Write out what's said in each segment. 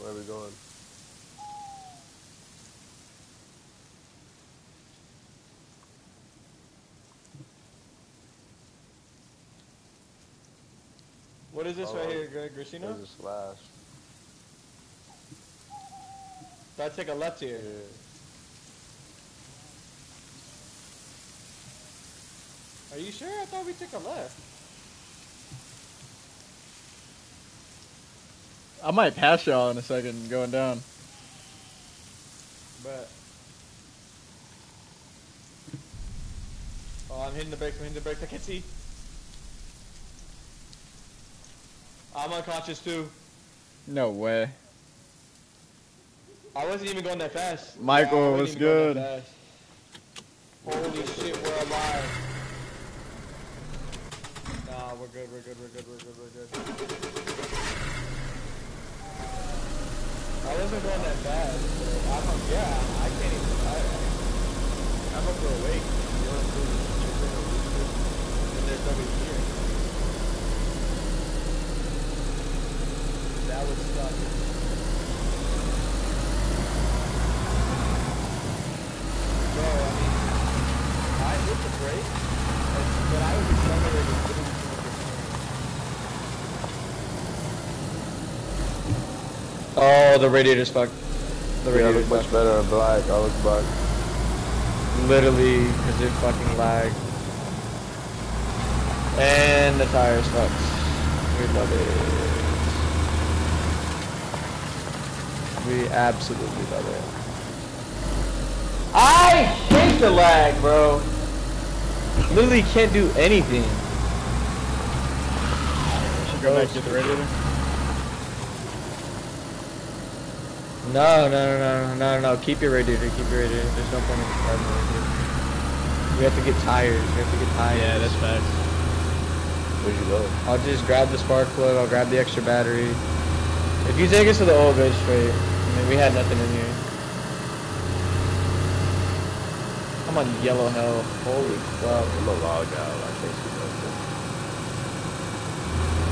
Where are we going? What is this Oh, right here, Greg Gracino? There's a slash. Do I take a left Yeah. here? Are you sure? I thought we took a left. I might pass y'all in a second going down. But. Oh, I'm hitting the brakes. I'm hitting the brakes. I can't see. I'm unconscious too. No way. I wasn't even going that fast. Michael, I wasn't what's even going good? Holy shit, we're alive. Nah, we're good, we're good, we're good, we're good, we're good. I wasn't going that bad. I'm up, yeah, I can't even. I, I'm up for a wait. You're for And there's nobody here. That was suck. Bro, I mean, I hit the brake, but I was accelerating literally too much. Oh, the radiator's fucked. The Yeah, I radiator's look much fucked. better in black. I look black. Literally, because it fucking lagged. And the tire's fucked. We love it. We absolutely love it. I hate the lag, bro. Literally can't do anything. Should go back to get the radiator. No, no, no, no, no, no, no. Keep your radiator. Keep your radiator. There's no point in starting the radiator. We have to get tires. We have to get tires. Yeah, that's facts. Where'd you go? I'll just grab the spark plug. I'll grab the extra battery. If you take us to the old go straight. I mean, we had nothing in here. I'm on yellow hell. Holy fuck. I'm a log out. I can't see nothing.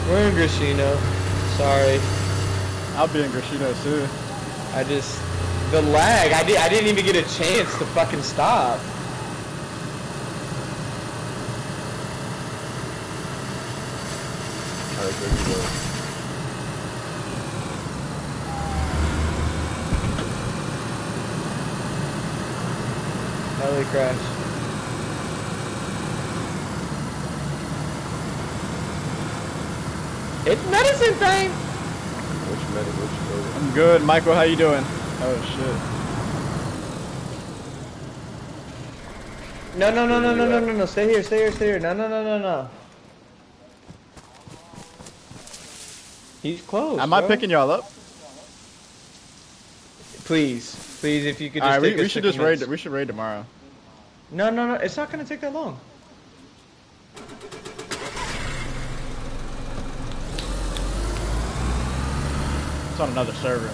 We're in Grishino. Sorry. I'll be in Grishino too. I just the lag. I did. I didn't even get a chance to fucking stop. Heli crash. It's medicine time. Which medic? Which building? I'm good. Michael, how you doing? Oh shit. No, no, no, no, no, no, no, no. Stay here. Stay here. Stay here. No, no, no, no, no. He's close. Am I picking y'all up? Please, please, if you could just. Alright, we, we should to just raid. We should raid tomorrow. No, no, no. It's not gonna take that long. It's on another server.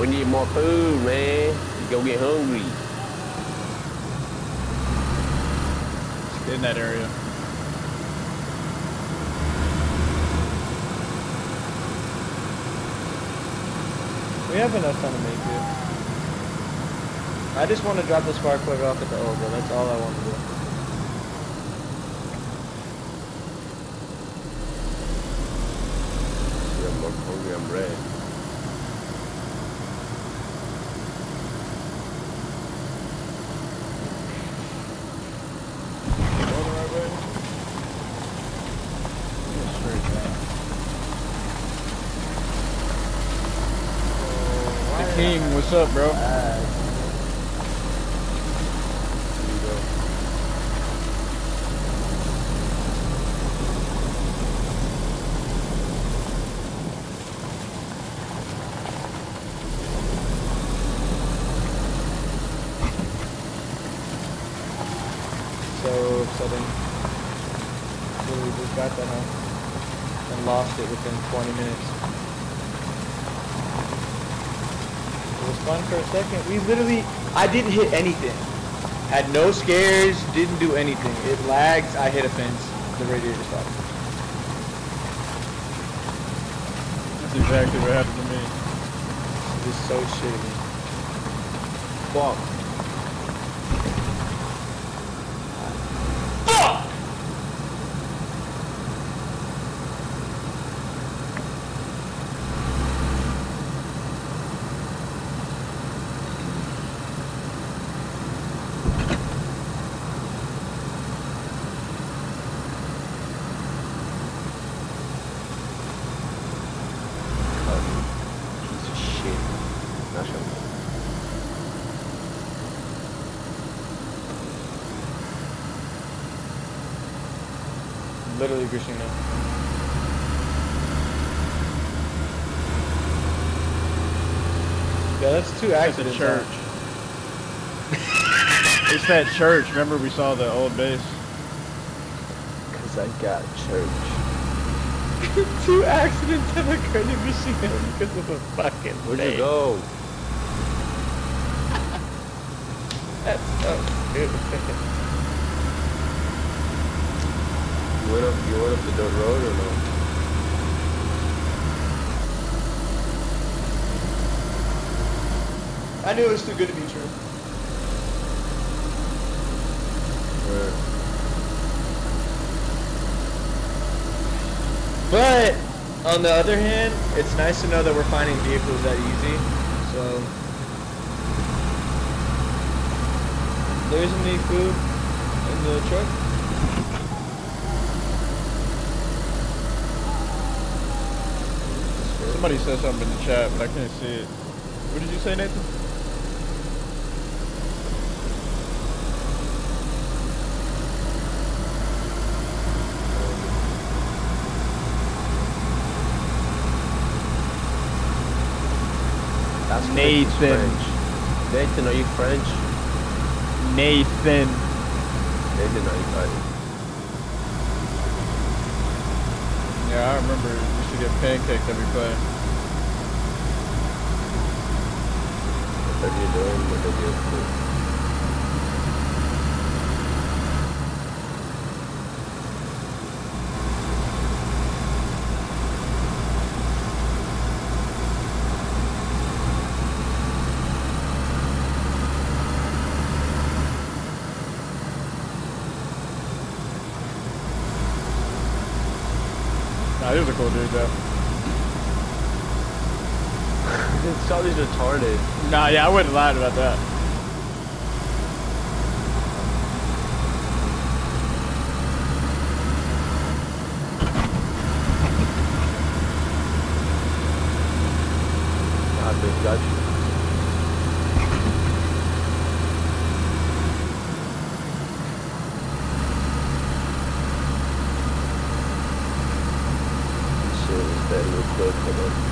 We need more food, man. You go get hungry. Get in that area. We have enough time to make it. I just want to drop the spark plug off at the Oval. That's all I want to do. Yeah, I'm more hungry. I'm red. King, what's up, bro? Here you go. So upsetting. Literally just got that home and lost it within 20 minutes. It was fun for a second. We literally, I didn't hit anything. Had no scares, didn't do anything. It lags, I hit a fence. The radiator stopped. That's exactly what happened to me. It is so shitty. Fuck. Piece of shit. Nasze. Yeah, that's two accidents. church. it's that church. Remember we saw the old base? Cause I got church. two accidents have occurred in Michigan because of a fucking Where'd thing. you go? That's so stupid. You went up you went up the dirt road or no? I knew it was too good to be true. Where? But on the other hand, it's nice to know that we're finding vehicles that easy. So there isn't any food in the truck. Somebody said something in the chat, but I can't see it. What did you say, Nathan? That's what makes us Nathan. French. Nathan, are you French? Nathan. Nathan, are you French? Yeah, I remember we used get pancaked every play. What are you doing when they give food? Nah, he was a cool dude though. Charlie's retarded. Nah, yeah, I wouldn't lie about that. God, they got you. Shit was dead real quick, hold on.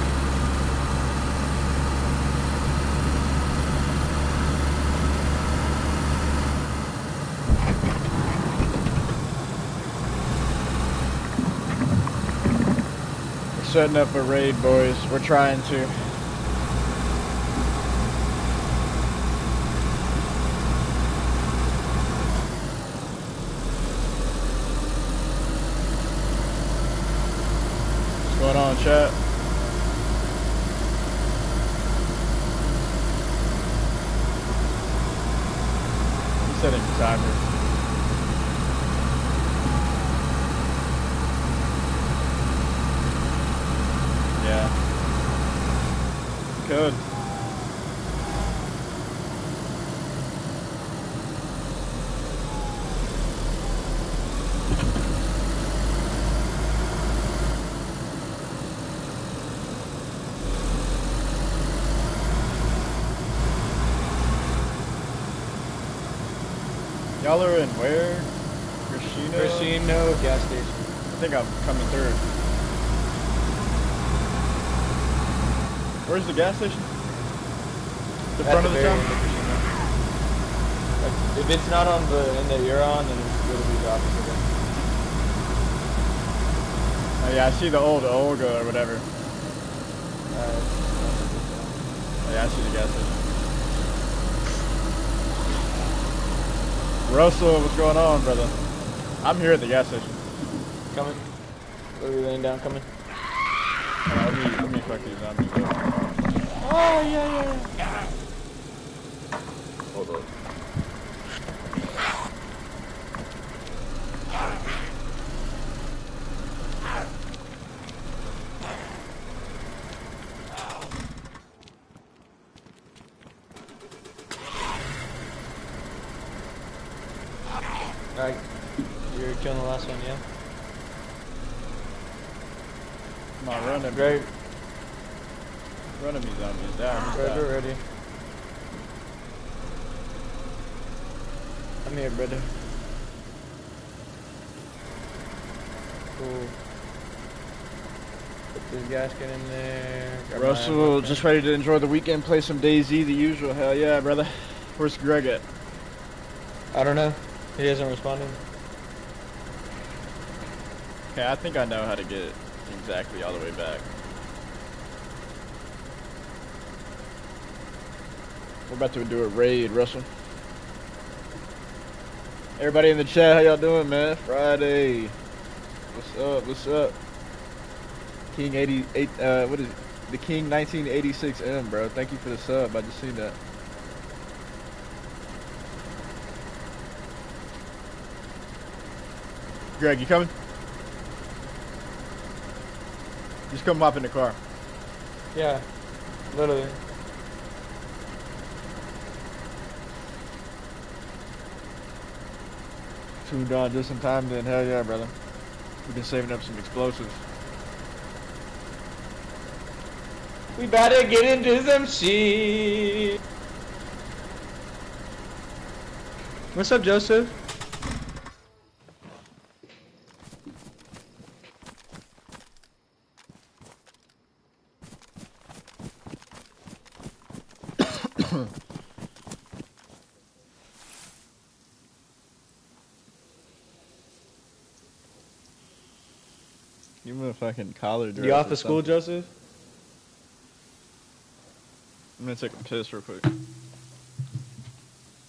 We're setting up a raid, boys. We're trying to. What's going on, chat? I'm setting a timer. Yeah. Good. Are in where? Christina? Christino gas station. I think I'm coming through. Where's the gas station? The At front of the town? end of Christino. Like, if it's not on the end that you're on, then it's literally the opposite end. Oh, yeah, I see the old Olga or whatever. Uh, Oh, yeah, I see the gas station. Russell, what's going on, brother? I'm here at the gas station. coming. Literally laying down, coming. Uh, let me, let me fuck these zombies up. Oh, yeah, yeah, yeah. Hold on. Alright. You're killing the last one, yeah? Come on, run them. Great. Run them, these zombies. Down, he's Right, down. we're ready. I'm here, brother. Cool. Put this gasket in there. grab my Russell, weapon. Just ready to enjoy the weekend, play some DayZ, the usual. Hell yeah, brother. Where's Greg at? I don't know. He isn't responding. Okay, I think I know how to get exactly all the way back. We're about to do a raid, Russell. Everybody in the chat, how y'all doing, man? Friday. What's up? What's up? King 88, uh, what is it? The King 1986M, bro. Thank you for the sub. I just seen that. Greg, you coming? Just come up in the car. Yeah. Literally. Tuned on just in time then. Hell yeah, brother. We've been saving up some explosives. We better get into some shit. What's up, Joseph? Give him a fucking collar. You off or of school. Joseph? I'm gonna take a piss real quick.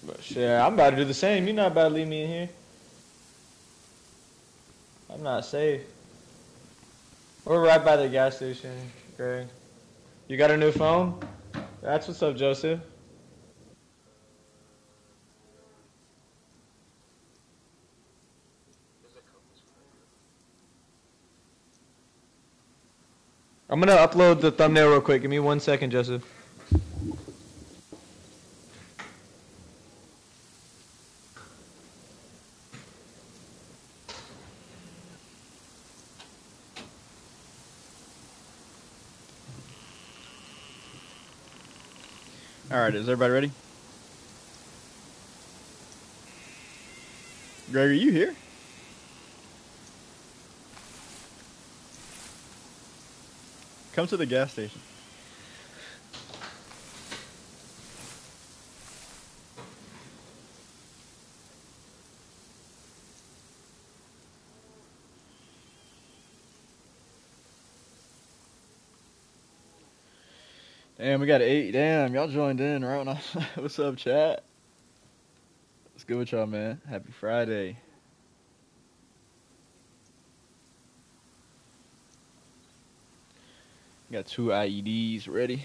But shit, I'm about to do the same. You're not about to leave me in here. I'm not safe. We're right by the gas station, Greg. You got a new phone? That's what's up, Joseph. I'm gonna upload the thumbnail real quick. Give me one second, Joseph. Alright, is everybody ready? Greg, are you here? Come to the gas station. Damn, we got eight. Damn, y'all joined in right I. What's up, chat? What's good with y'all, man? Happy Friday. Got two IEDs ready.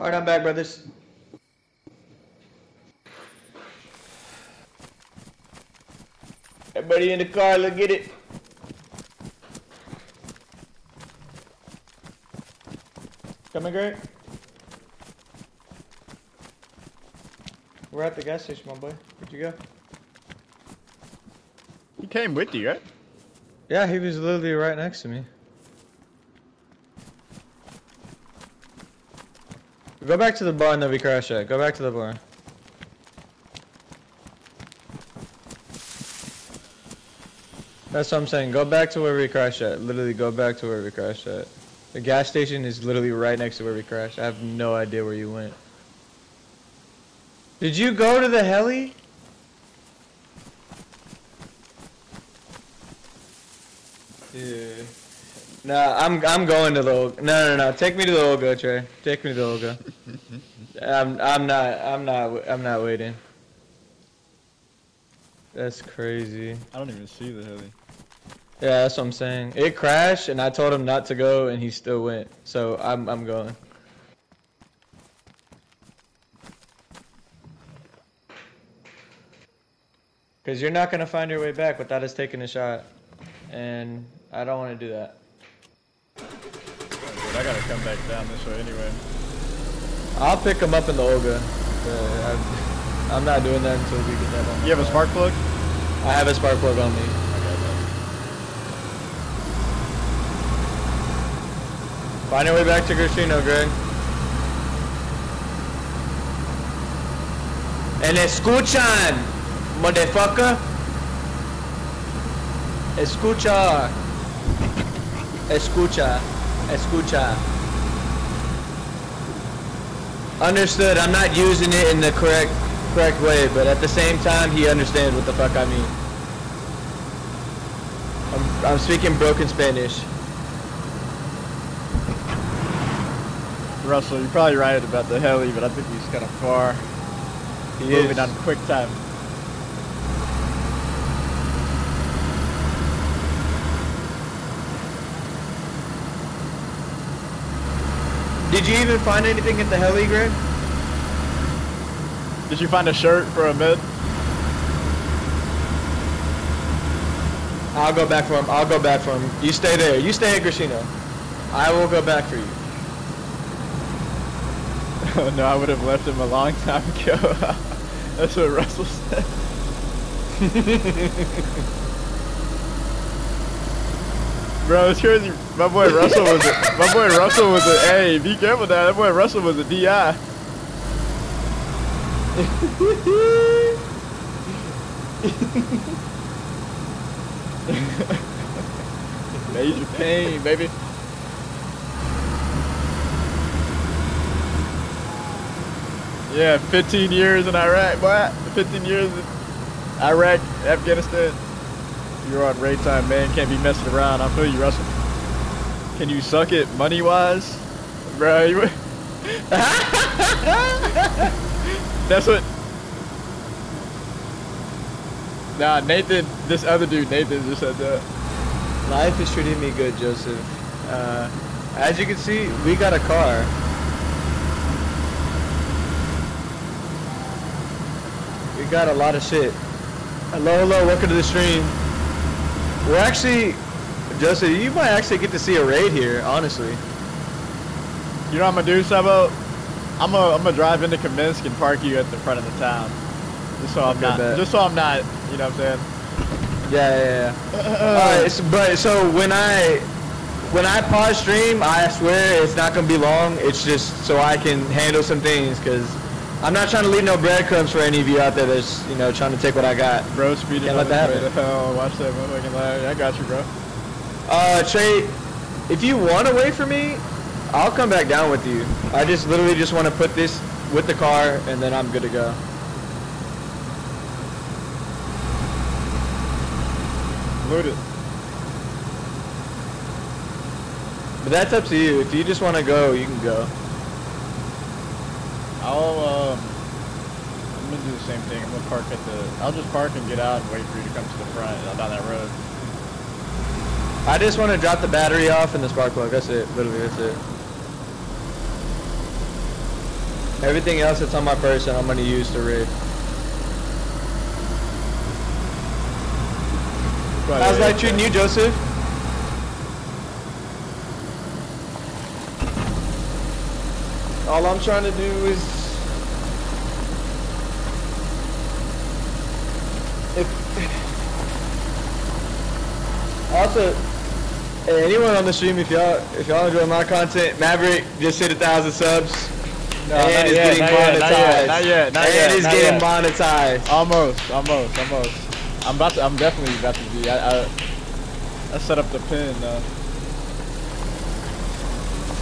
All right, I'm back, brothers. Everybody in the car, look get it. Coming, Greg? We're at the gas station, my boy. Where'd you go? He came with you, right? Yeah, he was literally right next to me. Go back to the barn that we crashed at. Go back to the barn. That's what I'm saying. Go back to where we crashed at. Literally, go back to where we crashed at. The gas station is literally right next to where we crashed. I have no idea where you went. Did you go to the heli? Yeah. Nah, I'm I'm going to the. No, no, no. Take me to the Olga, Trey. Take me to the Olga. I'm I'm not I'm not I'm not waiting. That's crazy. I don't even see the heli. Yeah, that's what I'm saying. It crashed, and I told him not to go, and he still went. So I'm I'm going. Cause you're not gonna find your way back without us taking a shot, and I don't want to do that. I gotta come back down this way anyway. I'll pick him up in the Olga. I'm, uh, I'm not doing that until we get that on. You have a spark plug? I have a spark plug on me. Find your way back to Grishino, Greg. And escuchan, motherfucker. Escucha. Escucha. Escucha. Understood. I'm not using it in the correct correct way, but at the same time, he understands what the fuck I mean. I'm, I'm speaking broken Spanish. Russell, you're probably right about the heli, but I think he's kind of far. He Moving is. on quick time. Did you even find anything at the heli, Greg? Did you find a shirt for a mid? I'll go back for him. I'll go back for him. You stay there. You stay at Grishino. I will go back for you. Oh no, I would have left him a long time ago. That's what Russell said. Bro, it's crazy. My boy Russell was a, my boy Russell was a hey, be careful now. That boy Russell was a DI. Major pain, baby. Yeah, 15 years in Iraq, boy. 15 years in Iraq, Afghanistan. You're on raid time, man. Can't be messing around. I feel you, Russell. Can you suck it money wise? Bro, you. That's what. Nah, Nathan, this other dude, Nathan just said that. Life is treating me good, Joseph. Uh, as you can see, we got a car. We got a lot of shit. Hello, hello, welcome to the stream. We're actually, Joseph, you might actually get to see a raid here, honestly. You know what I'm gonna do, Sebo? I'm gonna I'm gonna drive into Kamisk and park you at the front of the town, just so I'm Okay, not, bet. just so I'm not, you know what I'm saying? Yeah, yeah, yeah. Alright, so, but so when I when I pause stream, I swear it's not gonna be long. It's just so I can handle some things because I'm not trying to leave no breadcrumbs for any of you out there that's you know trying to take what I got. Bro, speeding Can't let that hell. Watch that motherfucking lag. I got you, bro. Uh, Trey, if you want to wait for me, I'll come back down with you. I just literally just want to put this with the car and then I'm good to go. Loot it. But that's up to you. If you just want to go, you can go. I'll um, I'm gonna do the same thing. I'm gonna park at the. I'll just park and get out and wait for you to come to the front uh, down that road. I just want to drop the battery off and the spark plug. That's it. Literally, that's it. Everything else that's on my person, I'm gonna use to. But, How's life treating you, Joseph? All I'm trying to do is if also hey, anyone on the stream if y'all if y'all enjoy my content, Maverick just hit a thousand subs. No, and not is yet, getting not yet, not monetized. yet, not yet, not and yet, is not getting yet. monetized. Almost, almost, almost. I'm about to. I'm definitely about to be. I, I, I set up the pin now.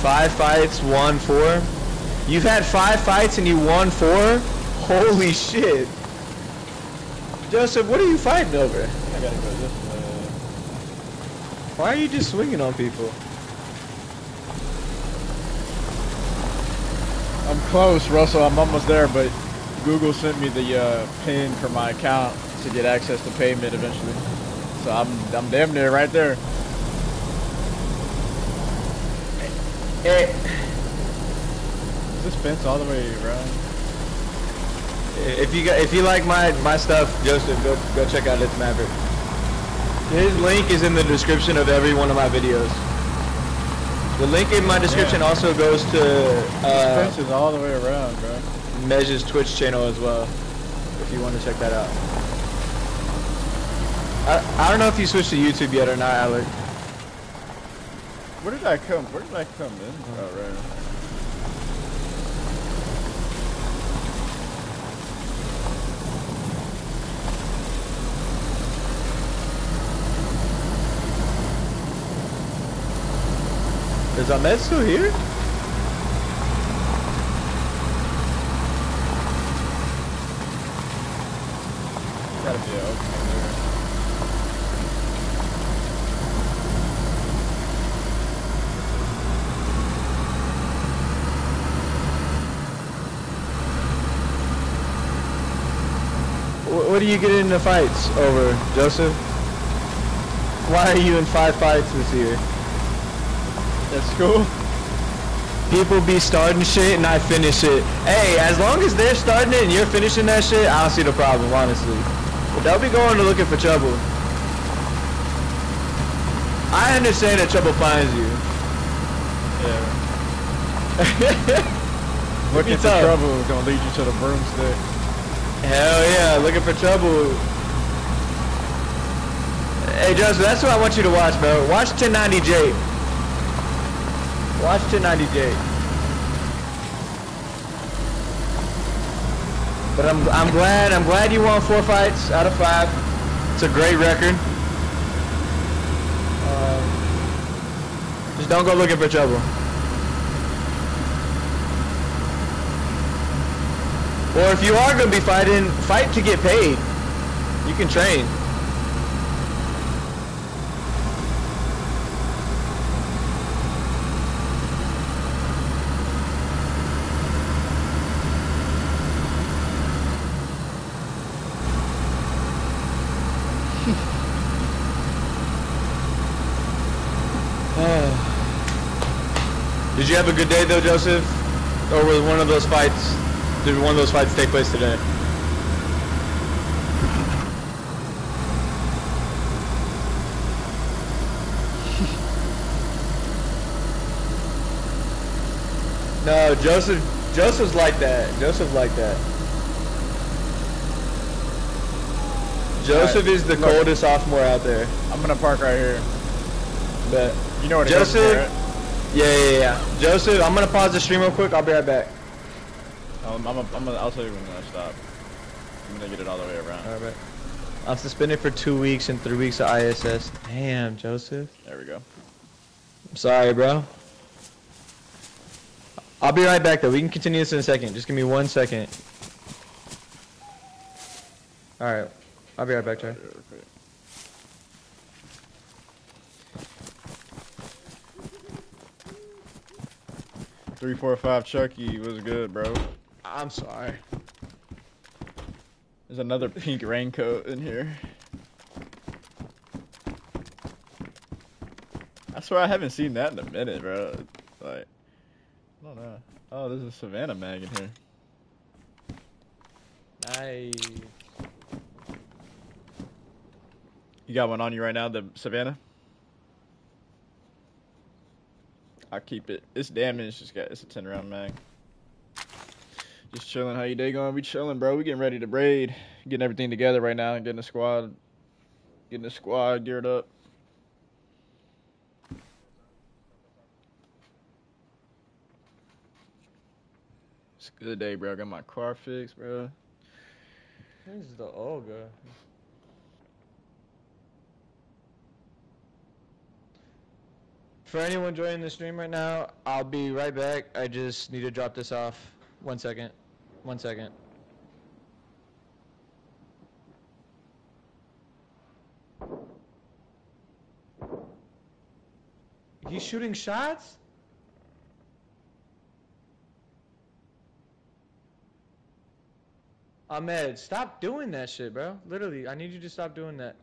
Five fights, won four. You've had five fights and you won four? Holy shit. Joseph, what are you fighting over? I gotta go this way. Why are you just swinging on people? I'm close, Russell. I'm almost there, but Google sent me the uh, pin for my account to get access to payment eventually. So I'm I'm damn near right there. Hey, Is this fence all the way around? if you got, if you like my my stuff, Joseph, go go check out It's Maverick. His link is in the description of every one of my videos. The link in my description Yeah. also goes to This uh, fence is all the way around, bro. Mej's Twitch channel as well, if you want to check that out. I, I don't know if you switched to YouTube yet or not, Alec. Where did I come? Where did I come in? Oh, right. Is Ahmed still here? Gotta be. Wh- What do you get into fights over, Joseph? Why are you in five fights this year? That's cool. People be starting shit and I finish it. Hey, as long as they're starting it and you're finishing that shit, I don't see the problem, honestly. But they'll be going to looking for trouble. I understand that trouble finds you. Yeah. Looking for trouble is gonna lead you to the broomstick. Hell yeah, looking for trouble. Hey Joseph, that's what I want you to watch, bro. Watch 1090J. Watch 1090J. But I'm I'm glad I'm glad you won four fights out of five. It's a great record. Um, just don't go looking for trouble. Or if you are gonna be fighting, fight to get paid. You can train. Did you have a good day though, Joseph? Or was one of those fights? Did one of those fights take place today? no, Joseph. Joseph's like that. Joseph's like that. Joseph Alright, is the look. coldest sophomore out there. I'm gonna park right here. But You know what Joseph. Yeah, yeah, yeah. Joseph, I'm gonna pause the stream real quick. I'll be right back. Um, I'm, a, I'm gonna, I'll tell you when I stop. I'm gonna get it all the way around. All right. I'm suspended for two weeks and three weeks of ISS. Damn, Joseph. There we go. I'm sorry, bro. I'll be right back though. We can continue this in a second. Just give me one second. All right. I'll be right back, Trey. Three, four, five, Chucky was good, bro. I'm sorry. There's another pink raincoat in here. I swear I haven't seen that in a minute, bro. Like, I don't know. Oh, there's a Savannah mag in here. Nice. You got one on you right now, the Savannah? I'll keep it. It's damaged. It's got it's a ten round mag. Just chilling. How you day going? We chilling, bro. We getting ready to braid. Getting everything together right now. Getting the squad, getting the squad geared up. It's a good day, bro. I got my car fixed, bro. This is the Olga. For anyone joining the stream right now, I'll be right back. I just need to drop this off. One second. One second. He's shooting shots? Ahmed, stop doing that shit, bro. Literally, I need you to stop doing that.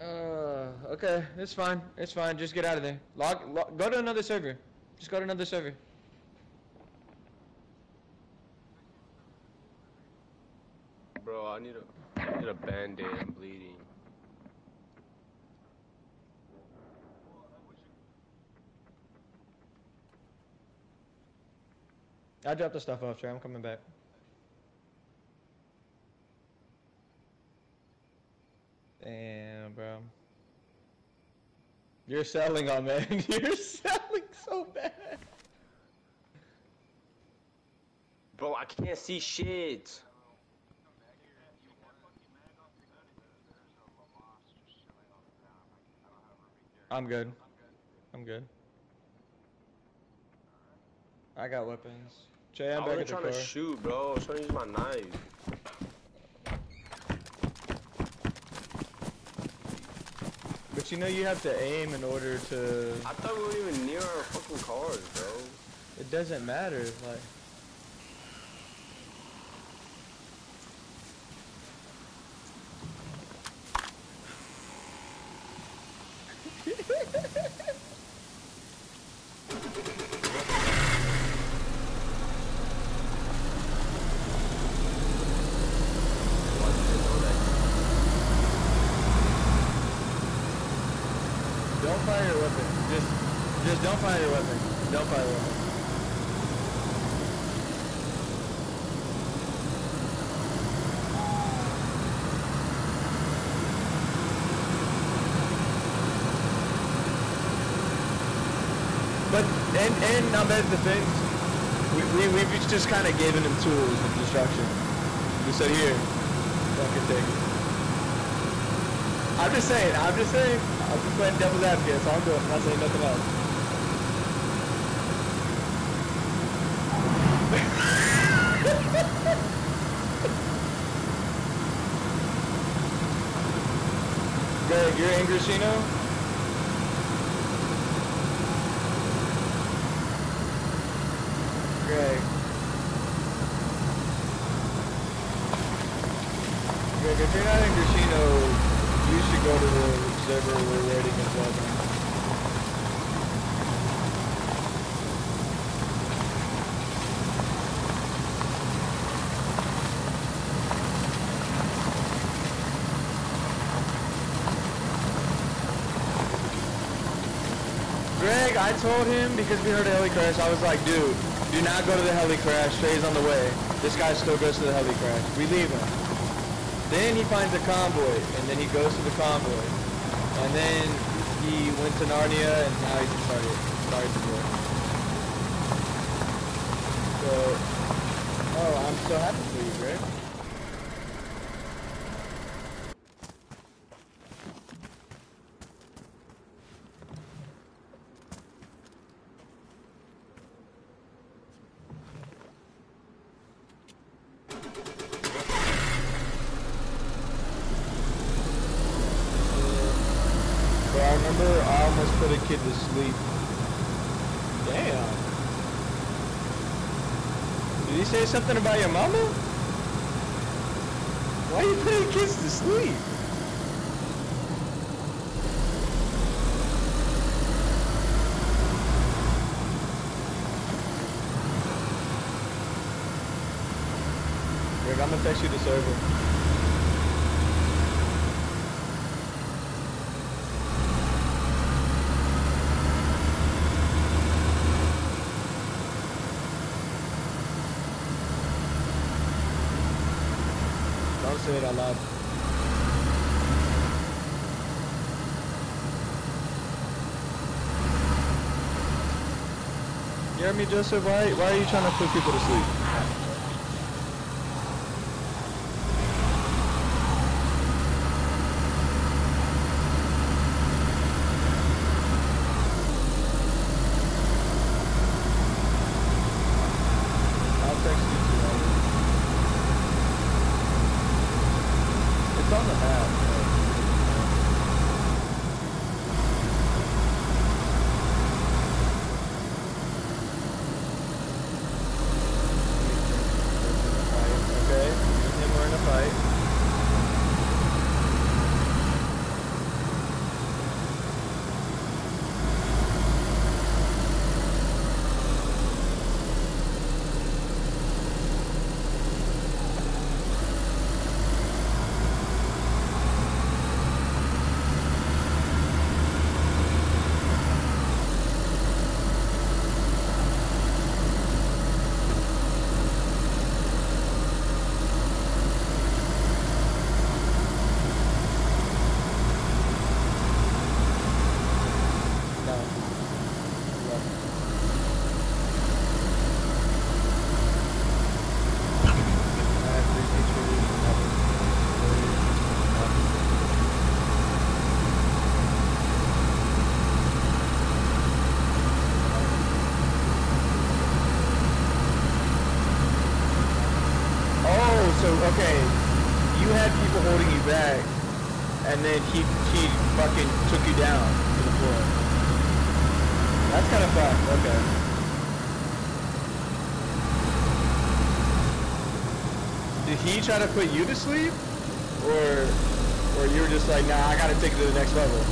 Uh, okay, it's fine. It's fine. Just get out of there. Log, log, go to another server. Just go to another server. Bro, I need a, I need a band-aid. I'm bleeding. I dropped the stuff off, Trey. I'm coming back. Damn, bro. You're selling on man. You're selling so bad. Bro, I can't see shit. I'm good. I'm good. I got weapons. Jay, I'm I back at the trying to shoot, bro. I was trying to use my knife. You know you have to aim in order to. I thought we weren't even near our fucking cars, bro. It doesn't matter. Like. Why did they know that? Don't fire your weapon. Just, just don't fire your weapon. Don't fire your weapon. But and I'm at defense. We we we've just kind of given him tools of destruction. We said here, fucking take it. I'm just saying, I'm just saying, I'm just playing devil's advocate, all I'm doing, I'm not saying nothing else. Greg, you're in Grishino? Greg. If you're not in Grishino, you should go to the server we're waiting in Dublin. Greg, I told him because we heard a heli crash, I was like, dude, do not go to the heli crash. Trey's on the way. This guy still goes to the heli crash. We leave him. Then he finds a convoy, and then he goes to the convoy. And then he went to Narnia, and now he's started, started to work. So, oh, I'm so happy for you, Greg. But I remember I almost put a kid to sleep. Damn. Did he say something about your mama? Why are you putting kids to sleep? Rick, I'm gonna text you the server. Don't say it out loud. Me, Joseph? Why, why are you trying to put people to sleep? I'll text you tonight. It's on the map. Okay, me and him were in a fight. No. Oh, so okay, you had people holding you back, and then he he fucking took you down to the floor. That's kind of fun. Okay. Did he try to put you to sleep, or or you were just like, nah, I gotta take it to the next level?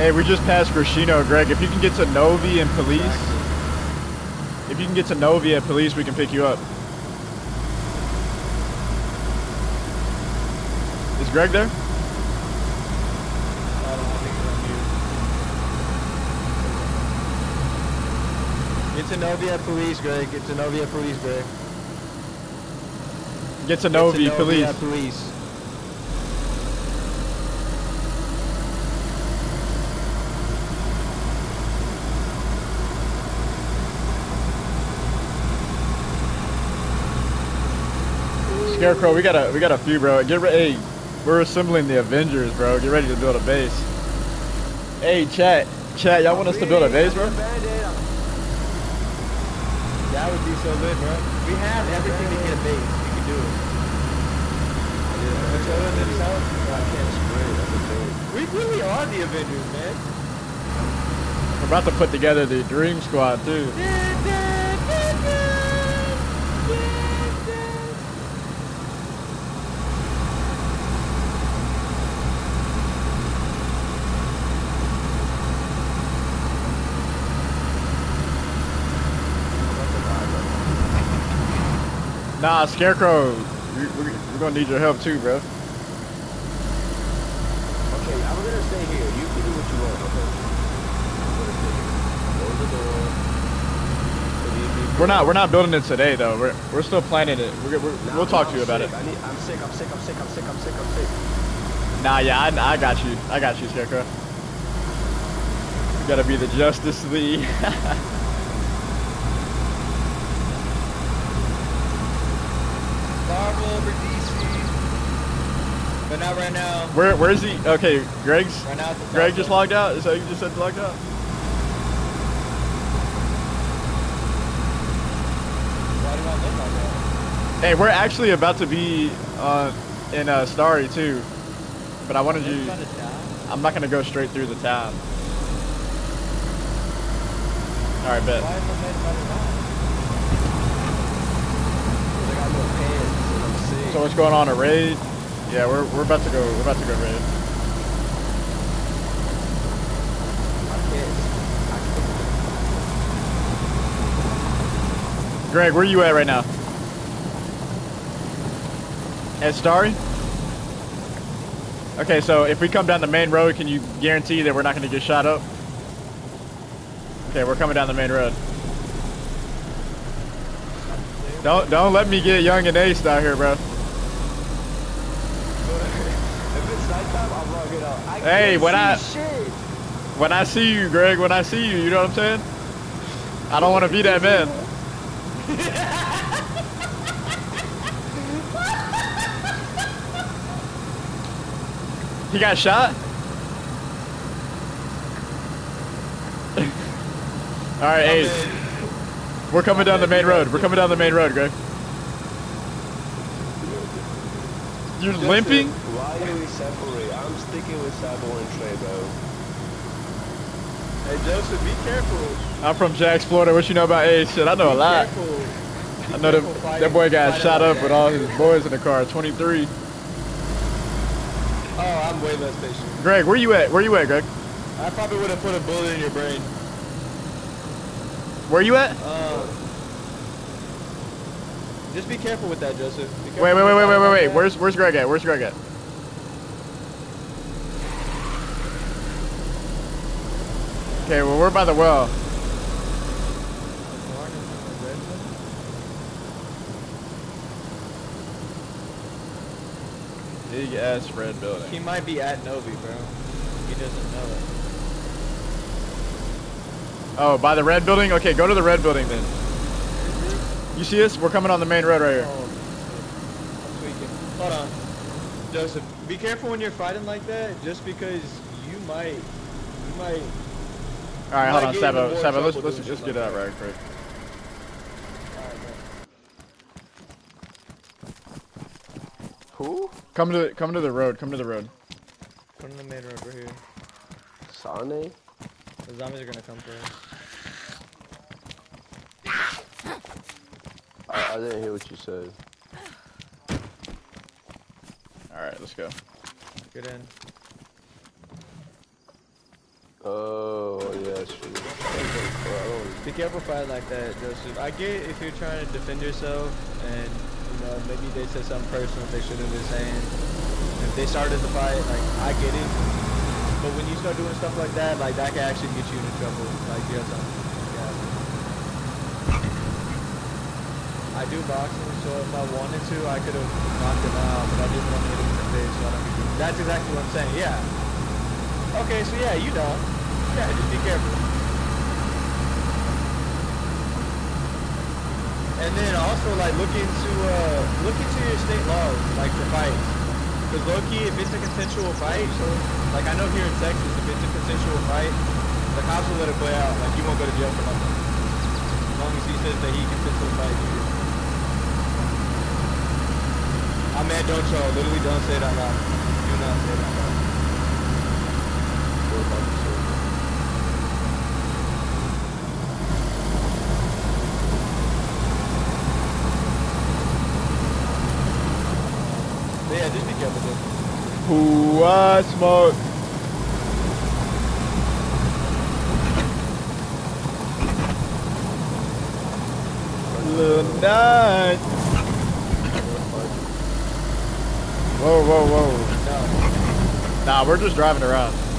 Hey, we just passed Grishino, Greg. If you can get to Novi and police, if you can get to Novi and police, we can pick you up. Is Greg there? Get to Novia Police, Greg. Get to Novia Police, Greg. Get to Novi, Get to Novia police. Police. Scarecrow, we got a we got a few, bro. Get ready. Hey, we're assembling the Avengers, bro. Get ready to build a base. Hey, chat, chat. Y'all want us to build a base, bro? That would be so good, bro. We have everything to get a base. We can do it. But other than South, I can't spray. That's the thing. We really are the Avengers, man. We're about to put together the dream squad too. Nah, Scarecrow, we, we, we're gonna need your help too, bro. Okay, I'm gonna stay here. You can do what you want, okay? I'm gonna stay here. Close the door. Leave me We're not we're not building it today though. We're we're still planning it. We're, we're, Nah, we'll talk I'm to you about sick. it. I need, I'm sick, I'm sick, I'm sick, I'm sick, I'm sick, I'm sick. Nah, yeah, I, I got you. I got you, Scarecrow. You gotta be the Justice League. Over DC. But not right now. Where where's he? Okay, Greg's. Right now. Greg just logged out. Is that you just said logged out? Why did I look like that? Hey, we're actually about to be uh, in uh, Stary too, but I wanted you. I'm not gonna go straight through the town. All right, bet. Why is it made by the town? I got no pants So what's going on? A raid? Yeah, we're we're about to go. We're about to go raid. Greg, where are you at right now? At Stary? Okay, so if we come down the main road, can you guarantee that we're not going to get shot up? Okay, we're coming down the main road. Don't don't let me get young and aced out here, bro. If it's nighttime, I'm logging out. I Hey, when I- shit. When I see you, Greg, when I see you, you know what I'm saying? I don't want to be that man. he got shot? All right, hey, we're coming down the main road. We're coming down the main road, Greg. You're limping? Why do we separate? I'm sticking with Sabo and Trey, bro. Hey Joseph, be careful. I'm from Jax, Florida. What you know about Ace? Shit, I know a lot. careful. I know careful that, fighting- that boy got fighting shot up that. with all his boys in the car. 23. Oh, I'm way less patient. Greg, where you at? Where you at, Greg? I probably would have put a bullet in your brain. Where you at? Um, just be careful with that, Joseph. Wait, wait, wait, wait, wait, wait, wait. Where's Where's Greg at? Where's Greg at? Okay, well we're by the well. Big ass red building. He might be at Novi, bro. He doesn't know it. Oh, by the red building? Okay, go to the red building then. You see us? We're coming on the main road right here. Oh, I'm. Hold on. Joseph, be careful when you're fighting like that, just because you might, you might. All right, hold on, get into Sabo. more Sabo, let's let's just get like out that. right quick. Who? Come to the come to the road. Come to the road. Put in the main road right here. Sane? The zombies are gonna come for us. I, I didn't hear what you said. All right, let's go. Get in. Oh, yeah, Be careful fighting like that, Joseph. I get if you're trying to defend yourself and, you know, maybe they said something personal they shouldn't have been saying. If they started the fight, like, I get it. But when you start doing stuff like that, like, that can actually get you into trouble. Like, you have. I do boxing, so if I wanted to, I could have knocked him out, but I didn't want to hit him in the face, so I don't That's exactly what I'm saying, yeah. Okay, so yeah, you don't. Yeah, just be careful. And then also like look into uh look into your state laws like for fights. Cause low key, if it's a consensual fight, so like I know here in Texas, if it's a consensual fight, the cops will let it play out. Like you won't go to jail for nothing. As long as he says that he the fight. you good. I man, don't troll. Literally, don't say it out loud. Do not say yeah, just be careful dude. Ooh, I smoke. Little night. Whoa, whoa, whoa. No. Nah, we're just driving around.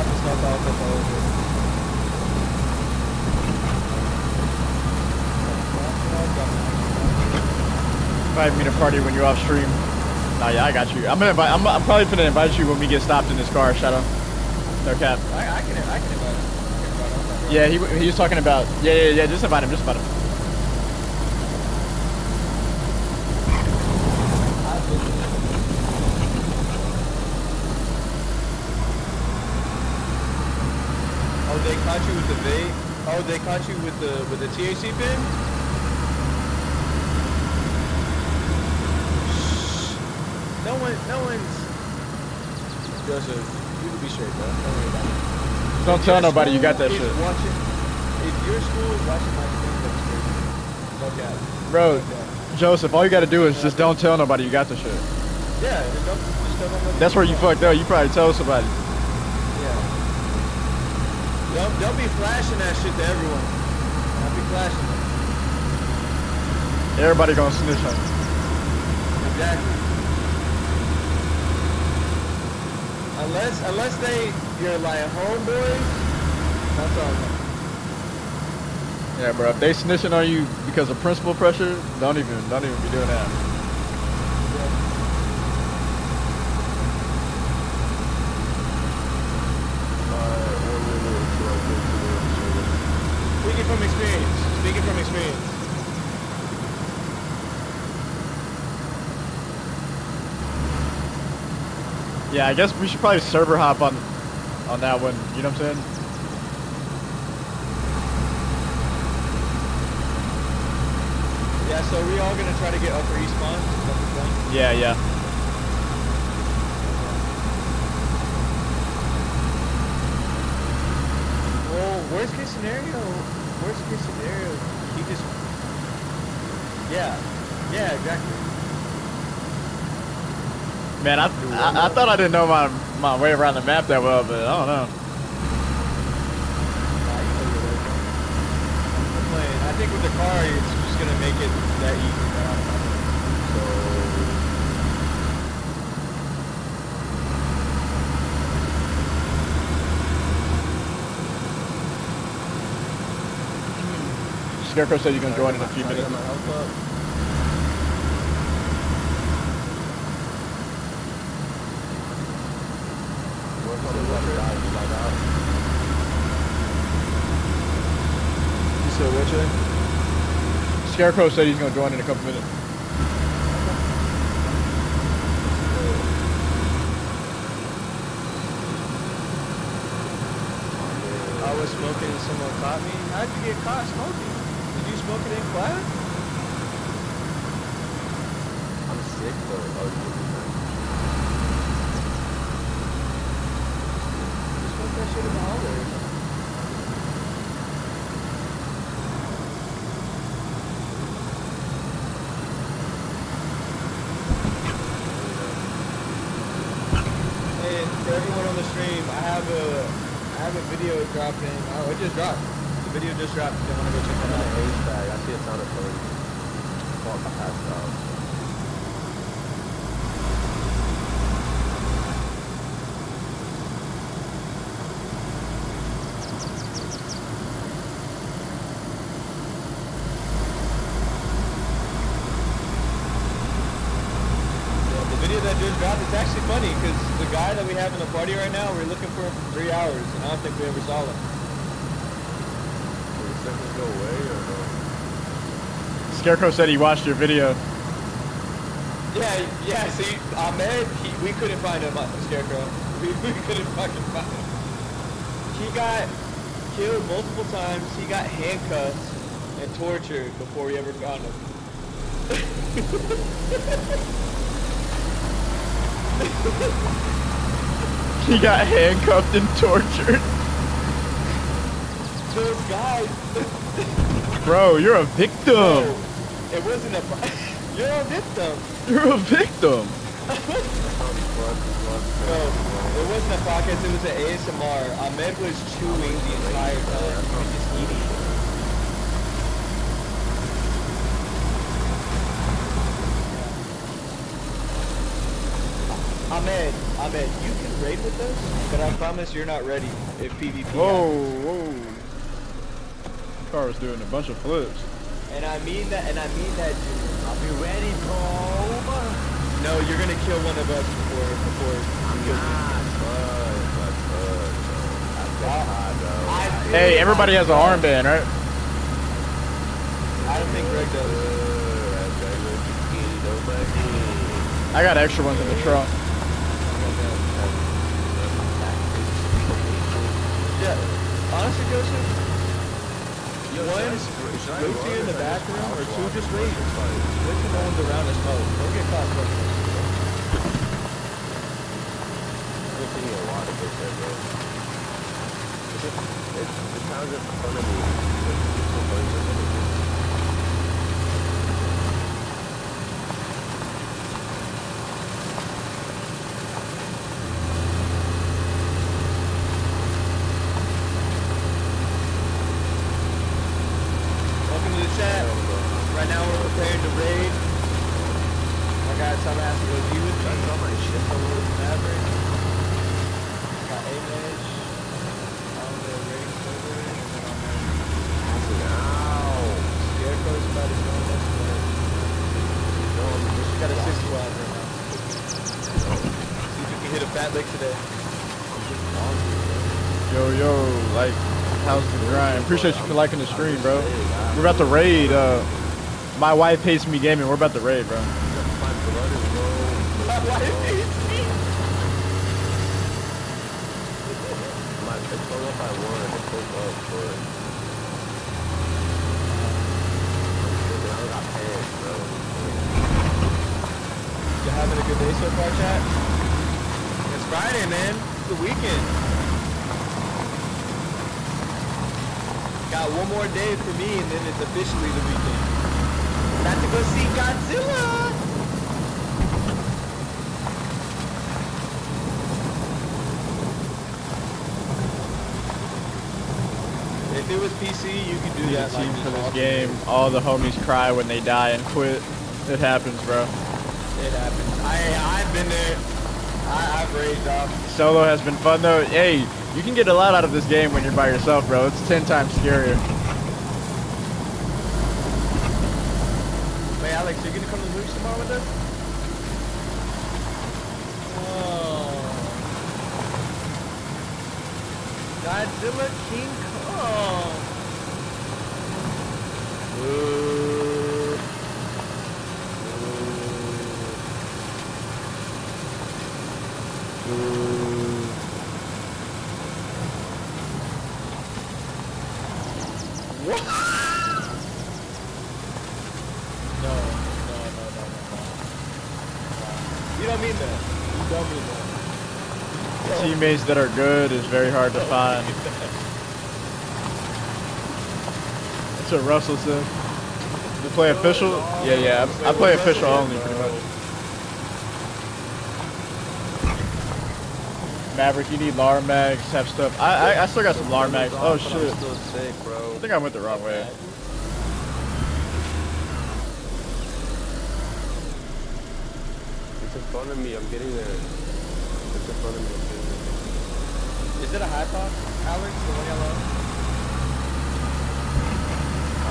I already dropped the stuff off at the over. Invite me to party when you're off stream. Nah, yeah, I got you. I'm gonna invite. I'm, I'm probably gonna invite you when we get stopped in this car, Shadow. No cap. I, I can. I can invite him. Yeah, he he was talking about. Yeah, yeah, yeah. Just invite him. Just invite him. Oh, they caught you with the vape. Oh, they caught you with the with the THC pin. Shh. No one, no one's. Joseph, you can be straight, bro. Don't worry about it. Don't If tell nobody you got that shit. Watching, if your school is watching my stream, that's crazy. Cap. Bro. Joseph, all you gotta do is just don't tell nobody you got the shit. Yeah, don't, just tell them That's where you fucked up. You probably told somebody. Don't be flashing that shit to everyone. Don't be flashing it. Everybody gonna snitch on you. Exactly. Unless, unless they, you're like homeboys, that's all. Yeah, bro. If they snitching on you because of principal pressure, don't even, don't even be doing that. From experience. Speaking from experience. Yeah, I guess we should probably server hop on, on that one. You know what I'm saying? Yeah, so we all gonna try to get upper east spawn. Is that the plan? Yeah, yeah. Well, worst case scenario, worst case scenario, he just, yeah, yeah, exactly. Man, I, I, I thought I didn't know my, my way around the map that well, but I don't know. Nah, you know you're right. I'm. I think with the car, it's just gonna make it that easy. man. So, Scarecrow said you can join in a few minutes. got my health up. Work on the left side, slide out. you said what, Jay? Scarecrow said he's gonna join in a couple minutes. I was smoking and someone caught me. How'd you get caught smoking? Smoke it in class? I'm sick though. Oh, you You smoked that shit in the hallway. Hey, for everyone on the stream, I have a I have a video dropping. Oh, it just dropped. The video just dropped. If you want to go check that out. H tag. I see a ton of. Fuck, I passed out. The video that just dropped, it's actually funny because the guy that we have in the party right now, we're looking for him for three hours, and I don't think we ever saw him. Will the sickness go away or no? Scarecrow said he watched your video. Yeah, yeah. See, Ahmed, he, we couldn't find him, uh, Scarecrow. We, we couldn't fucking find him. He got killed multiple times. He got handcuffed and tortured before we ever found him. He got handcuffed and tortured. Those guys. Bro, you're a victim. Bro, It wasn't a. You're a victim. You're a victim. No, it wasn't a podcast. It was an ASMR. Ahmed was chewing the entire time. He was just eating. Ahmed, Ahmed, you can raid with us, but I promise you're not ready if PvP. Whoa, whoa. Car was doing a bunch of flips. And I mean that, and I mean that, Junior. I'll be ready, Cole. No, you're gonna kill one of us before, before. I'm not, bud. But, bud, I'm hard, though. I feel Hey, everybody has an armband, right? I don't think Greg does. I got extra ones in the trunk. Yeah, honestly, Joseph, one, see in the bathroom, or two, just wait. Wait no one's around us oh, smoke. Don't get caught There's smoking. It sounds in front of me. It's so funny. Welcome to the chat. Right now we're preparing to raid. I got some has to go D with me. That's all my shit. Maverick. Got A-Mage. On the raiding server. And then on there. Ow. Scarecrow's about to join us. but We got a six squad right now. See if we can hit a fat lick today. Yo, yo, like, how's the grind? Appreciate you for liking the stream, bro. We're about to raid. Uh, my wife hates me gaming. We're about to raid, bro. You having a good day so far, chat? It's Friday, man. It's the weekend. Got one more day for me, and then it's officially the weekend. Got to go see Godzilla. If it was PC, you could do that. like, team for this game. All the homies cry when they die and quit. It happens, bro. It happens. I I've been there. I, I've raged off. Solo has been fun though. Hey, you can get a lot out of this game when you're by yourself, bro. It's ten times scarier. Wait, Alex, you gonna come to Luke's tomorrow with us? Oh. Godzilla King Kong. Ooh. Ooh. Ooh. What? No, no, no, no, no, no. You don't mean that. You don't mean that. Teammates that are good is very hard to find. That's what Russell said. You play official? Yeah, yeah. I, I play official only, pretty much. Maverick, you need Larmags, have stuff. I, I, I still got some Larmags. Oh shit. still sick, bro. I think I went the wrong way. It's in front of me. I'm getting there. It's in front of me. I'm getting there. Is it a high top, Alex? The one yellow?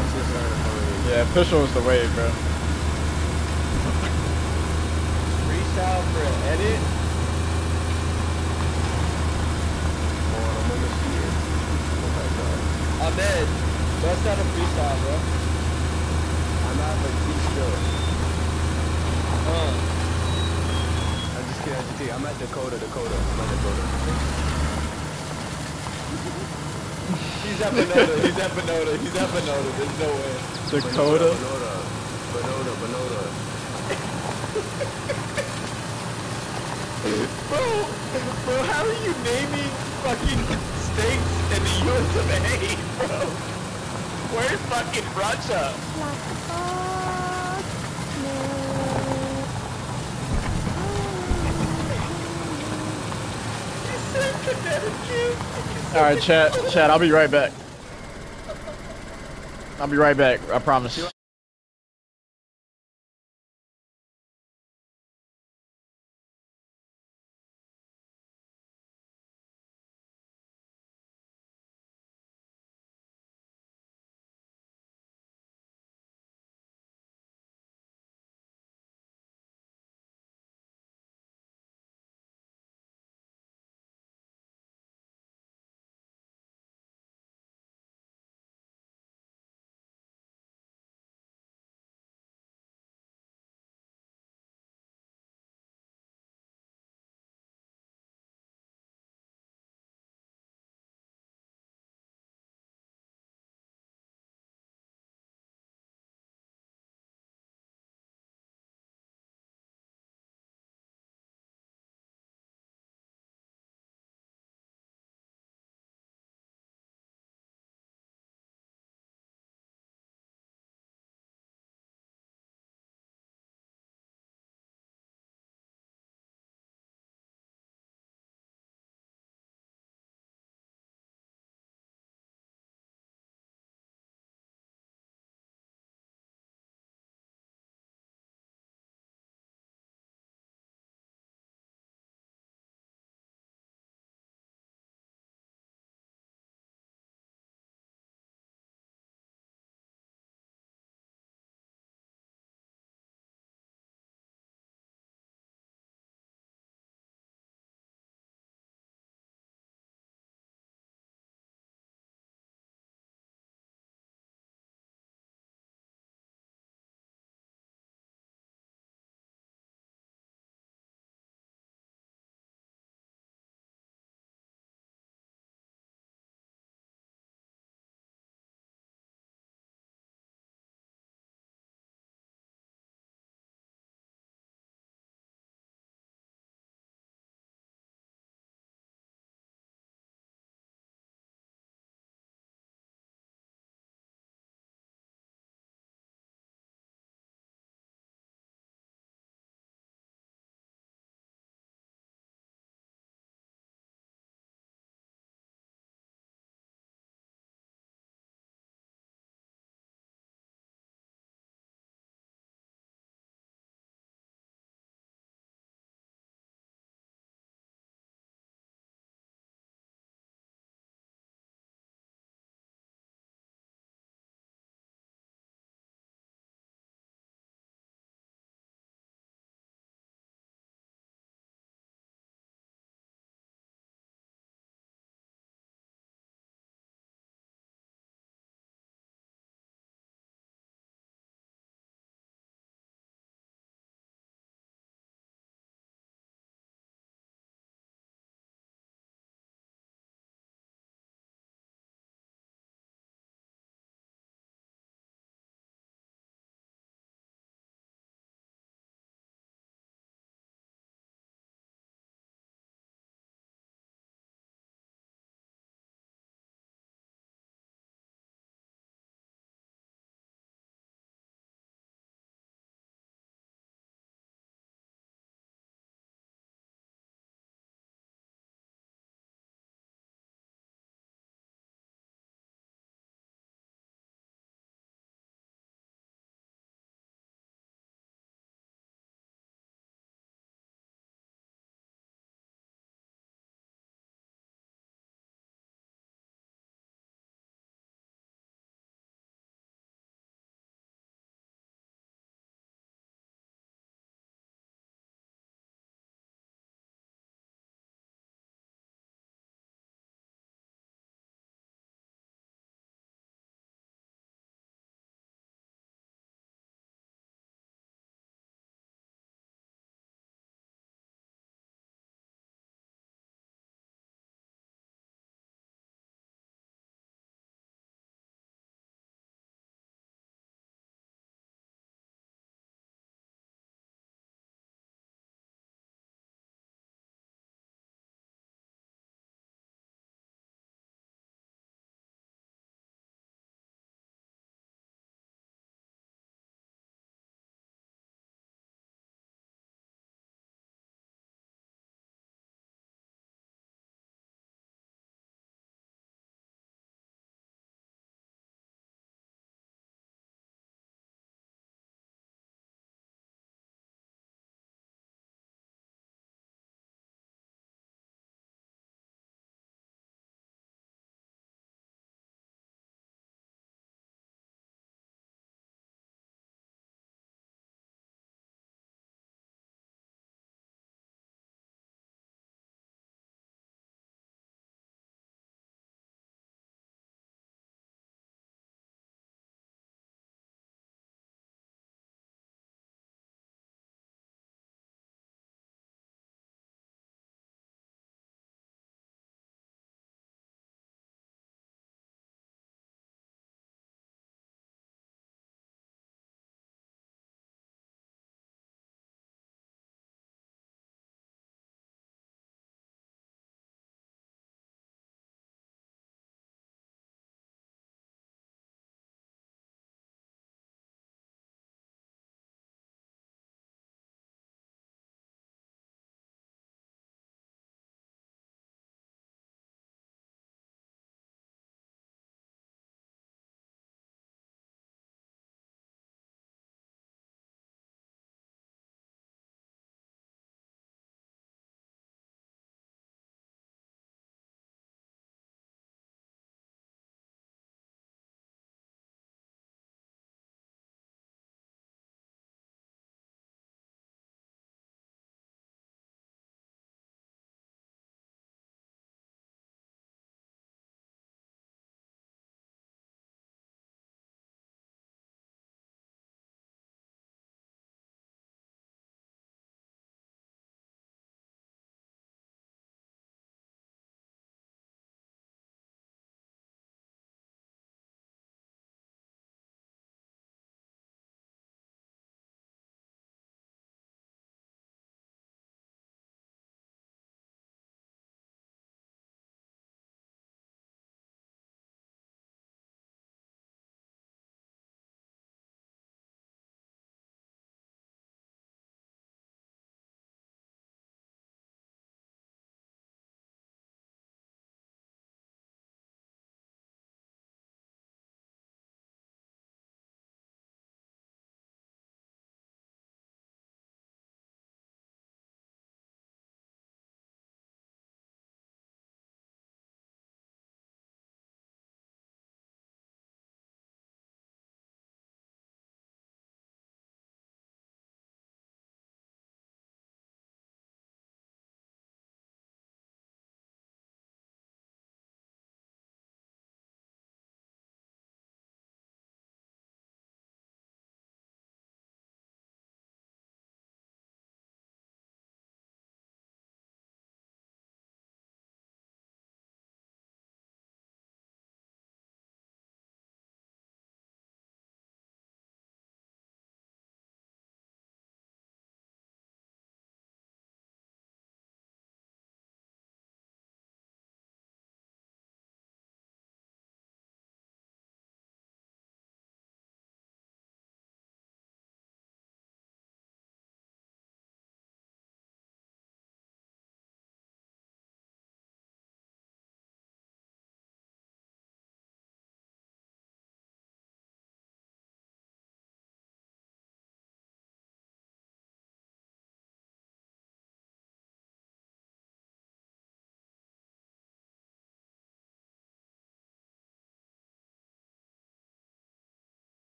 It's just right in front of me. Yeah, official was the wave, bro. Freestyle for an edit? Hold on, I'm almost here. Oh my god. Ahmed, bust out a freestyle, bro. I'm at like T still. Uh, I'm. I'm just kidding. I'm at Dakota. Dakota. I'm at Dakota. he's at Benoda, he's at Benoda, he's at Benoda, there's no way. Dakota. Benoda. Benoda. Benoda. Bro, bro, how are you naming fucking states in the US of A, bro? Where's fucking Russia? All right, Chad. Chad, I'll be right back. I'll be right back. I promise.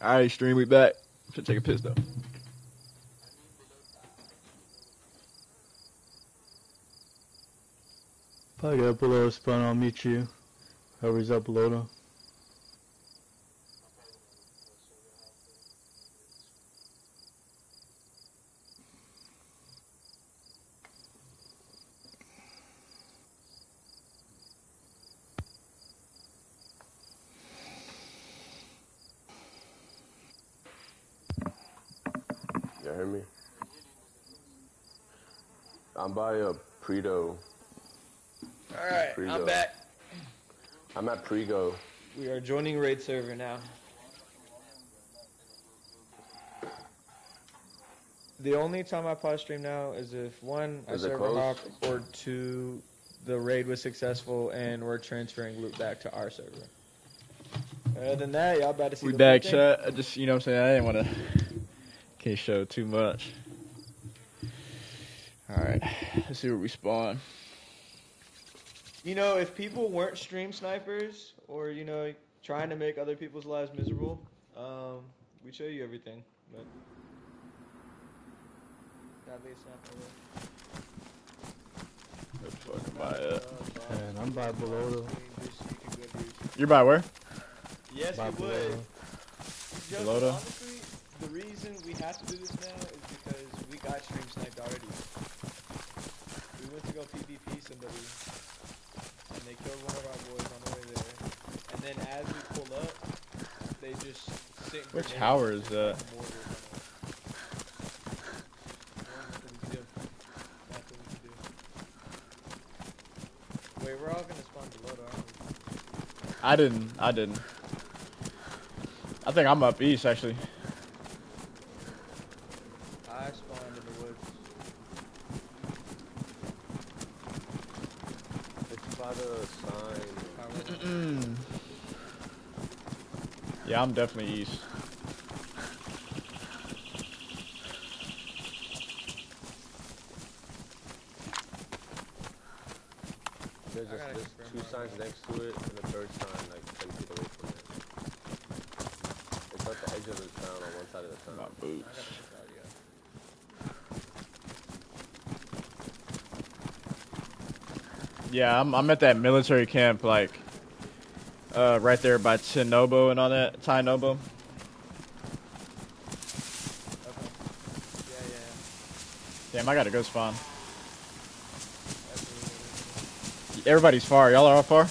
Alright, stream, we back. Should take a piss though. Probably got below spawn, I'll meet you. Whoever's up below though. You hear me? I'm by a Predo. Alright, Free I'm back. I'm at Prego. We are joining raid server now. The only time I pause stream now is if one, I Is it server hop, or two, the raid was successful and we're transferring loot back to our server. Other than that, y'all about to see We the back, full chat. I just, you know what I'm saying? I didn't want to. Can't show too much. Alright, let's see where we spawn. You know, if people weren't stream snipers or you know trying to make other people's lives miserable, um, we'd show you everything. But Gotta be a sniper, Where the fuck am I at? And I'm by below though. You're by where? Yes, By we below. would. though. Joseph, honestly, the reason we have to do this now is because we got stream sniped already. We went to go PvP somebody, and they killed one of our boys on the way there. And then as we pull up, they just sent Which tower is that? mortars on us. Nothing we can do. Nothing we can do. Wait, we're all gonna spawn below, aren't we? I didn't. I didn't. I think I'm up east actually. I spawned in the woods. It's by the sign. Yeah, I'm definitely east. There's, just, there's two signs next to it and a third sign like 10 feet away from it. It's at the edge of the town on one side of the town. My boots. I gotta check out, yeah. Yeah, I'm, I'm at that military camp, like, uh, right there by Tinobo and all that. Tinobo. Okay. Yeah, yeah. Damn, I gotta go spawn. Everybody's far. Y'all are all far?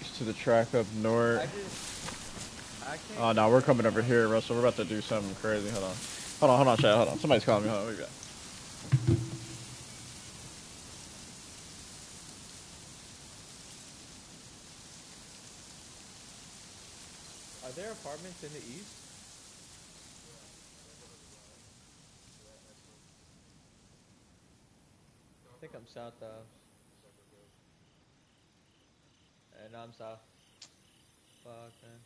Just to the track up I north. just. I. Oh, no, we're coming over here, Russell. We're about to do something crazy. Hold on. Hold on, hold on, chat. Hold on. Somebody's calling me. Hold on. What we got? Are there apartments in the east? I think I'm south though. And I'm south. Fuck man.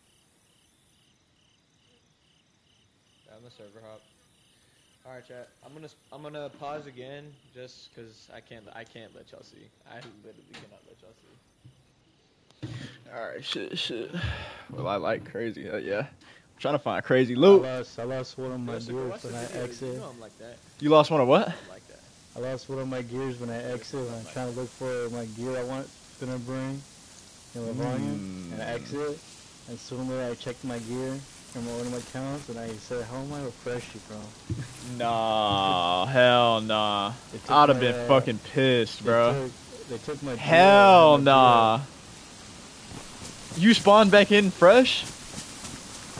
I'm a server hop. All right, chat. I'm gonna I'm gonna pause again just because I can't I can't let y'all see. I literally cannot let y'all see. Alright, shit, shit. Well, I like crazy. Uh, yeah. I'm trying to find crazy I loot. lost, I lost one of my Joseph, gears when I video. exit. You know I'm like that. You lost one of what? I like that. I lost one of my gears when I exit. When I'm trying to look for my gear I want gonna bring in the volume, and I Mm. exit. And suddenly I checked my gear from one of my accounts, and I said, "How am I refreshed, you, bro?" Nah, hell nah. I'd have been uh, fucking pissed, They bro. took, they took my gear, Hell I had my nah. You spawned back in fresh?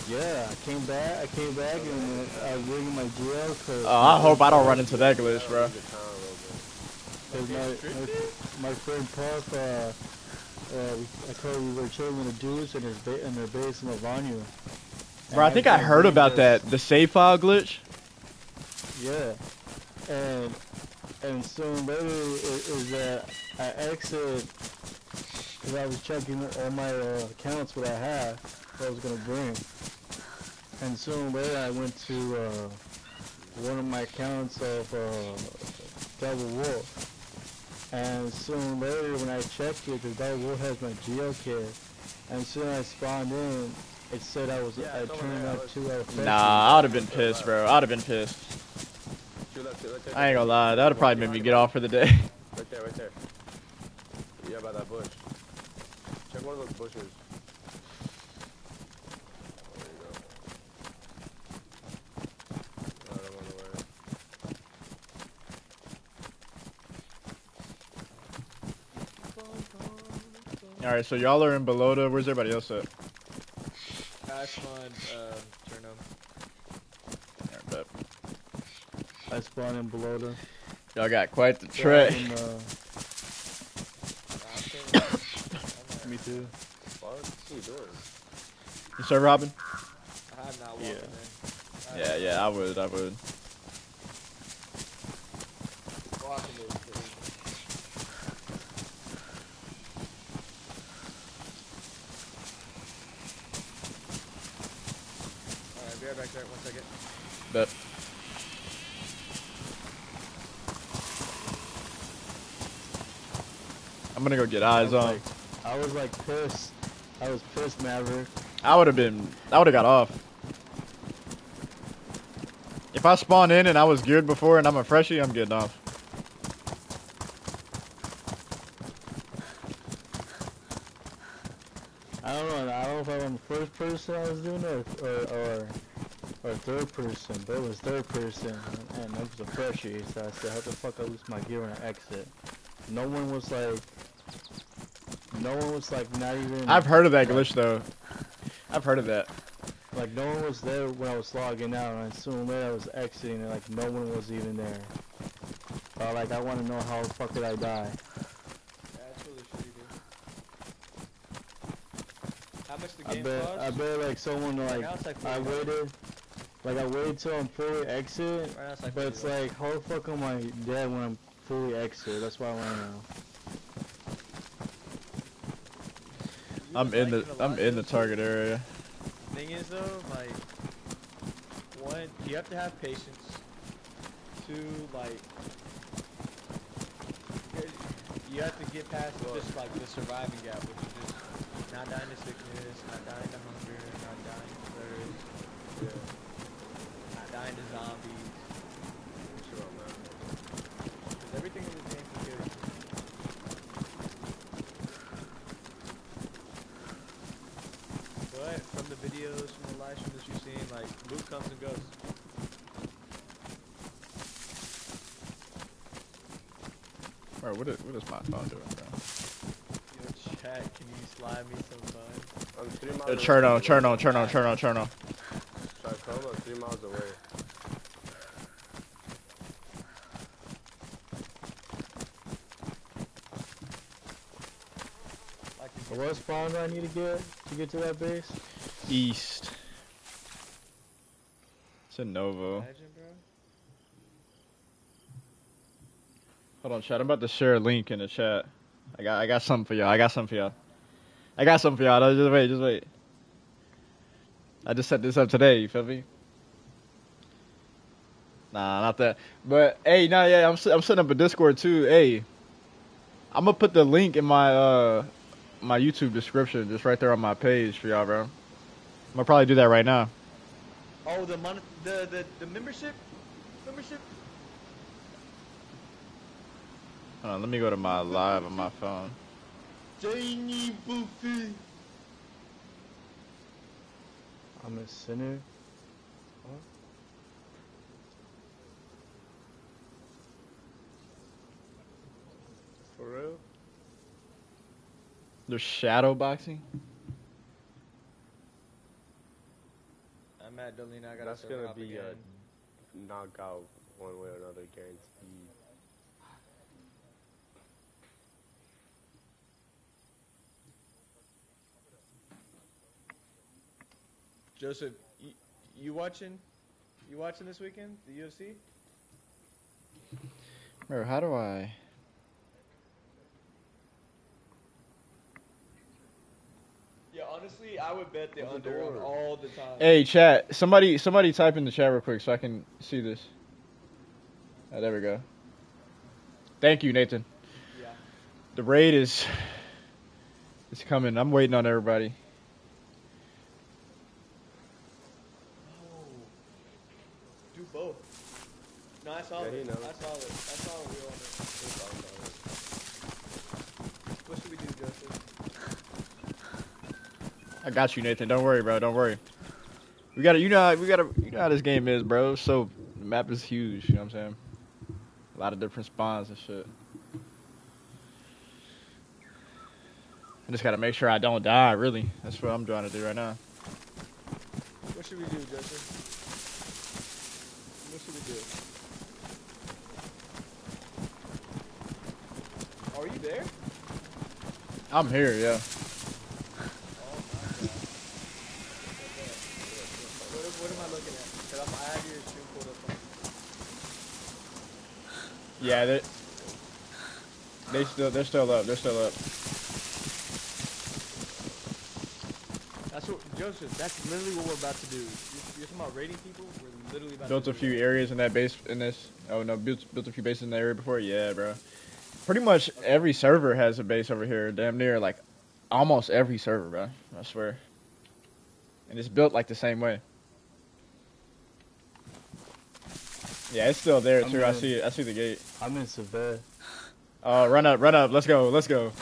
Yeah, I came back. I came back, and uh, I was my gear because Oh, I hope I don't run into that glitch, bro. Leave the town real quick. my, my my friend Puff, uh, uh, I told him we were chilling with the dudes in his ba- in their base in Lavanya. Bro, I think I heard about that. The save file glitch? Yeah, and and soon later is, is that I exited because I was checking all my uh, accounts what I had, what I was gonna bring, and soon later I went to uh, one of my accounts of uh, Double Wolf, and soon later when I checked it, because Double Wolf has my geo And soon as I spawned in, it said I was Yeah, I turned up was- two out of Nah, I would have been pissed, bro. I'd have been pissed. Two left, two left, I ain't gonna lie, that would have probably made me get off for the day. Right there, right there. Yeah, by that bush. Check one of those bushes. There you go. I don't wanna wear it. All right, so y'all are in Balota. Where's everybody else at? Ashmont, uh, Cherno. Alright, bet. I spawned in Balota. Y'all got quite the Yeah, trek. And, me too. What? What are you doing? You start robbing? I have not walked Yeah. in. Yeah, yeah, I would, I would. Walking is crazy. Alright, be right back there. One second. Bet. I'm gonna go get eyes was on. I was like pissed. I was pissed, Maverick. I would have been, I would have got off. If I spawned in and I was geared before and I'm a freshie, I'm getting off. I don't know. I don't know if I'm the first person I was doing it or or or, or third person, but it was third person, and, it was a freshie. So I said, "How the fuck I lose my gear when I exit?" No one was like, no one was like not even. I've heard of that glitch though. I've heard of that. like no one was there when I was logging out, and I soon later I was exiting, and like no one was even there. But like I want to know how the fuck did I die? That's really shitty, dude. How much the I bet cost? I bet like someone like now it's like I waited, like I waited till I'm fully exit, Right like but it's bucks. like how the fuck am I dead when I'm fully exit? That's why I want to know. You I'm in the, liking a I'm in the target area. Thing is though, like, one, you have to have patience. Two, like, you- you have to get past just like the surviving gap, which is just not dying to sickness, not dying to hunger, not dying to thirst, Yeah. not dying to zombies. Chill out, man. 'Cause everything in this game can kill you. But from the videos, from the live streams that you've seen, like loot comes and goes. Bro, what is, what is my phone doing, bro? Yo, chat, can you slide me some fun? I'm three miles Uh, away Cherno, from Cherno, the- Cherno, Cherno, Cherno. Tricoma, three miles away. Like, So what spawn do I need to get to get to that base? East. It's in Novo. Imagine, bro. Hold on, chat. I'm about to share a link in the chat. I got, I got something for y'all. I got something for y'all. I got something for y'all. Just wait, just wait. I just set this up today. You feel me? Nah, not that. But hey, nah, yeah, I'm s- I'm setting up a Discord too. Hey, I'm gonna put the link in my uh my YouTube description, just right there on my page for y'all, bro. I'm gonna probably do that right now. Oh, the mon- the the the membership, membership. Hold on, let me go to my live on my phone. Jamie Buffy. I'm a sinner. For real? There's shadow boxing. I'm mad, Dolina. I gotta That's gonna be again. a knockout one way or another, guaranteed. Joseph, you, you watching? You watching this weekend? The UFC? Bro, how do I? Yeah, honestly, I would bet the Open the under on door. all the time. Hey, chat. Somebody, somebody, type in the chat real quick so I can see this. Oh, there we go. Thank you, Nathan. Yeah. The raid is It's coming. I'm waiting on everybody. Oh. Do both. No, I saw Yeah, he it. knows. I saw it. I saw it. We were on it. What should we do, Joseph? I got you, Nathan. Don't worry, bro. Don't worry. We gotta, you know, how- we gotta, you know how this game is, bro. So the map is huge. You know what I'm saying? A lot of different spawns and shit. I just gotta make sure I don't die. Really, that's what I'm trying to do right now. What should we do, Joseph? What should we do? Are you there? I'm here, yeah. What, what am I looking at? Cause I'm, I have your stream pulled up. on- Yeah, they, they still, they're still up. They're still up. That's what, Joseph. That's literally what we're about to do. You're, you're talking about raiding people. We're literally about Built to a few that. areas in that base in this. Oh no, built built a few bases in that area before. Yeah, bro. Pretty much every server has a base over here. Damn near like almost every server, bro. I swear. And it's built like the same way. Yeah, it's still there I'm too. I see it. I see the gate. I'm in Seville. Oh, uh, run up, run up. Let's go. Let's go.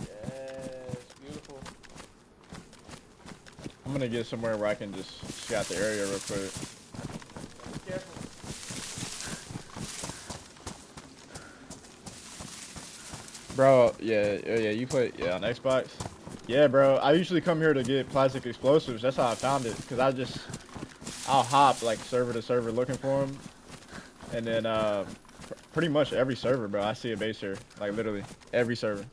Yes, beautiful. I'm gonna get somewhere where I can just scout the area real quick. Be careful. Bro, yeah, yeah, yeah, you play, yeah, on Xbox? Yeah, bro, I usually come here to get plastic explosives. That's how I found it. Because I just, I'll hop, like, server to server looking for them. And then, uh, pr- pretty much every server, bro, I see a base here. Like, literally, every server.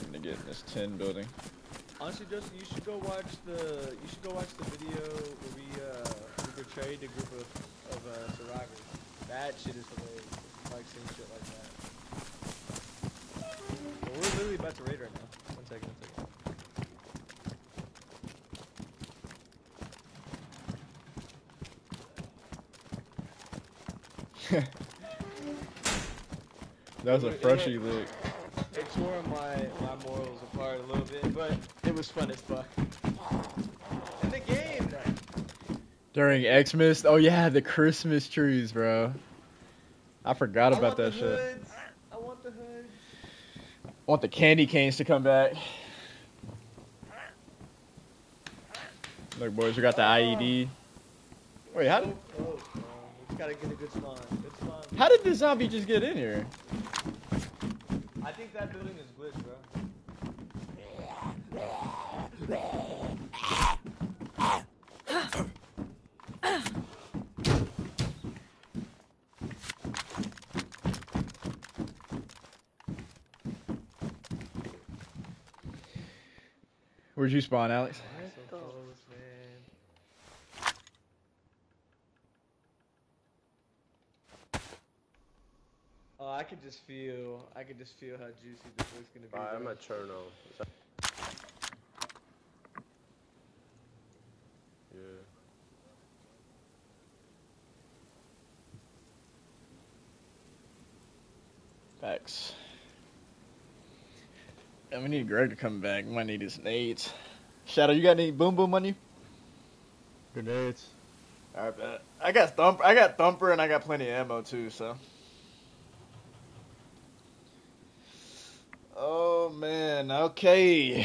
I'm gonna get in this tin building. Honestly, Justin, you should go watch the you should go watch the video where we uh we betrayed a group of of uh, survivors. That shit is hilarious. Like seeing shit like that. But we're literally about to raid right now. One second, one second. That was a freshie lick. It tore my my morals apart a little bit, but it was fun as fuck. In the game, During Xmas, oh yeah, the Christmas trees, bro. I forgot I about that shit. hoods. I want the hoods. I want the candy canes to come back. Look, boys, we got the IED. Wait, how did, So close. We gotta get a good spawn. Good spawn. how did the zombie just get in here? I think that building is glitched, bro. Where'd you spawn, Alex? So close, man. Oh, I could just feel, I could just feel how juicy this is gonna be. Alright, I'm a at Cherno. Yeah. Facts. And we need Greg to come back. We might need his nades. Shadow, you got any boom boom money? Grenades. I bet. I got thumper. I got thumper, and I got plenty of ammo too. So. Oh man. Okay.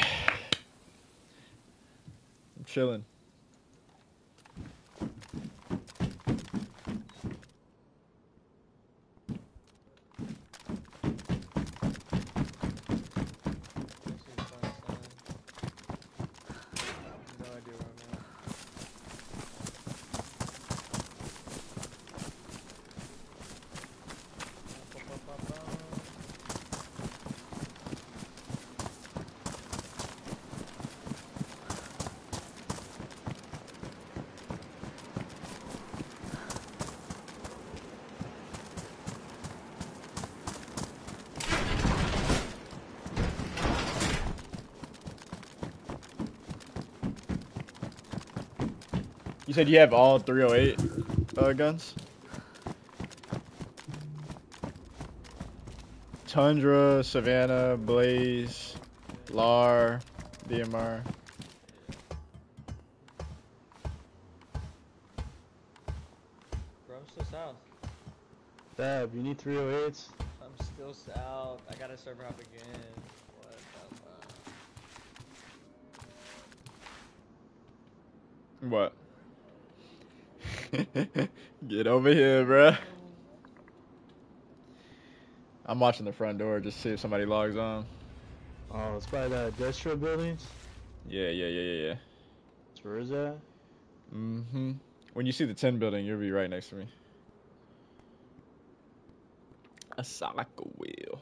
I'm chilling. This is fun, son. No idea where I'm at. You said you have all 308 uh, guns? Tundra, Savannah, Blaze, LAR, DMR. Bro, I'm still south. Dab, you need 308s? I'm still south. I gotta server hop again. What the fuck? What? Get over here, bruh. I'm watching the front door just to see if somebody logs on. Oh, it's by the industrial buildings? Yeah, yeah, yeah, yeah, yeah. That's where is that? Mm-hmm. When you see the 10 building, you'll be right next to me. A soccer wheel.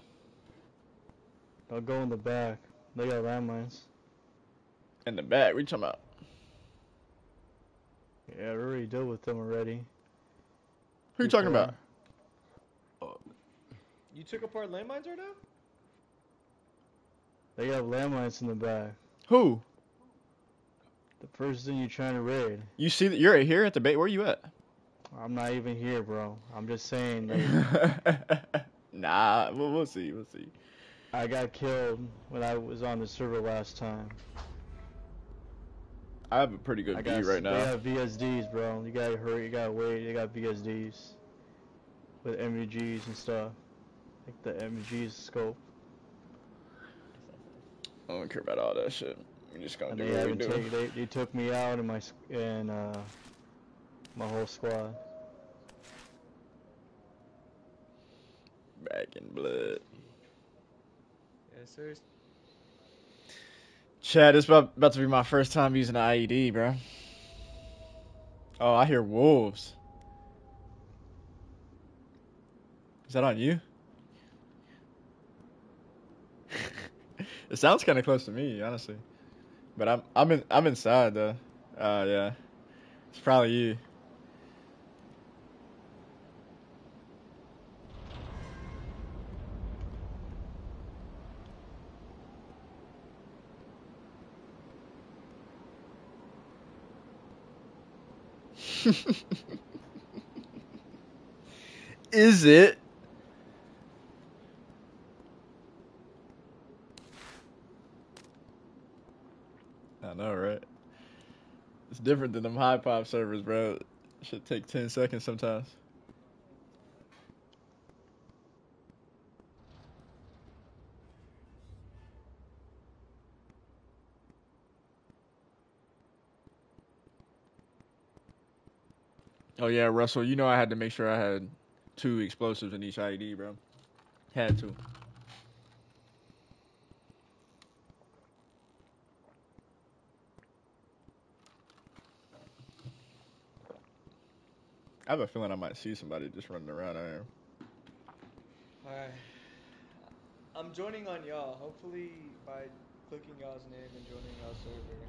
I'll go in the back. They got landmines. In the back, what you talking about? Yeah, we already dealt with them already. Who are you talking about? Uh, you took apart landmines right now? They got landmines in the back. Who? The person you're trying to raid. You see that you're right here at the bait. Where are you at? I'm not even here, bro. I'm just saying, like, nah, we'll, we'll see. We'll see. I got killed when I was on the server last time. I have a pretty good I beat got right They have VSDs, bro. You gotta hurry. You gotta wait. They got VSDs with MVGs and stuff, like the MVGs scope. I don't care about all that shit. We just gonna And do they what we haven't do. taken. They, they took me out and my and uh, my whole squad. Back in blood. Yes, sir. Chad, it's about, about to be my first time using an IED, bro. Oh, I hear wolves. Is that on you? it sounds kind of close to me, honestly. But I'm I'm in I'm inside though. Uh yeah. It's probably you. Is it? I know, right? It's different than them high pop servers, bro. Should take 10 seconds sometimes. Oh yeah, Russell, you know I had to make sure I had two explosives in each IED, bro. Had to. I have a feeling I might see somebody just running around out here. Alright. I'm joining on y'all. Hopefully by clicking y'all's name and joining y'all's server.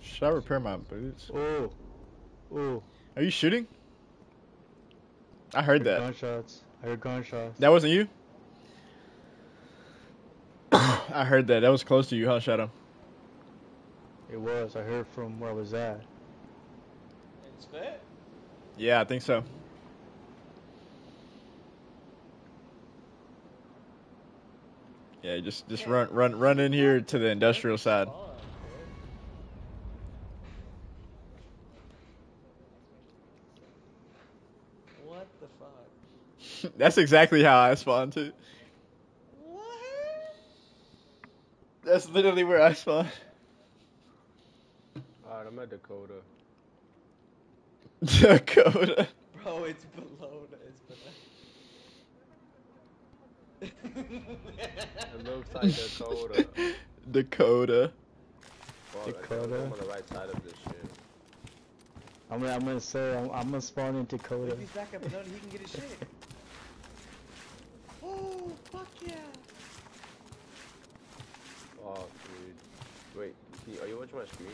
Should I repair my boots? Oh, oh. Are you shooting? I heard that. Gunshots. I heard gunshots. That wasn't you? I heard that. That was close to you, huh, Shadow? It was. I heard from where I was at. It's fit? Yeah, I think so. Yeah, just just run run run in here to the industrial side. What the fuck? That's exactly how I spawned too. What? That's literally where I spawned. Alright, I'm at Dakota. Dakota. Bro, it's below. It's below. It looks like Dakota. Dakota. Fuck, I think Dakota? I'm on the right side of this shit. I'm gonna, I'm gonna say I'm, I'm gonna spawn in Dakota. If he's back up alone, he can get his shit. Oh, fuck yeah. Oh, dude. Wait, can are you watching my screen?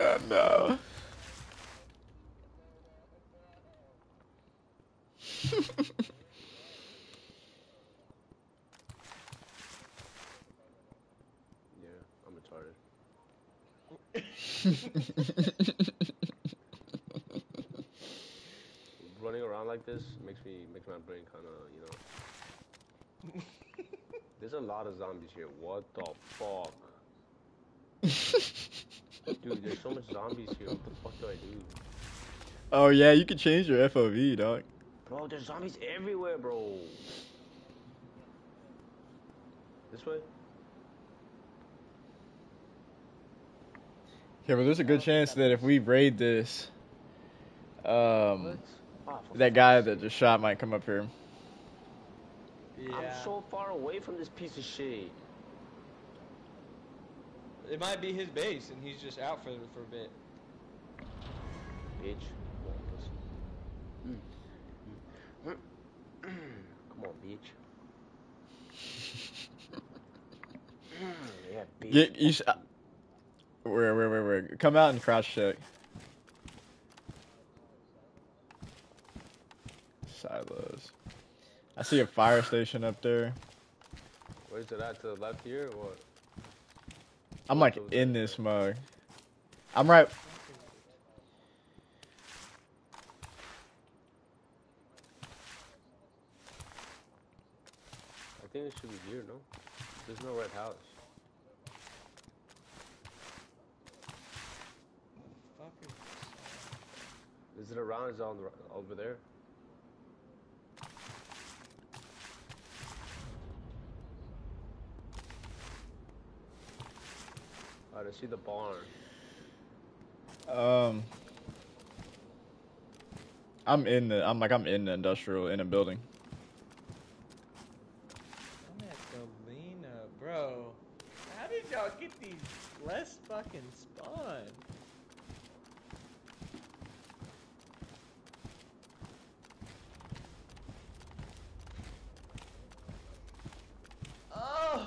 oh, no. Running around like this makes me makes my brain kind of you know. There's a lot of zombies here. What the fuck? Dude, there's so much zombies here. What the fuck do I do? oh yeah, you can change your FOV, dog. Bro, there's zombies everywhere, bro. This way? Yeah, but there's a good chance that if we raid this, um, What? For that guy that just shot might come up here. Yeah. I'm so far away from this piece of shit. It might be his base, and he's just out for for a bit. Bitch. Come on. Come on, bitch. yeah, bitch. Yeah, you. Where, where, where, where? Come out and crouch check. Silos. I see a fire station up there. Where's it at? To the left here or what? I'm like in this mug. I'm right. I think it should be here, no? There's no red house. Is it around? Is it on the, over there? Alright, I see the barn. Um. I'm in the. I'm like I'm in the industrial in a building. I'm at Galena, bro. How did y'all get these less fucking spawn? Oh!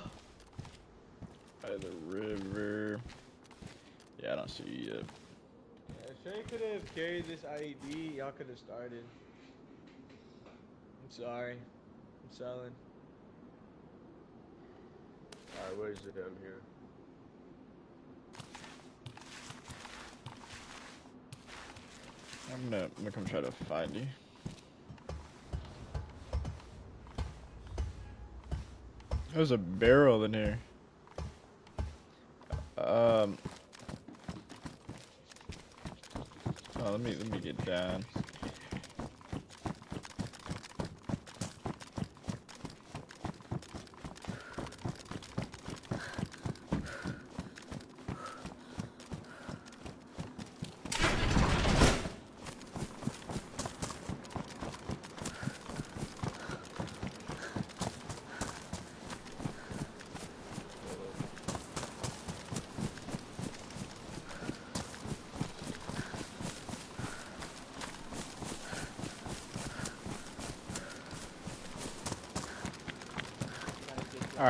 By the river. Yeah, I don't see you yet. Yeah, if Trey could have carried this IED, y'all could have started. I'm sorry. I'm selling. Alright, where is it down here? I'm gonna, I'm gonna come try to find you. There's a barrel in here. Um. Oh, let me let me get down.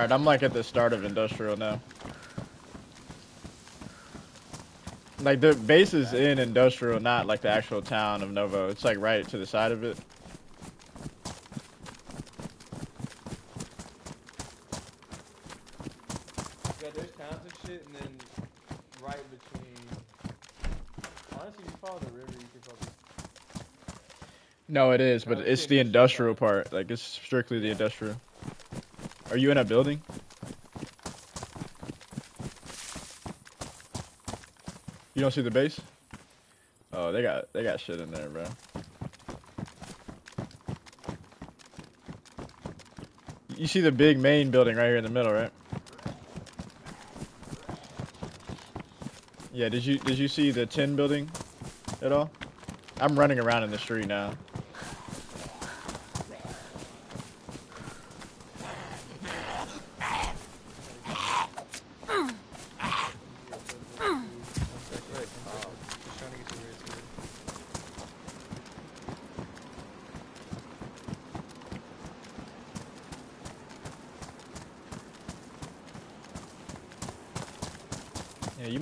All right, I'm like at the start of industrial now. Like the base is in industrial, not like the actual town of Novo. It's like right to the side of it. Yeah, there's towns and shit, and then right between. Honestly, if you follow the river, you can probably. No, it is, but it's the industrial part. Like it's strictly the industrial. Are you in a building? You don't see the base? Oh, they got they got shit in there, bro. You see the big main building right here in the middle, right? Yeah, did you did you see the tin building at all? I'm running around in the street now.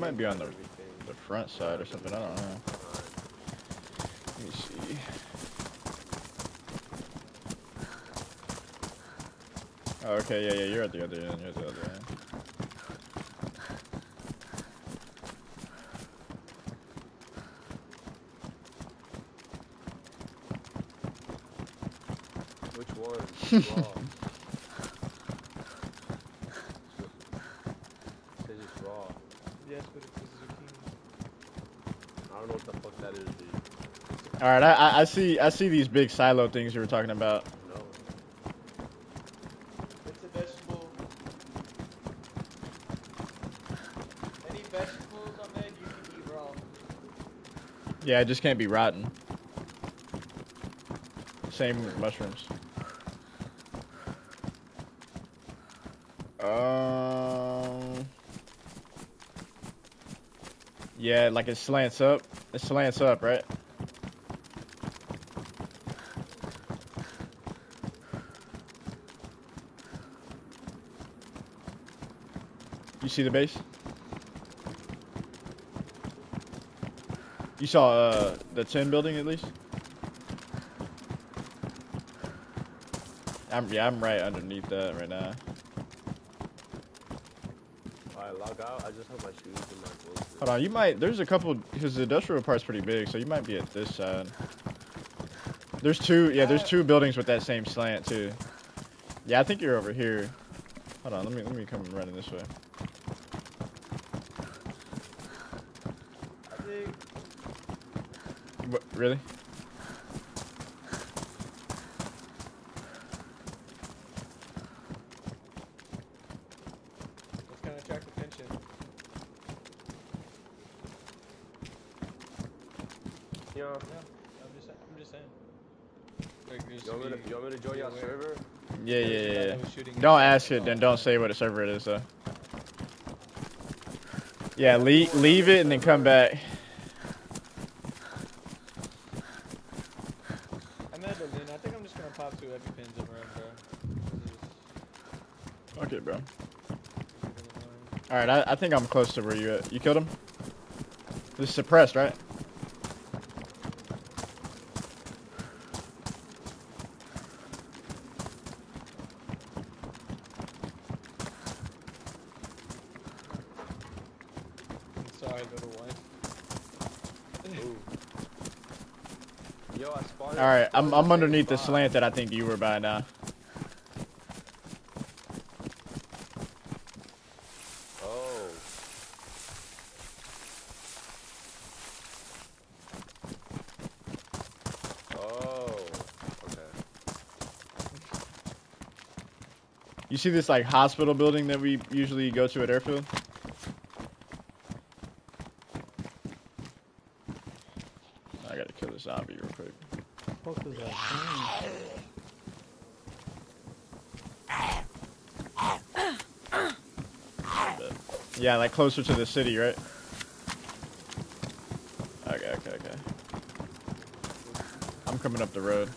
might be on the, the front side or something. I don't know. Let me see. Oh, okay, yeah, yeah, you're at the other end, you're at the other end. Which one? I, see I see these big silo things you were talking about. No. It's a vegetable. Any vegetables on there you can eat raw. Yeah, it just can't be rotten. Same with mushrooms. Um. Yeah, like it slants up. It slants up, right? See the base? You saw uh, the 10 building at least? I'm, yeah, I'm right underneath that right now. Alright, log out. I just have my shoes and my clothes. Hold on, you might. There's a couple because the industrial part's pretty big, so you might be at this side. There's two. Yeah, there's two buildings with that same slant too. Yeah, I think you're over here. Hold on, let me let me come running this way. I think What, really? it's gonna attract attention. Yeah. Yeah, I'm just, I'm just saying. Like, You want, me to to, you want me to join your server? Yeah, yeah, There was a guy yeah. yeah. was shooting at Don't ask it, then don't say what a server it is though. Yeah, leave leave it and then come back. I'm at the lane. I think I'm just gonna pop two EpiPens in room, bro. This is- Okay, bro. this is annoying. All right, I, I think I'm close to where you at. You killed him. This is suppressed, right? Sorry, little one. Yo, All right, I'm I'm same underneath the slant that I think you were by now. Oh. Oh. Okay. You see this like hospital building that we usually go to at airfield? I gotta kill this zombie real quick. What that yeah, like closer to the city, right? Okay, okay, okay. I'm coming up the road.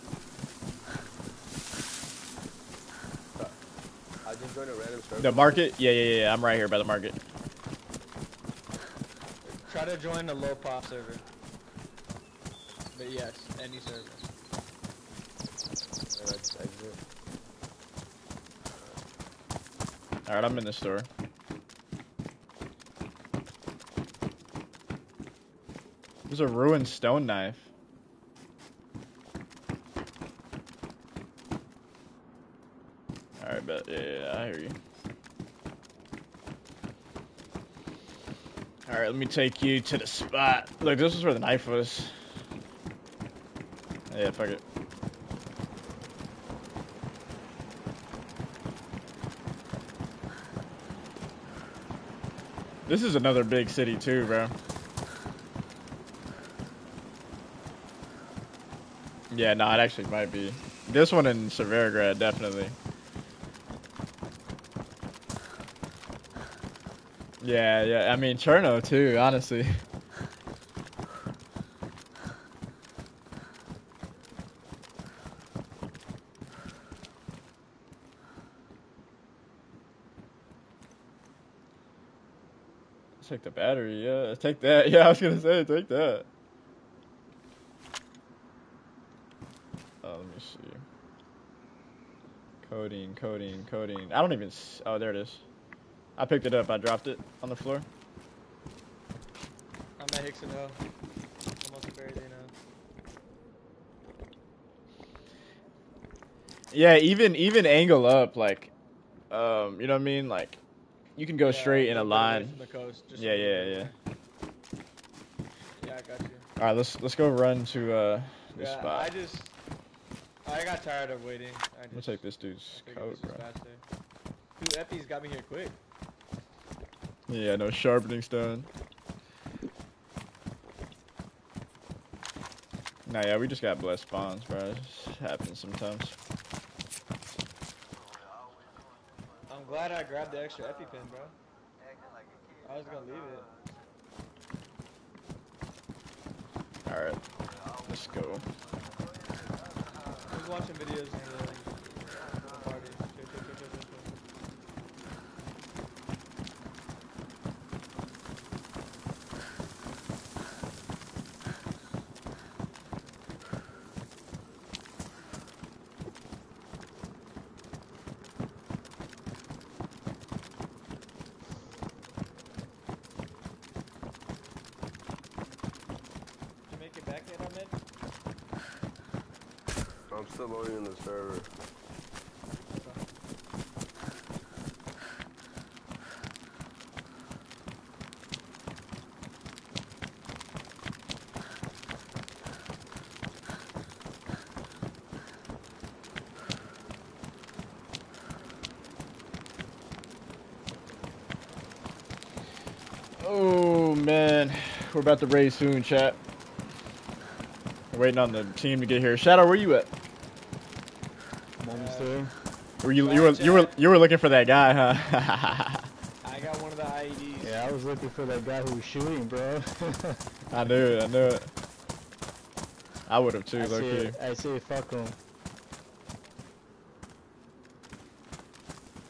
I just joined a random server. The market? Yeah, yeah, yeah. yeah, I'm right here by the market. Try to join the low pop server. But yes, any server. And I. All right, I'm in the store. There's a ruined stone knife. All right, but yeah, yeah, yeah, I hear you. All right, let me take you to the spot. Look, this is where the knife was. Yeah, fuck it. This is another big city too, bro. Yeah, no, it actually might be. This one in Severograd, definitely. Yeah, yeah. I mean, Cherno too, honestly. Take the battery, yeah. Take that. Yeah, I was gonna say, take that. Oh, let me see. Coding, coding, coding. I don't even. Oh, there it is. I picked it up. I dropped it on the floor. I'm at Hickson Hill. Almost buried in Yeah, even even angle up, like, um, you know what I mean? Like, you can go Yeah, straight in a little bit away line. the coast, just Yeah, yeah, yeah. Yeah, I got you. All right, let's let's go run to uh this Yeah, spot. I just, I got tired of waiting. I I'm gonna take this dude's coat, bro. faster. Dude, Epi's got me here quick. Yeah, no sharpening stone. Nah, yeah, we just got blessed spawns, bro. It happens sometimes. I'm glad I grabbed the extra EpiPen, bro. I was gonna leave it. All right, let's go. I was watching videos uh, of the, the party. Chill, chill, chill, chill, chill, chill. Did you make it back yet, Ahmed? I'm still loading in the server. Oh man, we're about to raise soon, chat. We're waiting on the team to get here. Shadow, where you at? Monastery. Were you you were you were you were looking for that guy, huh? I got one of the IEDs. Yeah, I was looking for that guy who was shooting, bro. I knew it. I knew it. I would have too, I low key. say, I say, fuck him.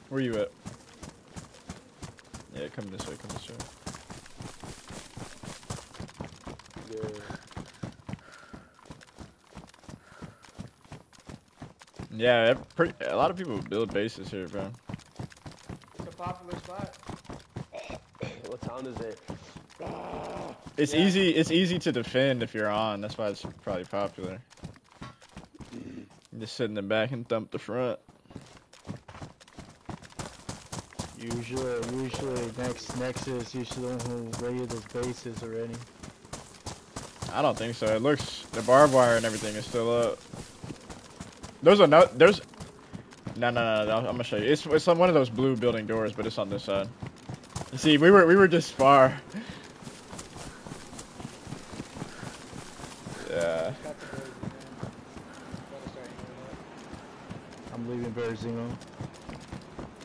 Where you at? Yeah, come this way. Come this way. Yeah. Yeah, pretty, a lot of people build bases here, bro. It's a popular spot. What town is it? It's Yeah. easy. It's easy to defend if you're on. That's why it's probably popular. Just sit in the back and thump the front. Usually, usually next Nexus, usually the one who raided those bases already. I don't think so. It looks the barbed wire and everything is still up. There's a no. There's no, no, no, no. I'm gonna show you. It's it's on one of those blue building doors, but it's on this side. See, we were we were just far. Yeah. Got the birds in there. Gotta start aiming I'm leaving Berezino. it.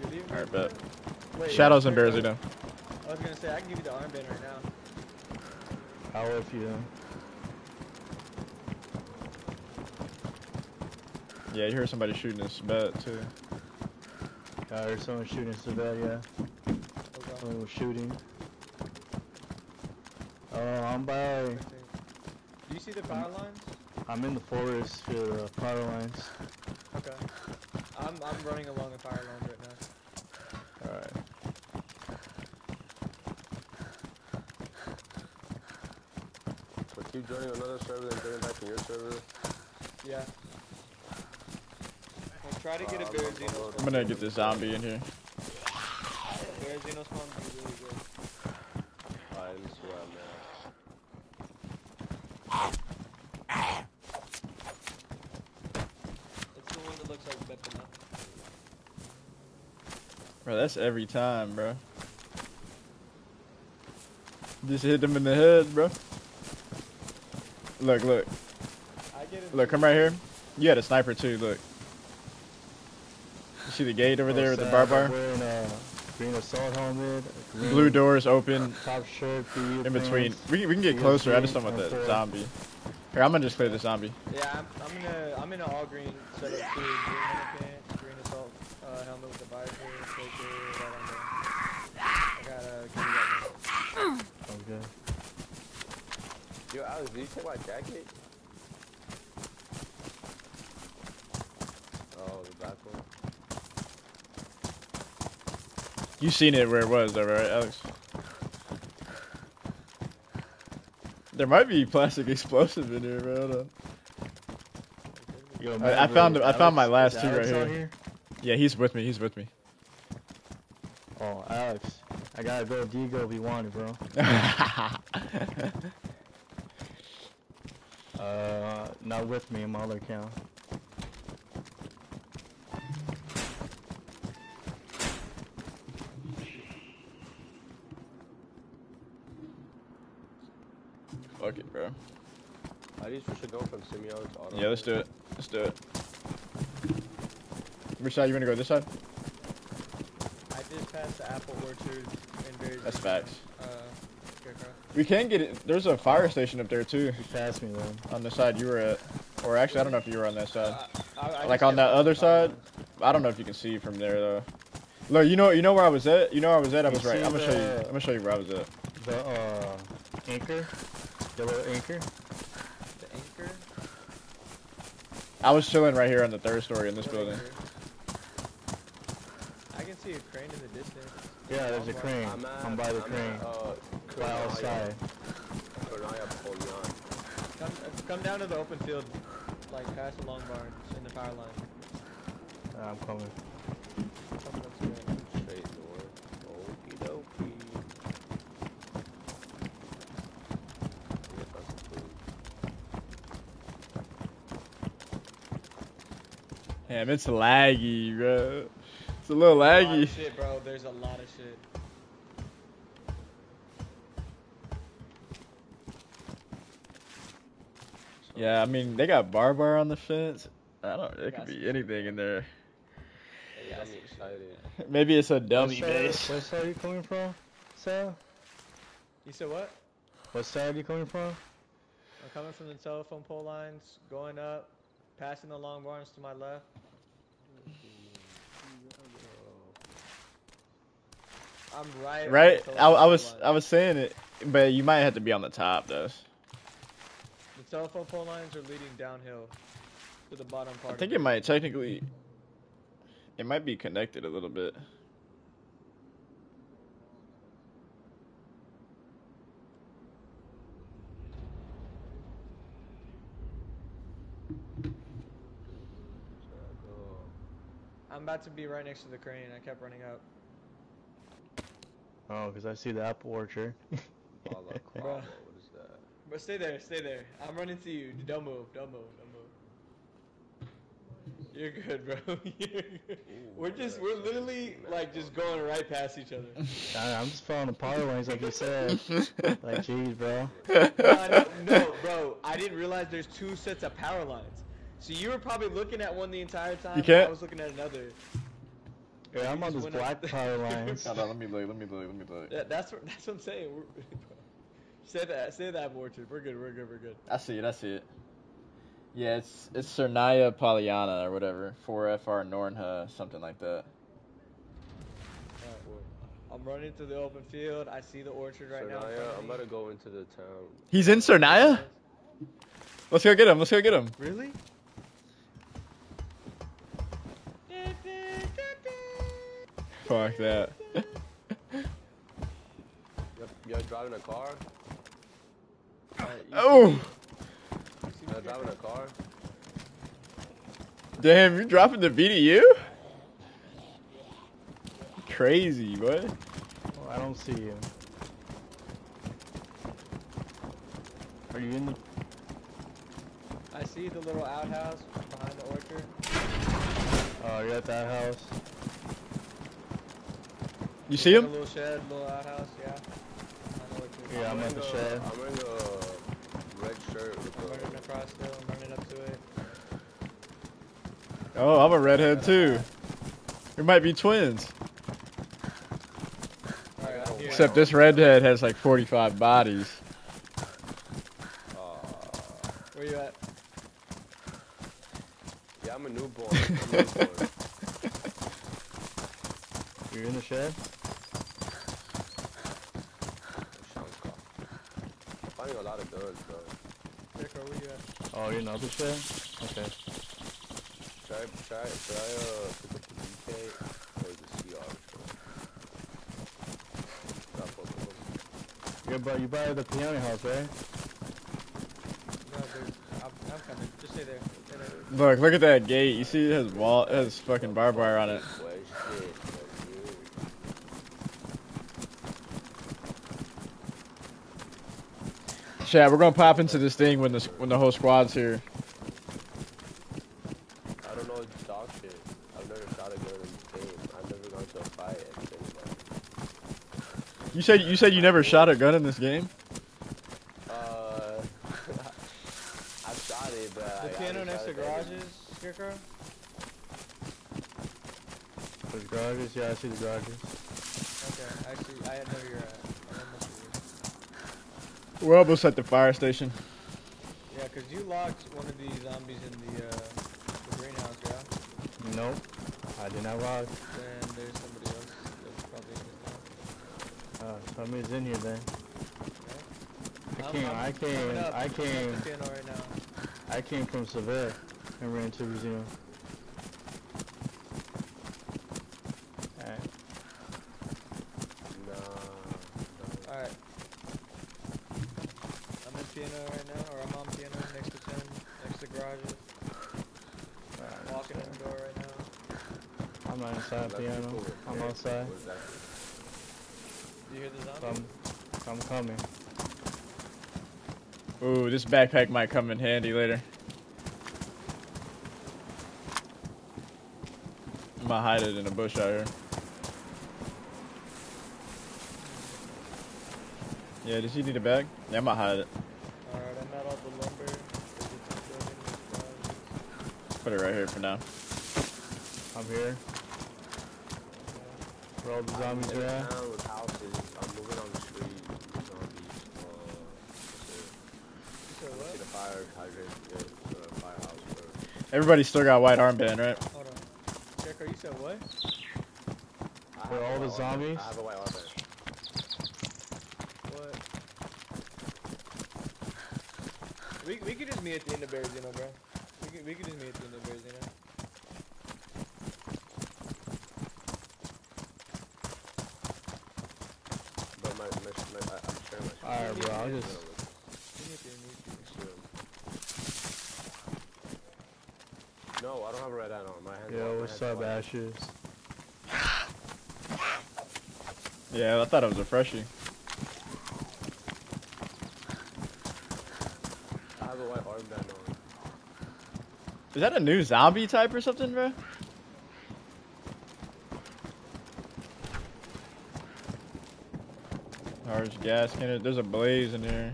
You're leaving? All right, bet. Wait, Shadows and wait, bears, wait. you know. I was gonna say I can give you the armband right now. How if you? Yeah, you heard somebody shooting this bet too. I heard someone shooting so bad, yeah. Okay. Someone was shooting. Oh, I'm by. Do you see the power lines? I'm in the forest for the power lines. Okay. I'm I'm running along the power lines right now. All right. So keep joining another server, then joining back to your server. Yeah. We'll try to get a bear I'm- Xeno I'm I'm gonna get this zombie in here. Bear Xeno spawn would be really good. Alright, let me see where I'm at. It's the one that looks like Bepina. Bro, that's every time, bro. Just hit them in the head, bro. Look, look, I get it. look. Come right here. You had a sniper too. Look. You see the gate over there with the What's barbed that? I'm wire? wearing a green assault helmet. green Blue doors open Top shirt, PU in between. We can, we can get closer. I just don't want the zombie. Here, I'm gonna just clear the zombie. Yeah, I'm, I'm in a I'm in an all green setup too. Green helmet pants, green assault uh, helmet with the visor, shaker, right on there. I gotta give you that. one. Okay. Yo, Alex, did you take my jacket? Oh, the black one. You seen it where it was, though, right, Alex? There might be plastic explosive in here, bro. Yo, I- I found- I found my last two right Alex on here. Yeah, he's with me. He's with me. Oh, Alex, I gotta go Digo if you want it, bro. Uh, not with me in my other account. Should go from Simeon to Auto. Yeah, let's do it. Let's do it. Which side you wanna go? This side? I just passed the apple orchard and very. That's facts. Uh, We can get it. There's a fire station up there too, You passed me then. on the side you were at. Or actually, I don't know if you were on that side. I, I Like on kept that other the power side? I don't know if you can see from there though. Look, you know, you know where I was at. You know where I was at. I You was right. I'm gonna show you. I'm gonna show you where I was at. The uh, anchor, the little anchor. lines. The anchor. I was chilling right here on the third story in this building. I can see a crane in the distance. Yeah, there's a crane. I'm, at, I'm by the I'm crane. At, uh, By outside. Come, uh, come down to the open field, like past the long barn in the power line. Uh, I'm coming. Coming up to it. Straight north. Okie dokie. I guess that's the food. Damn, it's laggy, bro. It's a little A lot laggy. of shit, bro. There's a lot of shit. Yeah, I mean they got barbed wire on the fence. I don't. It could be some- anything in there. Yeah, I'm excited. Maybe it's a dummy side, base. what side are you coming from, Sal? You said what? What side are you coming from? I'm coming from the telephone pole lines, going up, passing the long barns to my left. I'm right. Right? I, I was. I was saying it, but you might have to be on the top though. The telephone pole lines are leading downhill to the bottom part. I think it might technically. It might be connected a little bit. I'm about to be right next to the crane. I kept running up. Oh, because I see the apple orchard. Balaclava, what is that? But stay there, stay there. I'm running to you. Don't move, don't move, don't move. You're good, bro. You're good. We're just, we're literally like just going right past each other. I, I'm just following the power lines like you said. Like, jeez, bro. no, no, bro. I didn't realize there's two sets of power lines. So you were probably looking at one the entire time. You can't- I was looking at another. Yeah, I'm on just this went up- black power lines. Hold on, let me look. Let me look. Let me look. Yeah, that's what that's what I'm saying. We're, say that, say that, Orchard. We're good. We're good. We're good. I see it. I see it. Yeah, it's it's Chernaya Polana or whatever. 4FR Nornha, something like that. Alright, well, I'm running through the open field. I see the orchard right now. in Chernaya, front I'm me. about to go into the town. He's in Cernaya? Let's go get him. Let's go get him. Really? Fuck that. You're, you're driving a car? Alright, you Oh, you see me, You're driving a car? damn! You're dropping the BDU? Crazy, what? Oh, I don't see you. Are you in the? I see the little outhouse behind the orchard. Oh, you're at that house. You see A him? little shed, little outhouse, yeah. Behind the orchard. Yeah, I'm at the shed. I'm wearing a red shirt with I'm running across still. I'm running up to it. Oh, I'm a redhead too. We might be twins. Alright, Except this redhead has like 45 bodies. Uh, Where you at? yeah, I'm a newborn. I'm a newborn. You're in the shed. Shankar. I'm finding a lot of guns, bro. Scarecrow, where you at? You're in the other shed. Okay. Try, I, try, I, uh, pick up the DK or the CR? Should I fuck with them? You're by you by the piano house, right? No, there's. I'm, I'm coming. Just stay there. Stay there. Look, look at that gate. You see it has wall, it has fucking barbed wire on it. Shit. Chad, we're gonna pop into this thing when the when the whole squad's here. you- I don't know dog shit. I've never shot a gun in this game. I've never gone to a fight and anybody. You said you said you never shot a gun in this game. Uh, I've shot it, but I The piano haven't next shot to it that garages, Scarecrow? There's garages. Yeah, I see the garages. Okay, actually, I know where you're at. I know most of you. We're almost at the fire station. Yeah, because you locked one of these zombies in the, uh, the greenhouse, yeah? Nope. I did not log. Then there's somebody else that's probably in this Uh, somebody's in here then. I I'm- came. I'm I came. I came. right now. I came from Seville and ran to Museum. Alright. Nah, nah. Alright. I'm in piano right now, or I'm on piano next to 10, next to garages. Alright, Walking in the door right now. I'm not inside That's piano. people with I'm hair. outside. What is that? You hear the zombie? I'm, I'm. Ooh, this backpack might come in handy later. I'm gonna hide it in a bush out here. Yeah, does he need a bag? Yeah, I'm gonna hide it. Alright, I'm at all the lumber. There's a two buildings, Put it right here for now. I'm here. Where all the zombies are at. town with houses. I'm moving on the street. with Zombies. Uh, So what's it? what? See the fire hydrant. Yeah, it's a firehouse. Or, Everybody still got white armband, right? Hold on. Scarecrow, you said what? I Where all the white armband. zombies? I have a white armband. What? We, we could just meet at the end of Berezino, bro. We could, we could just meet at the end of Berezino. But my, my, my, I, I'm sharing my screen. Alright, bro. I'll Yeah, just. We meet at the end, we meet at the end. No, I don't have a red hat on. My hands Yo, my what's hands up, white. Ashes? Yeah, I thought it was a freshie. I have a white armband on. Is that a new zombie type or something, bro? Large gas can. There's a blaze in there.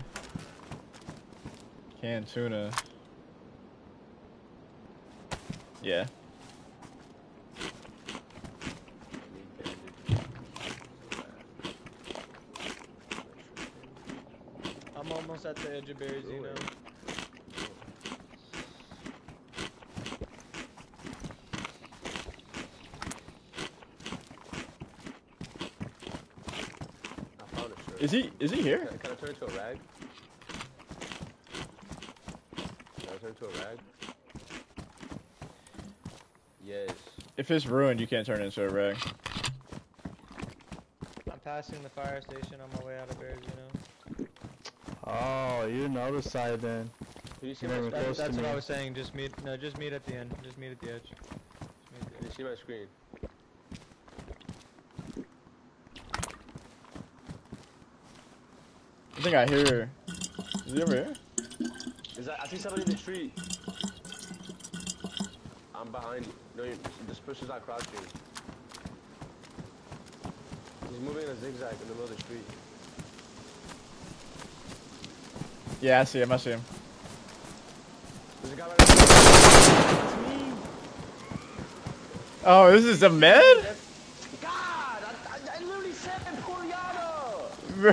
Canned tuna. Yeah. I'm almost at the edge of Berezino. I found a shirt. Is he? Is he here? Can, can I turn into a rag? Can I turn into a rag? Yes. If it's ruined, you can't turn into a rag. I'm passing the fire station on my way out of Berezino. Oh, you're on the other side then. Can you see Never my screen? That's, that's what me. I was saying. Just meet. No, just meet at the end. Just meet at the edge. Just meet at the Can you see my screen? I think I hear. Is he over here? Is that? I see somebody in the tree. I'm behind you. No, you, this person's not crouching. He's moving in a zigzag in the middle of the street. Yeah, I see him. I see him. There's a guy right. Oh, this is a med? God! I, I, I literally said Poriano! Bro.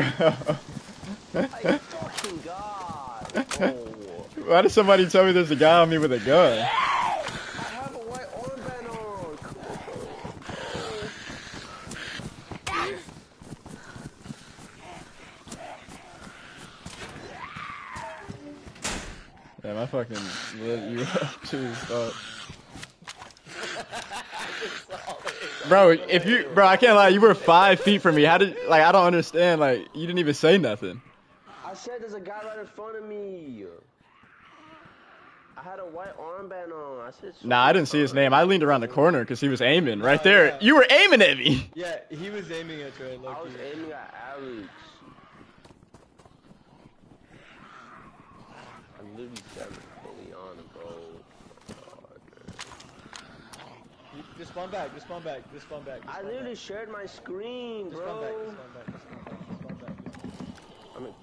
My fucking god! Oh. Why did somebody tell me there's a guy on me with a gun? I have a white armband on! Come on. Yeah, my fucking lit you up too. Fuck. Bro, if you, bro, I can't lie. You were five feet from me. How did, like, I don't understand. Like, you didn't even say nothing. I said there's a guy right in front of me. I had a white armband on. I said. Nah, I didn't see his name. I leaned around the corner because he was aiming right Oh, there. yeah. You were aiming at me. Yeah, he was aiming at Trey. I was Lucky. aiming at Alex. I literally said Leon, bro. God, man. You- Just spawn back. Just spawn back. Just spawn back. Just I spawn literally back. shared my screen, Just spawn back. bro. Just spawn back. Just spawn back. Just spawn back. I'm in,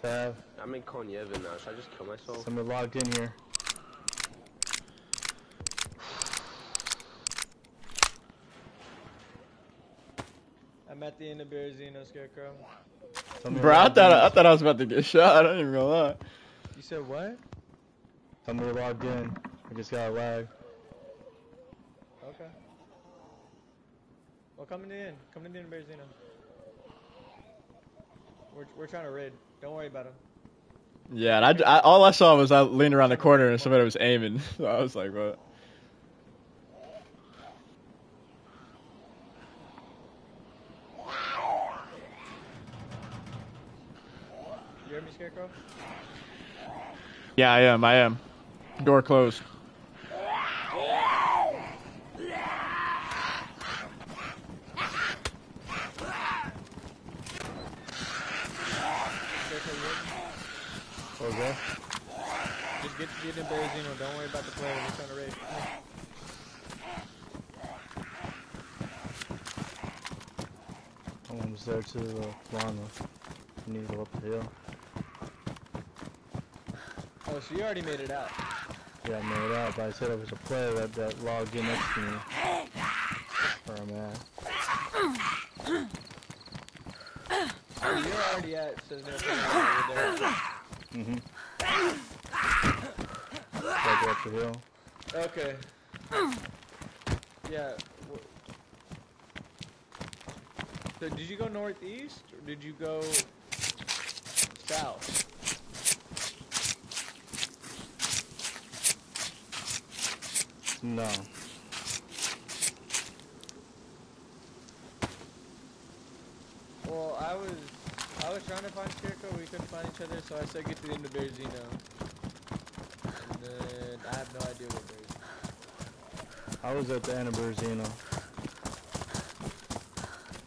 Sav, I'm in Konyevin now. Should I just kill myself? somebody logged in here. I'm at the end of Berezino, Scarecrow. Somebody Bro, I thought in. I thought I was about to get shot. I ain't even gonna lie. You said what? Somebody logged in. I just got a lag. Okay. Well, come in the end. Come in the end, Berezino. We're, we're trying to raid. Don't worry about him. Yeah, and I, I- all I saw was I leaned around the corner and somebody was aiming. So I was like, what? You hear me, Scarecrow? Yeah, I am. I am. Door closed. Scarecrow, you hear me? What was that? Just get, get in Berezino. Don't worry about the player. We're trying to raid. I was there to the Lana. You need to go up the hill. Oh, so you already made it out. Yeah, I made it out, but I said it was a player that, that logged in next to me. Where I'm at. Oh, you're already at Cisneros. You're there. Mm-hmm. Gotta the hill. Okay. Yeah. So did you go northeast or did you go south? No. Well, I was I was trying to find Scarecrow. We couldn't find each other, so I said get to the end of Berezino. I have no idea where Berezino. I was at the end.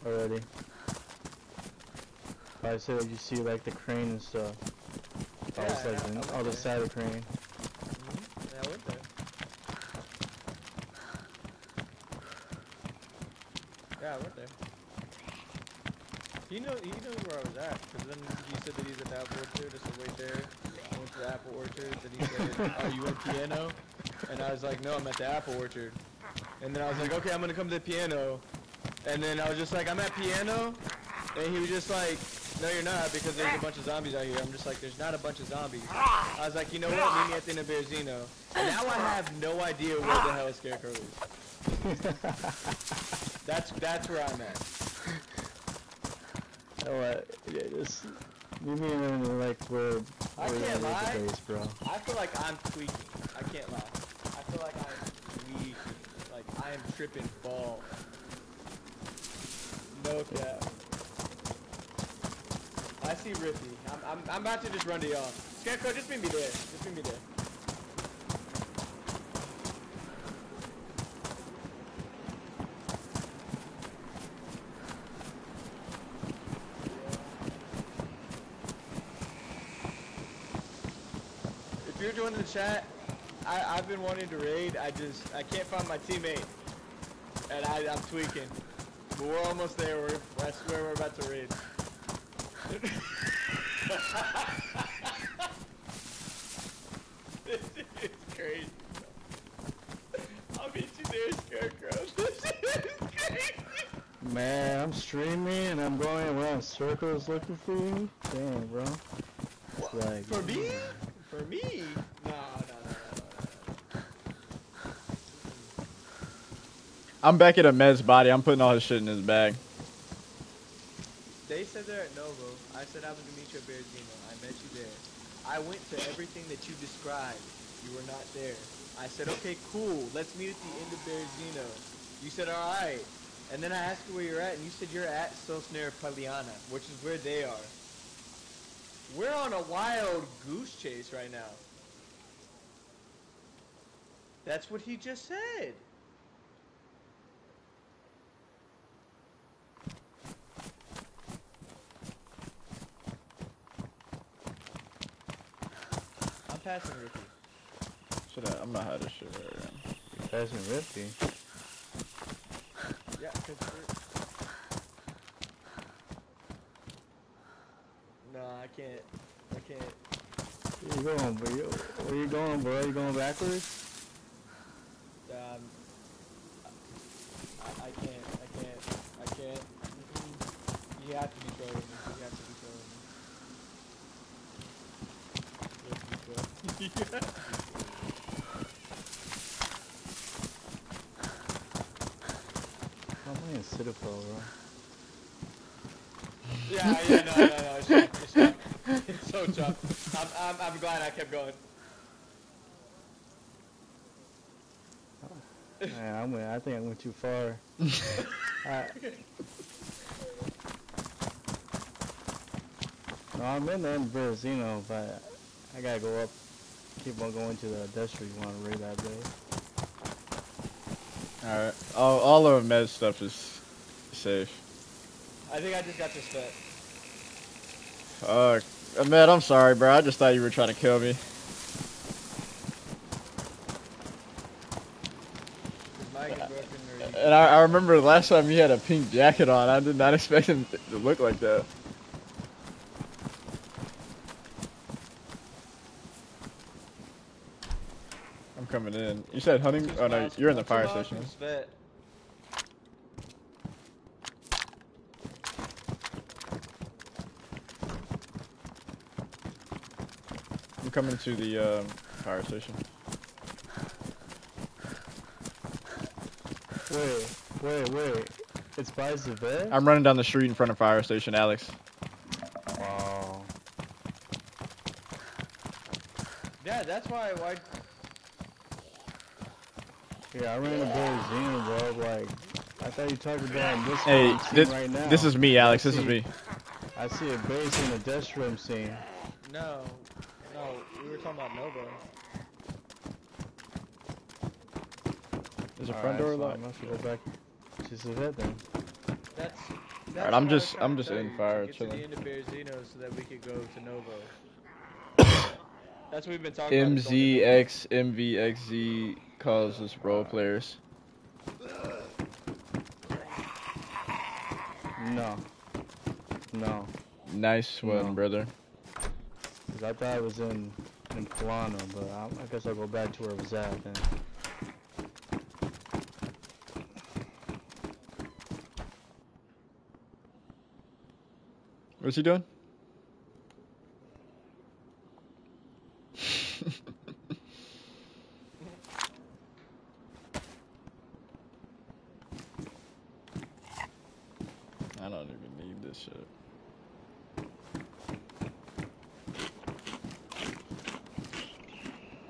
Already. I said you see like the crane and stuff. I was Yeah, like I the other side of the crane. Mm-hmm. Yeah, I went there. Yeah, I went there. He knew he knew where I was at, because then he said that he's at the apple orchard. I said wait there. I went to the apple orchard. Then he said, "Are you at piano?" And I was like, "No, I'm at the apple orchard." And then I was like, "Okay, I'm gonna come to the piano." And then I was just like, "I'm at piano," and he was just like, "No, you're not, because there's a bunch of zombies out here." I'm just like, "There's not a bunch of zombies." I was like, "You know what? Meet me at the end of Berezino." And now I have no idea where the hell Scarecrow is. That's that's where I'm at. Oh, uh, yeah, just meet me in like where I can't lie. base, bro. I feel like I'm tweaking. I can't lie. I feel like I'm tweaking. Like I am tripping ball. No cap. I see Rippy. I'm, I'm, I'm about to just run to y'all. Scarecrow, just meet me there. Just meet me there. If you're joining the chat, I, I've been wanting to raid. I just I can't find my teammate, and I, I'm tweaking. But we're almost there. We're I swear we're about to raid. this is crazy. I'll meet you there, Scarecrow. This is crazy. Man, I'm streaming and I'm going around circles looking for you. Damn, bro. Like For me? For me? No, no, no, no, no. I'm back at a med's body. I'm putting all his shit in his bag. They said they're at Novo. I said I was gonna meet you at Berezino. I met you there. I went to everything that you described. You were not there. I said, okay, cool. Let's meet at the end of Berezino. You said, all right. And then I asked you where you're at, and you said you're at Sosnare Paliana, which is where they are. We're on a wild goose chase right now. That's what he just said. Passing Ricky. Should I? I'm gonna hide this shit right now. Passing Rifty. Yeah, cause we're... No, I can't. I can't. Where you going, bro? Where you going, bro? You going backwards? Um, I, I can't. I can't. I can't. Mm-mm. You have to be trolling me. You have to be trolling me. You have to be trolling- You have to be I'm playing Citadel, bro. Yeah, yeah, no, no, no, it's tough, it's tough. It's so tough. I'm, I'm, I'm glad I kept going. Yeah, I went. I think I went too far. I, no, I'm in the end know, but I gotta go up. Keep on going to the district one right that day. All right. All all of med stuff is safe. I think I just got this bet. Uh, Ahmed, I'm sorry, bro. I just thought you were trying to kill me. Is Mike is broken or you? And I, I remember the last time you had a pink jacket on. I did not expect him to look like that. I'm coming in. You said hunting? Oh no, you're in the fire station. I'm coming to the um, fire station. Wait, wait, wait. It's by Zavet? I'm running down the street in front of fire station, Alex. Wow. Yeah, that's why. Why? Yeah, I ran into Berezino, bro. Like, I thought you talked about this Hey, scene this right now. this is me, Alex. This is me. I see a base in the death room scene. No, no. We were talking about Nova. There's a Alright, front door so I locked. must go back to Zavet then. That's. that's Alright, I'm what I was just- I'm just in fire, to get chilling. to the end of Berezino so that we could go to Novo. That's what we've been talking about. is going to Novo. MZX MVXZ calls us role players. No. No. Nice one, No. brother. Because I thought I was in, in Polano, but I, I guess I'll go back to where it was at then. What's he doing? I don't even need this shit.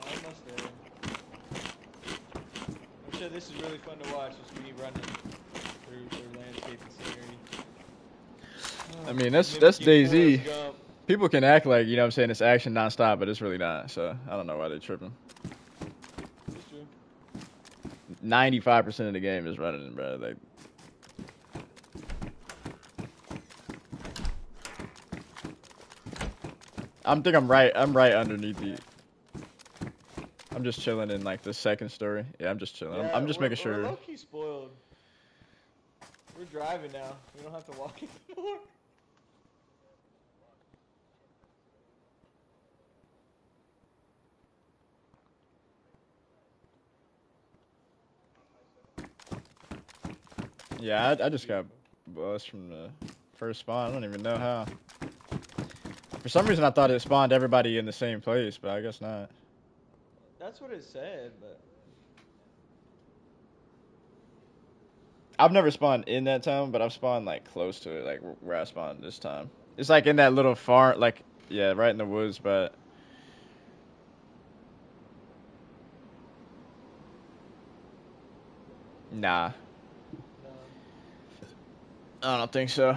Almost there. I'm sure this is really fun to watch. Just me running through, through landscape and scenery. I mean, that's that's DayZ. People can act like you know what I'm saying it's action nonstop, but it's really not. So I don't know why they're tripping. Ninety-five percent of the game is running, bro. Like, I'm think I'm right. I'm right underneath the. I'm just chilling in like the second story. Yeah, I'm just chilling. I'm, I'm just we're- making We're sure. low key spoiled. We're driving now. We don't have to walk anymore. Yeah, I, I just got bust from the first spawn. I don't even know how. For some reason, I thought it spawned everybody in the same place, but I guess not. That's what it said, but I've never spawned in that town, but I've spawned like close to it, like wh- where I spawned this time. It's like in that little farm, like yeah, right in the woods, but nah. I don't think so.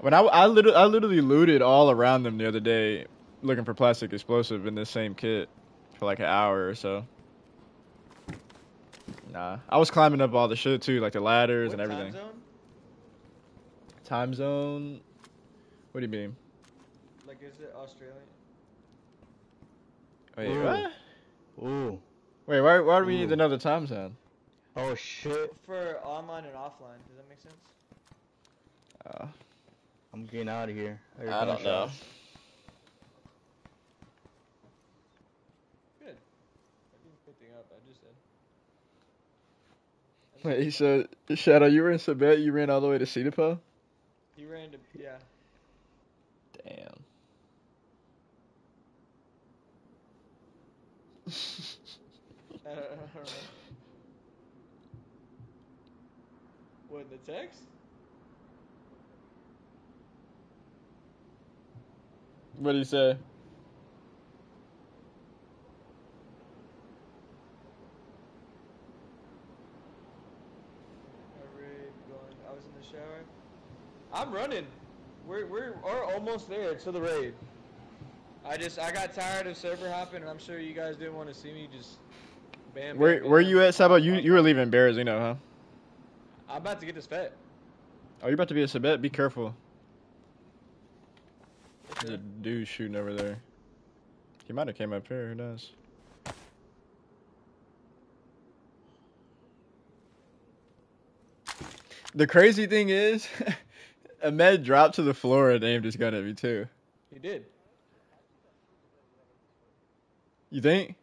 When I I literally I literally looted all around them the other day, looking for plastic explosive in this same kit for like an hour or so. Nah, I was climbing up all the shit too, like the ladders What and time everything. zone? Time zone. What do you mean? Like, is it Australian? Wait, Ooh. what? Ooh. Wait, why why do we need Ooh. to know the time zone? Oh shit. For online and offline, does that make sense? Uh, I'm getting out of here. hear I don't know. gunshots. Good. I didn't pick anything up. I just said. Wait, he said, Shadow, you were in Sabet, you ran all the way to Cedarpo? He ran to yeah. Damn. I don't, I don't know. What the text? What'd he say? I raid going. I was in the shower. I'm running. We're we're, we're almost there to the raid. I just I got tired of server hopping, and I'm sure you guys didn't want to see me just. Bam. Where bam, where bam. you at, Sabo? You you were leaving Berezino, huh? I'm about to get this fet. Oh, you're about to be a Sabet? Be careful. There's a dude shooting over there. He might have came up here, who knows? The crazy thing is, Ahmed dropped to the floor and aimed his gun at me too. He did. You think?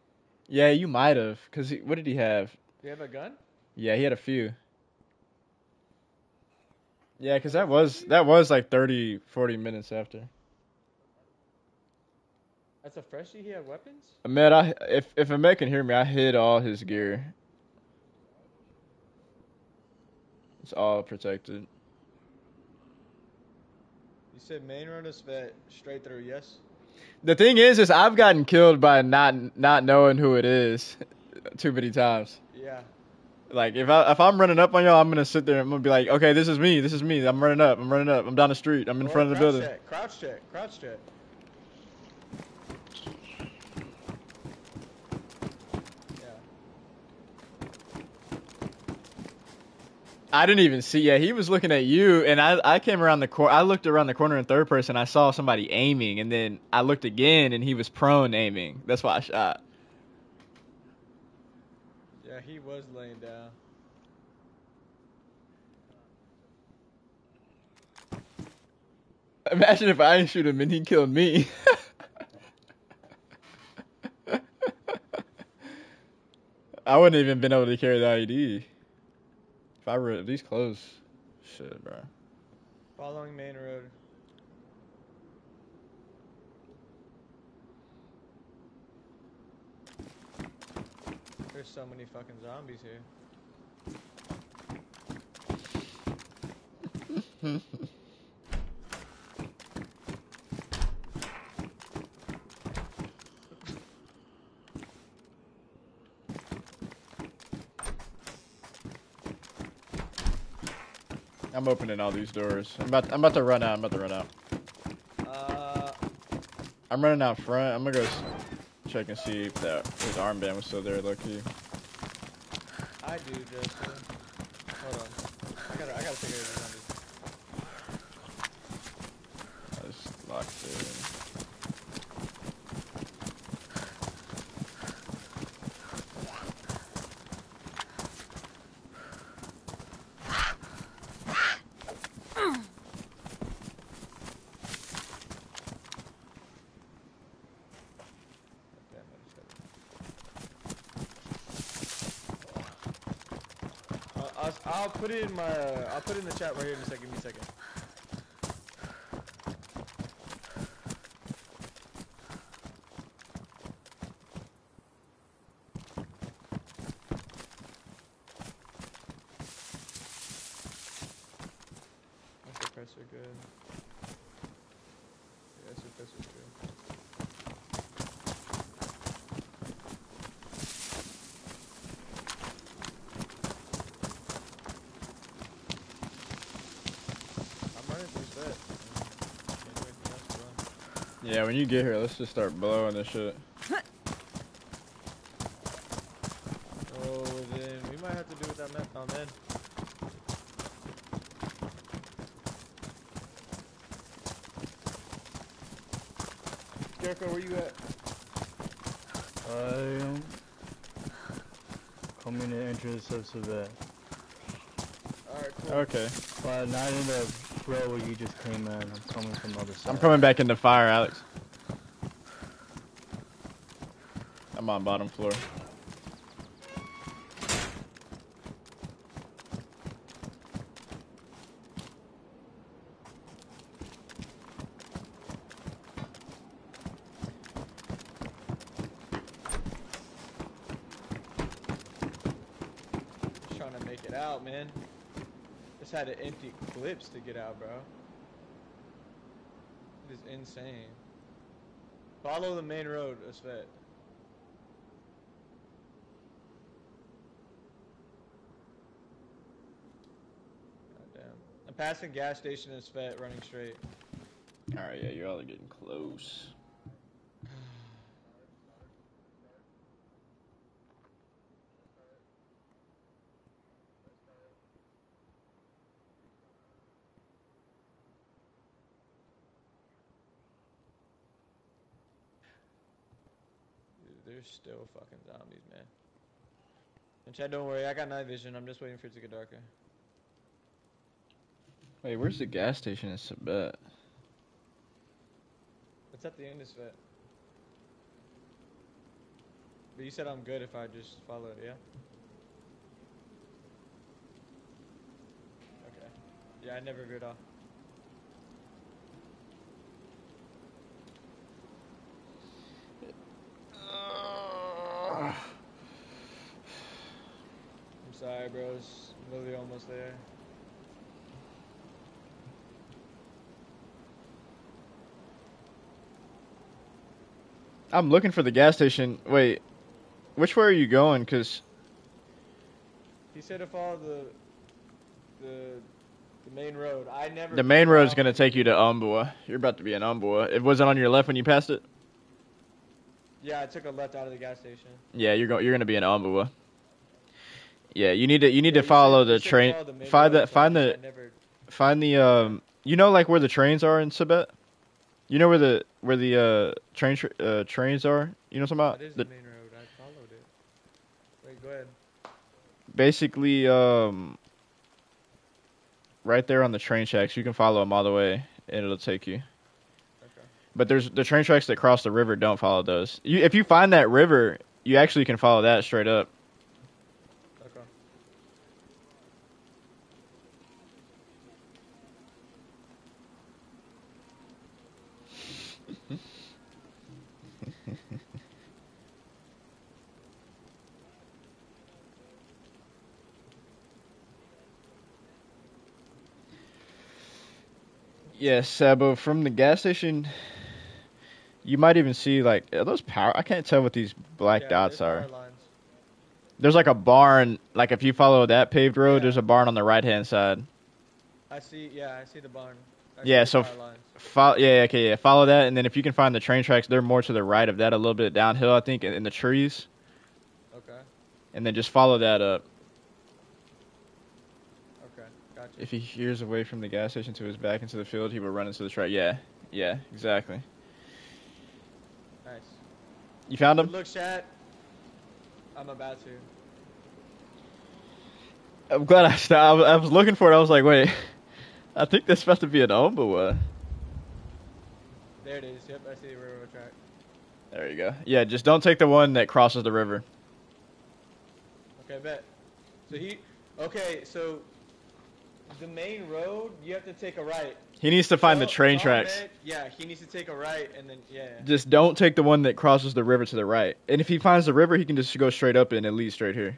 Yeah, you might have. Cause he, what did he have? Do you have a gun? Yeah, he had a few. Yeah, cause that was that was like 30, 40 minutes after. That's a freshie. He had weapons. Ahmed, I if if Ahmed can hear me, I hid all his gear. It's all protected. You said main road is vet straight through. Yes. The thing is, is I've gotten killed by not not knowing who it is, too many times. Yeah. Like if I if I'm running up on y'all, I'm gonna sit there and I'm gonna be like, okay, this is me, this is me. I'm running up, I'm running up, I'm down the street, I'm in Or front of the crouch building. Check, crouch check. Crouch check. I didn't even see. Yeah, he was looking at you, and I I came around the corner. I looked around the corner in third person. I saw somebody aiming, and then I looked again, and he was prone aiming. That's why I shot. Yeah, he was laying down. Imagine if I didn't shoot him and he killed me. I wouldn't even been able to carry the IED. If I were at least close. Shit, bro. Following main road. There's so many fucking zombies here. I'm opening all these doors. I'm about I'm about to run out. I'm about to run out. Uh, I'm running out front. I'm gonna go check and see if that his armband was still there, low key. I do, Justin. Hold on. I gotta, I gotta take care of these zombies. I just locked it. in. Damn, I just gotta- I'll, I'll, I'll put it in my, uh, I'll put it in the chat right here in a second. Give me a second. My suppressor good. Yeah, suppressor's good. I'm running through set. Yeah, when you get here, let's just start blowing this shit. Oh, then we might have to do with that meth on then. Jericho, where you at? I am coming to entrance of Savette. Alright, cool. Okay. But not in the row where you just came in. I'm coming from the other side. I'm coming back into fire, Alex. I'm on bottom floor. Just trying to make it out, man. Just had to empty clips to get out, bro. It is insane. Follow the main road, Asvet. God damn. I'm passing gas station and Svet running straight. Alright, yeah, you're all getting close. Dude, there's still fucking zombies, man. And Chad, don't worry, I got night vision. I'm just waiting for it to get darker. Wait, where's the gas station in Sabet? It's at the end of Svet. But you said I'm good if I just follow it, yeah? Okay. Yeah, I never veered off. Bros. I'm literally almost there. I'm looking for the gas station. Wait, which way are you going? Cause He said to follow the the the main road. I never. the main road's out- gonna take you to Umbua. You're about to be in Umbua. It wasn't on your left when you passed it. Yeah, I took a left out of the gas station. Yeah, you're going. You're gonna be in Umbua. Yeah, you need to. You need Yeah, to follow the train. follow the Find the. Find the. Never- Find the. Um. You know, like where the trains are in Sabet. You know where the where the uh train tr- uh trains are. You know what I'm That is the The, main road. I followed it. Wait, go ahead. basically, um. Right there on the train tracks, you can follow them all the way, and it'll take you. Okay. But there's the train tracks that cross the river. Don't follow those. You, if you find that river, you actually can follow that straight up. Okay. Yes, Sabo, from the gas station, you might even see like are those power. I can't tell what these black Yeah, dots are. There's like a barn. Like if you follow that paved road, Yeah. there's a barn on the right hand side. I see. Yeah, I see the barn. I Yeah, so the f- power lines. Follow, yeah, okay, yeah. Follow that, and then if you can find the train tracks, they're more to the right of that, a little bit downhill, I think, in, in the trees. Okay. And then just follow that up. Okay. Gotcha. If he hears away from the gas station to his back into the field, he will run into the track. Yeah, yeah, exactly. nice. You found Good him? look, chat. I'm about to. I'm glad I stopped. I was, looking for it. I was like, wait, I think that's supposed to be an Ombua. There it is. Yep, I see the railroad track. There you go. Yeah, just don't take the one that crosses the river. Okay, bet. So he. Okay, so the main road, you have to take a right. He needs to find the train tracks. Yeah, he needs to take a right, and then yeah. Just don't take the one that crosses the river to the right. And if he finds the river, he can just go straight up and it leads straight here.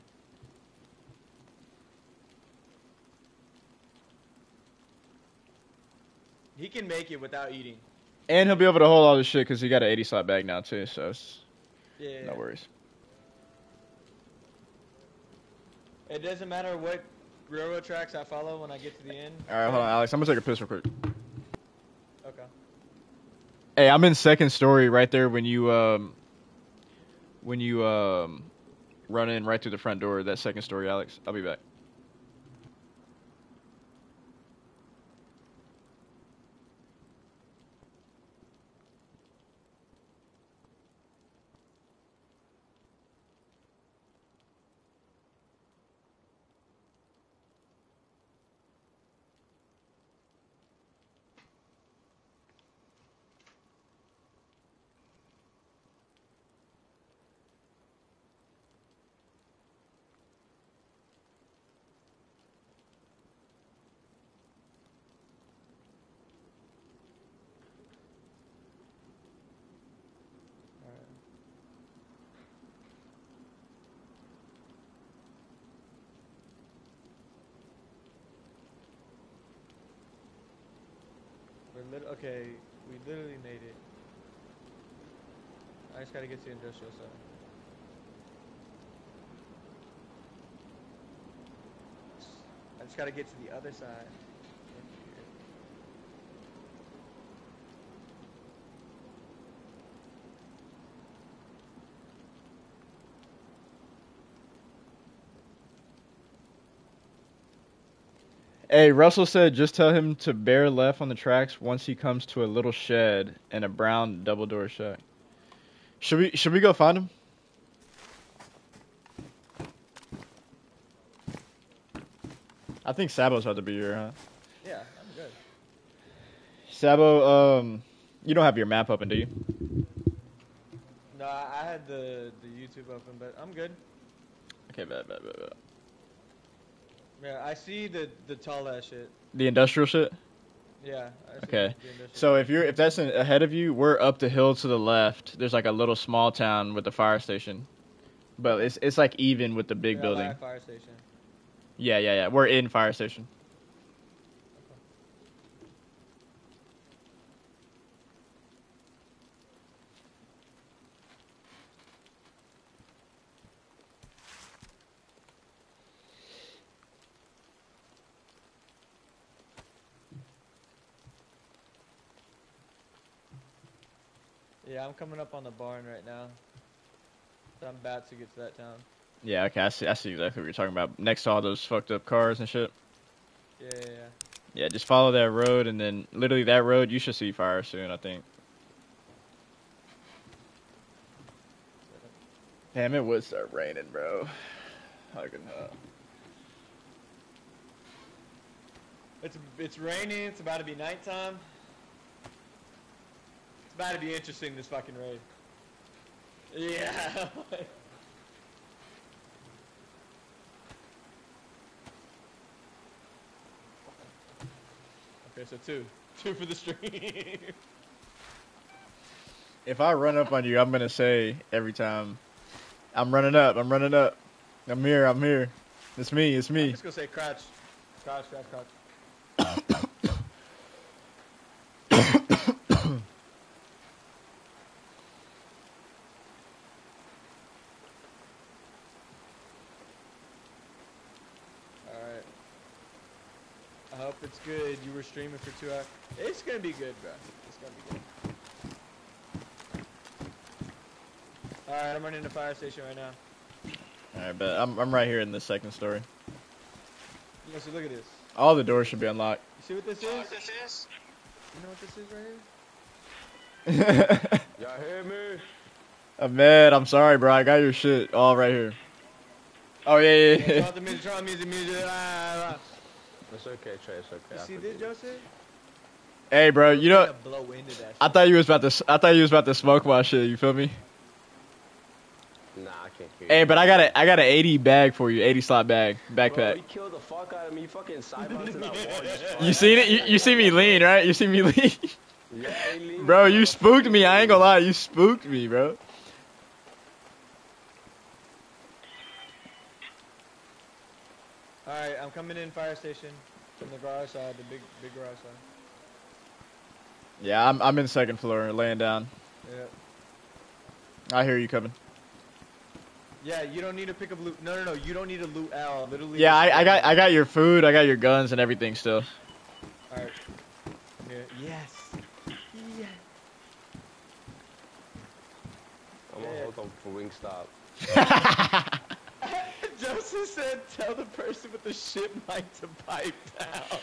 He can make it without eating. And he'll be able to hold all this shit because he got an 80 slot bag now too, so it's Yeah. no worries. It doesn't matter what railroad tracks I follow when I get to the end. All right, hold on, Alex. I'm gonna take a piss real quick. Okay. Hey, I'm in second story right there when you um when you um run in right through the front door. That second story, Alex. I'll be back. We're lit- okay, we literally made it. Industrial side. I just gotta get to the other side. Hey, Russell said just tell him to bear left on the tracks once he comes to a little shed and a brown double door shack. Should we should we go find him? I think Sabo's about to be here, huh? Yeah, I'm good. Sabo, um, you don't have your map open, do you? No, I had the the YouTube open, but I'm good. Okay, bad, bad, bad, bad. Yeah, I see the the tall ass shit. The industrial shit. Yeah. Okay. So if you're if that's in, ahead of you, we're up the hill to the left. There's like a little small town with the fire station, but it's it's like even with the big Yeah, building. fire station. Yeah, yeah, yeah. We're in fire station. Yeah, I'm coming up on the barn right now. So I'm about to get to that town. Yeah, okay. I see. I see exactly what you're talking about. Next to all those fucked up cars and shit. Yeah, yeah, yeah. Yeah, just follow that road, and then literally that road, you should see fire soon. I think. Damn, it would start raining, bro. Fucking hell. It's it's raining. It's about to be nighttime. About to be interesting. This fucking raid. Yeah. okay, so two, two for the stream. If I run up on you, I'm gonna say every time, "I'm running up. I'm running up. I'm here. I'm here. It's me. It's me. I'm me." just gonna say crouch, crouch, crouch, crouch. Alright. I hope it's good. You were streaming for two hours. It's gonna be good, bro. It's gonna be good. Alright, I'm running to fire station right now. All right, but I'm I'm right here in the second story. Yeah, so look at this. All the doors should be unlocked. You see what this is? You know what this is right here? Y'all hear me? I'm mad. I'm sorry, bro. I got your shit all right here. Oh yeah, yeah, yeah. It's okay, Trey. It's okay. You I see forgive this, Joseph? hey, bro. You know, Gonna blow into that. I thought you was about to. s- I thought you was about to smoke my shit. You feel me? you. Nah, I can't hear Hey, you. but I got a I got an 80 bag for you. 80 slot bag Bro, backpack. he killed the fuck out of me. Fucking sidebound to that wall. You seen it? You, you see me lean, right? You see me lean, Yeah, he leaned bro. You spooked me. I ain't gonna lie. You spooked me, bro. Alright, I'm coming in fire station from the garage side, the big big garage side. Yeah, I'm I'm in second floor, laying down. Yeah. I hear you coming. Yeah, you don't need to pick up loot. No, no, no. You don't need to loot out. Literally. Yeah, I, I got I got your food. I got your guns and everything still. Alright. Come. Yes. Yes. I'm gonna Yeah. hold them for Wingstop. Joseph said, "Tell the person with the shit mic to pipe down."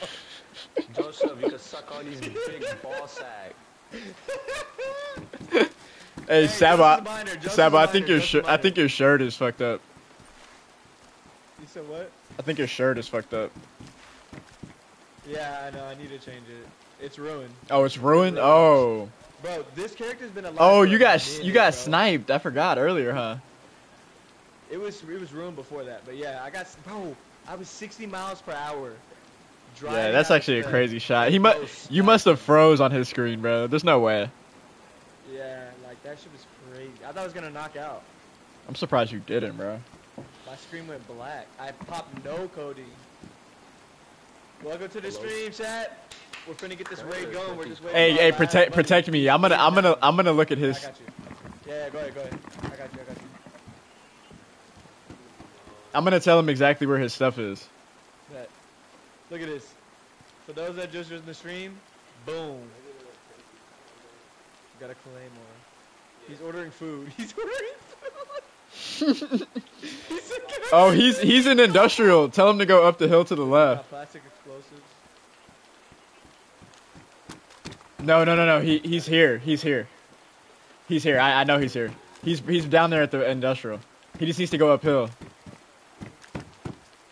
Joseph, you can suck on these big ball sack. Hey, Hey, Saba, Joseph's a minor, Joseph's Saba, a I think your shirt, a I think your shirt is fucked up. You said what? I think your shirt is fucked up. Yeah, I know. I need to change it. It's ruined, Oh, it's ruined. Oh, bro. This character's been alive. oh, you a got minute, you got bro. sniped. I forgot earlier, huh? It was it was ruined before that, but yeah, I got bro. I was 60 miles per hour. Yeah, that's actually a crazy shot. He must you must have froze on his screen, bro. There's no way. Yeah, like that shit was crazy. I thought I was gonna knock out. I'm surprised you didn't, bro. My screen went black. I popped no coding. Welcome to the Hello? stream, chat. We're finna get this Yeah, raid going. We're just waiting. Hey, hey, protect protect me. I'm gonna I'm gonna I'm gonna look at I his. got you. Yeah, yeah, go ahead, go ahead. I got you, I got you. I'm gonna tell him exactly where his stuff is. Look at this. For those that just joined the stream, boom. Got a claymore. He's ordering food. He's ordering food. he's Oh, he's he's in industrial. Tell him to go up the hill to the left. Plastic explosives. No, no, no, no. He he's here. He's here. He's here. I, I know he's here. He's he's down there at the industrial. He just needs to go uphill.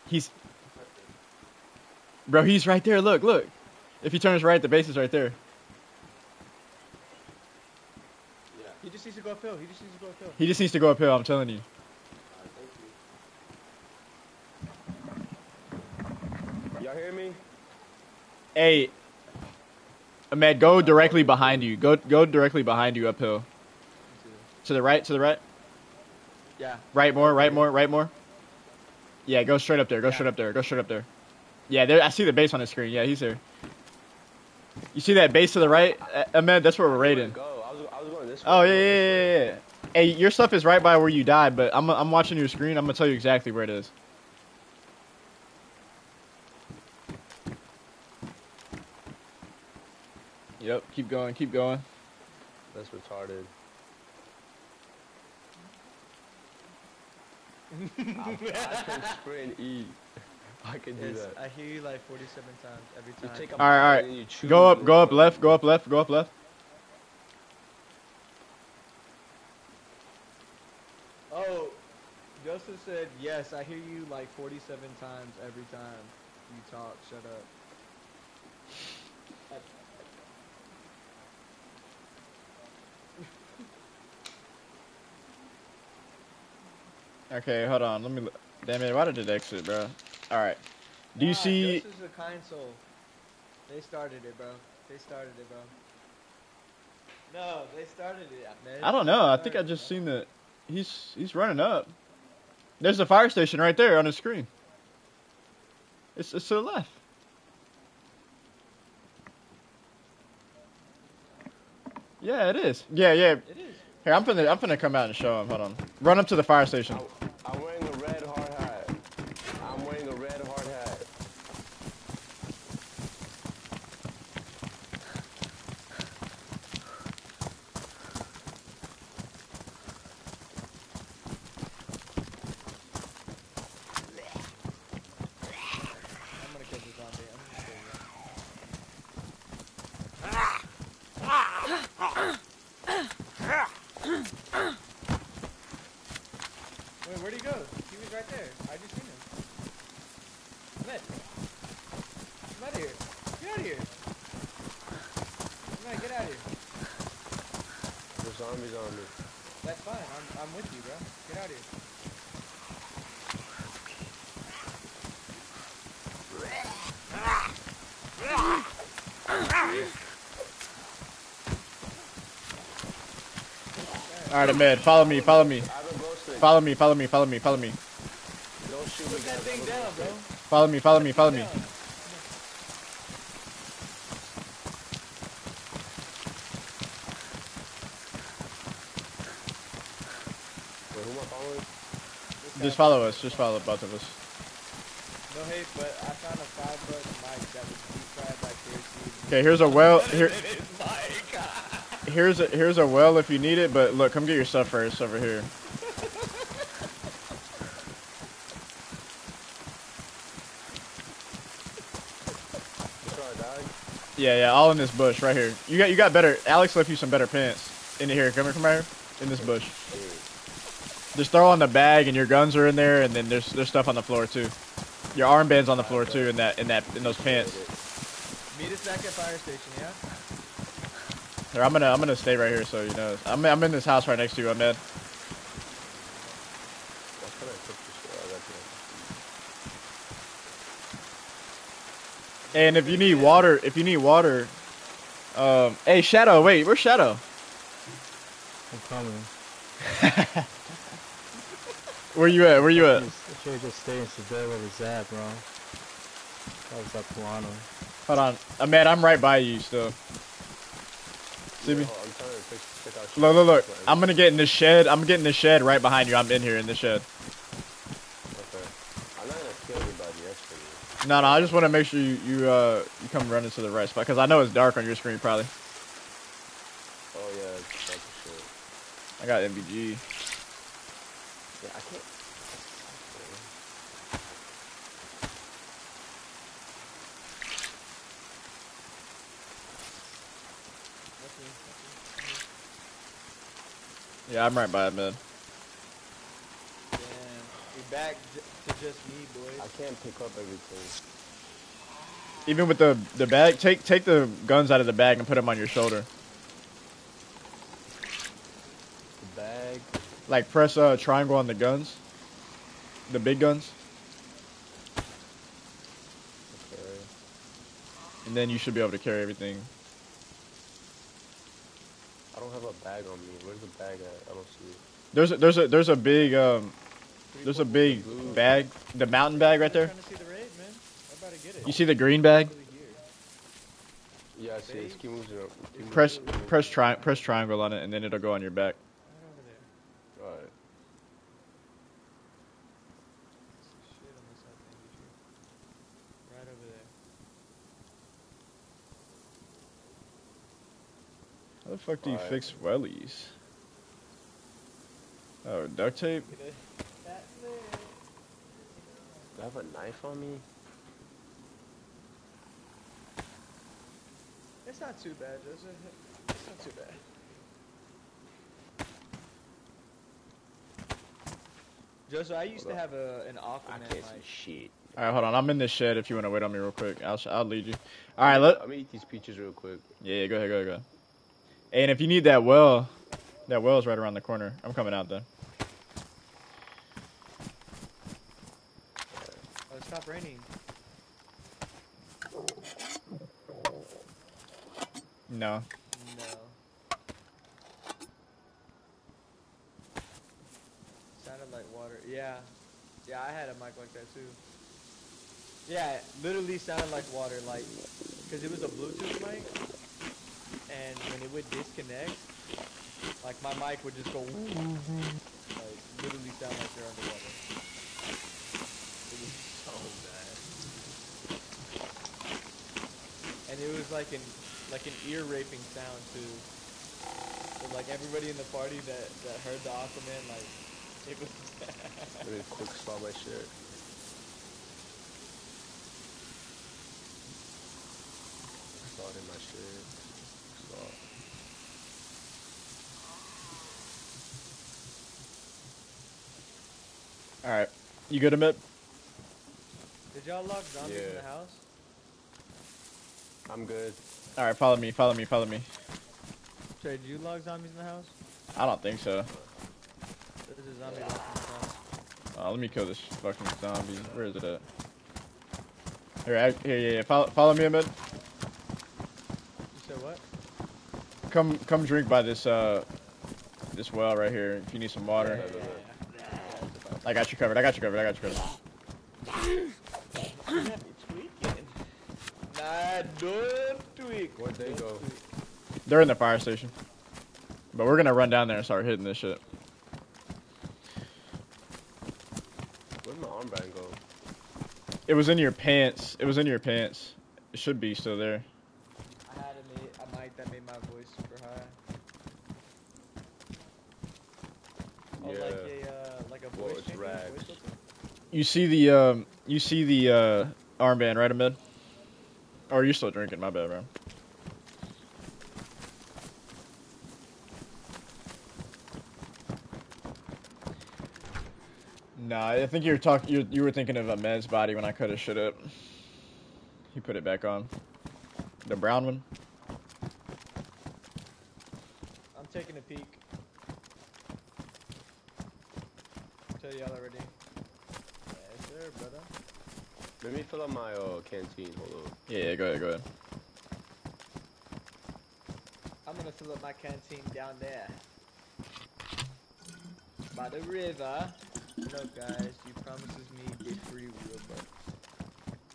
He's Bro, he's right there. Look, look. If he turns right, the base is right there. He just needs to go uphill. He just needs to go uphill. He just needs to go uphill, I'm telling you. Y'all hear me? Hey, Ahmed, go directly behind you. Go go directly behind you uphill. To the right, to the right. Yeah. Right more, right more, right more. Yeah, go straight up there. Go Yeah. straight up there. Go straight up there. Yeah, there. I see the base on the screen. Yeah, he's here. You see that base to the right, Uh, Ahmed? That's where we're raiding. Go. I was, I was going this way. Oh yeah, yeah, yeah, yeah, yeah. Hey, your stuff is right by where you died, but I'm I'm watching your screen. I'm gonna tell you exactly where it is. Yep. Keep going. Keep going. That's retarded. I, I can sprint E. I can do Yes, that. I hear you like 47 times every You time. take a All right, all and you chew Go up. Go up left. Go up left. Go up left. Oh, Joseph said, yes, I hear you like 47 times every time you talk. Shut up. Okay, hold on. Let me. Look. Damn it! Why did it exit, bro? All right. Do you Nah, see? Joseph's a kind soul. They started it, bro. They started it, bro. No, they started it, man. I don't know. I think I just seen that. He's he's running up. There's a fire station right there on the screen. It's, it's to the left. Yeah, it is. Yeah, yeah. It is. Here, I'm finna I'm finna come out and show him. Hold on. Run up to the fire station. I'm wearing a red hard hat. I'm wearing a red hard hat. I'm gonna kill this zombie. I'm gonna kill you. Wait, where'd he go? He was right there. I just seen him. Ahmed. Come out of here. Get out of here. Ahmed, get out of here. There's zombies on me. That's fine. I'm, I'm with you, bro. Get out of here. All right, Ahmed. Follow me. Follow me. I have a glow stick. Follow me. Follow me. Follow me. Follow me. Don't shoot me. Put that thing down, bro. Follow me. Follow me. Follow me. Down. Wait, who am I following? This Just follow us. Just follow both of us. No hate, but I found a five buck mic that was deep fried by KFC. Okay, here's a well. Here, It is Mike. Here's a here's a well if you need it, but look, come get your stuff first over here. Yeah, yeah, all in this bush right here. You got you got better. Alex left you some better pants. In here, come here, come here. In this bush. Just throw on the bag, and your guns are in there, and then there's there's stuff on the floor too. Your armband's on the floor too, in that in that in those pants. Meet us back at fire station, yeah? Here, I'm gonna I'm gonna stay right here, so you know. I'm I'm in this house right next to you, I'm in. What can I cook this shit? That's And if you need water, if you need water, um, hey Shadow, wait, where's Shadow? I'm coming. Where you at? Where you at? I should just stay in Seville where it's at, bro. That was at Puano. Hold on, uh, man, I'm right by you still. See me? Oh, I'm trying to fix, check out shit. Look, look, look. I'm gonna get in the shed. I'm getting the shed right behind you. I'm in here in the shed. Okay. I'm not gonna kill anybody actually. No, no, I just want to make sure you you uh you come running to the right spot because I know it's dark on your screen probably. Oh yeah, that's for sure. I got NVG. Yeah, I can't. Yeah, I'm right by it, man. Damn. We back to just me, boys. I can't pick up everything. Even with the the bag, take take the guns out of the bag and put them on your shoulder. The bag. Like press uh triangle on the guns, the big guns, Okay. and then you should be able to carry everything. I don't have a bag on me. Where's the bag at? I don't see it. There's a, there's a there's a big um there's a big bag, the mountain bag right there. trying to see the raid, man. I'm about to get it. You see the green bag? Yeah, I see it. Keep moving it. Keep moving Press it, press it. tri press triangle on it, and then it'll go on your back. Right over there. Alright. Shit on this side, thank you, Chief. Right over there. How the fuck do you Alright. fix wellies? Oh, duct tape. That's. Do I have a knife on me? It's not too bad, Joseph. It's not too bad. Joseph, I used Hold to up. have a an I Aquaman can't see shit. All right, hold on. I'm in this shed. If you want to wait on me real quick, I'll I'll lead you. All right, let Let me eat these peaches real quick. yeah, yeah, go ahead, go ahead, go. ahead. And if you need that well, that well is right around the corner. I'm coming out then. Oh, stop raining. No. No. Sounded like water. Yeah. Yeah, I had a mic like that too. Yeah, it literally sounded like water, like, because it was a Bluetooth mic, and when it would disconnect, like my mic would just go, like, literally sound like you're underwater. It was so bad. And it was like an, like an ear raping sound too. So like everybody in the party that, that heard the Aquaman, like, it was Let me quick swap my shit. Start in my shit. All right, you good, Amit? Did y'all lock zombies in the house? I'm good. All right, follow me, follow me, follow me. Trey, did you lock zombies in the house? I don't think so. There's a zombie locked in the house. Uh, let me kill this fucking zombie. Where is it at? Here, I, here, yeah, yeah. Follow, follow me, Amit. You said what? Come, come drink by this, uh, this well right here. If you need some water, I got you covered. I got you covered. I got you covered. Nah, don't tweak. Where'd they go? They're in the fire station. But we're gonna run down there and start hitting this shit. Where'd my armband go? It was in your pants. It was in your pants. It should be still there. I had a, ma- a mic that made my voice super high. like Yeah. a uh, like a Well, voice it's changer, rags. voice filter. You see the um, you see the uh, armband right, Ahmed? Or are you still drinking? My bad, bro. Nah, I think you're talking. You you were thinking of Ahmed's body when I cut his shit up. He put it back on. The brown one. I'm taking a peek. Tell y'all already. Yes, sir, brother. Let me fill up my uh, canteen. Hold on. Yeah, yeah, go ahead, go ahead. I'm gonna fill up my canteen down there. By the river. Look, guys, he promises me get free real bucks.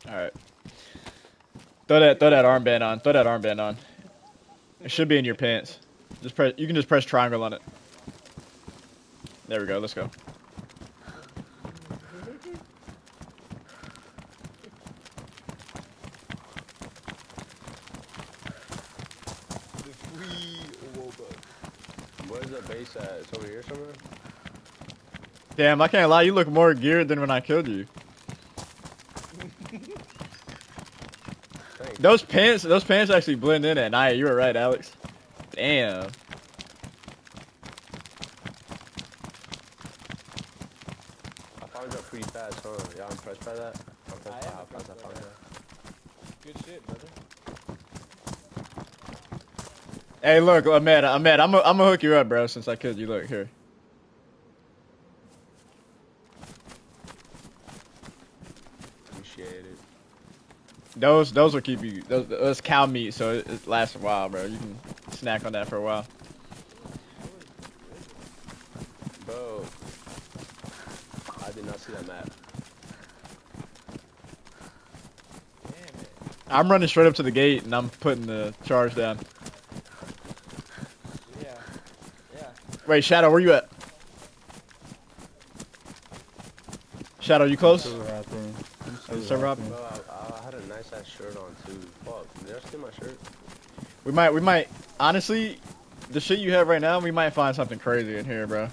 All right. Throw that throw that armband on. Throw that armband on. It should be in your pants. Just press. You can just press triangle on it. There we go. Let's go. The free Woba. Where's the base at? It's over here somewhere? Damn, I can't lie. You look more geared than when I killed you. Those pants. Those pants actually blend in at night. You were right, Alex. Damn. I found you pretty fast, huh? Y'all impressed by that? I'm impressed I by am how fast I found that. that. Good shit, brother. Hey, look, Ahmed. Ahmed, I'm gonna I'm going to hook you up, bro. Since I killed you. Look here. Those those will keep you. Those, those cow meat, so it, it lasts a while, bro. You can snack on that for a while. Bro. I did not see that map. Damn it. I'm running straight up to the gate and I'm putting the charge down. Yeah. Yeah. Wait, Shadow, where you at? Shadow, you close? Still rapping. I'm still Server up? rapping. Bro, I, I had a nice ass shirt on too. Fuck, did I steal my shirt? We might, we might. Honestly, the shit you have right now, we might find something crazy in here, bro.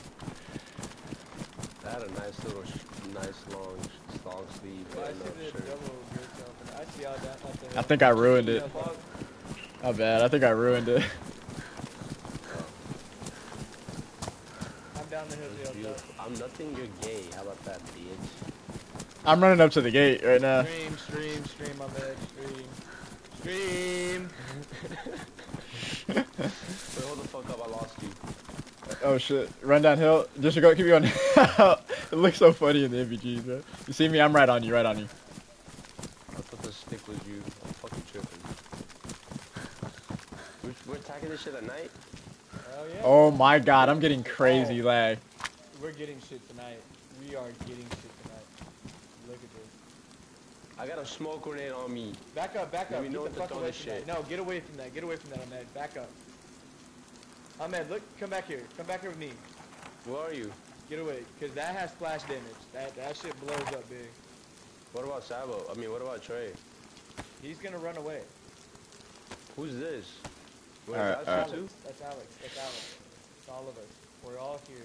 I had a nice little, sh- nice long, long sleeve Well, I button see up the shirt. double grid open. I see y'all down at the I think I ruined it. Yeah, fuck. Oh bad, I think I ruined it. I'm down the hill to You- y'all. I'm nothing, you're gay. How about that, bitch? I'm running up to the gate right now. Stream, stream, stream, my bad. Stream. Stream. Wait, hold the fuck up, I lost you. Oh shit, run downhill. Just go, keep going. it looks so funny in the NVGs, bro. You see me? I'm right on you, right on you. I thought the stick was you. I'm fucking tripping. We're, we're attacking this shit at night? Hell yeah. Oh my god, I'm getting oh. crazy lag. We're getting shit tonight. We are getting shit tonight. Look at this. I got a smoke grenade on me. Back up, back Let up. me Get know the fuck away this from shit. that. No, get away from that. Get away from that, Ahmed. Back up. Ahmed, look, come back here. Come back here with me. Where are you? Get away, cause that has splash damage. That that shit blows up big. What about Sabo? I mean, what about Trey? He's gonna run away. Who's this? Wait, Alright, that's alright. you? That's Alex. That's Alex. It's all of us. We're all here.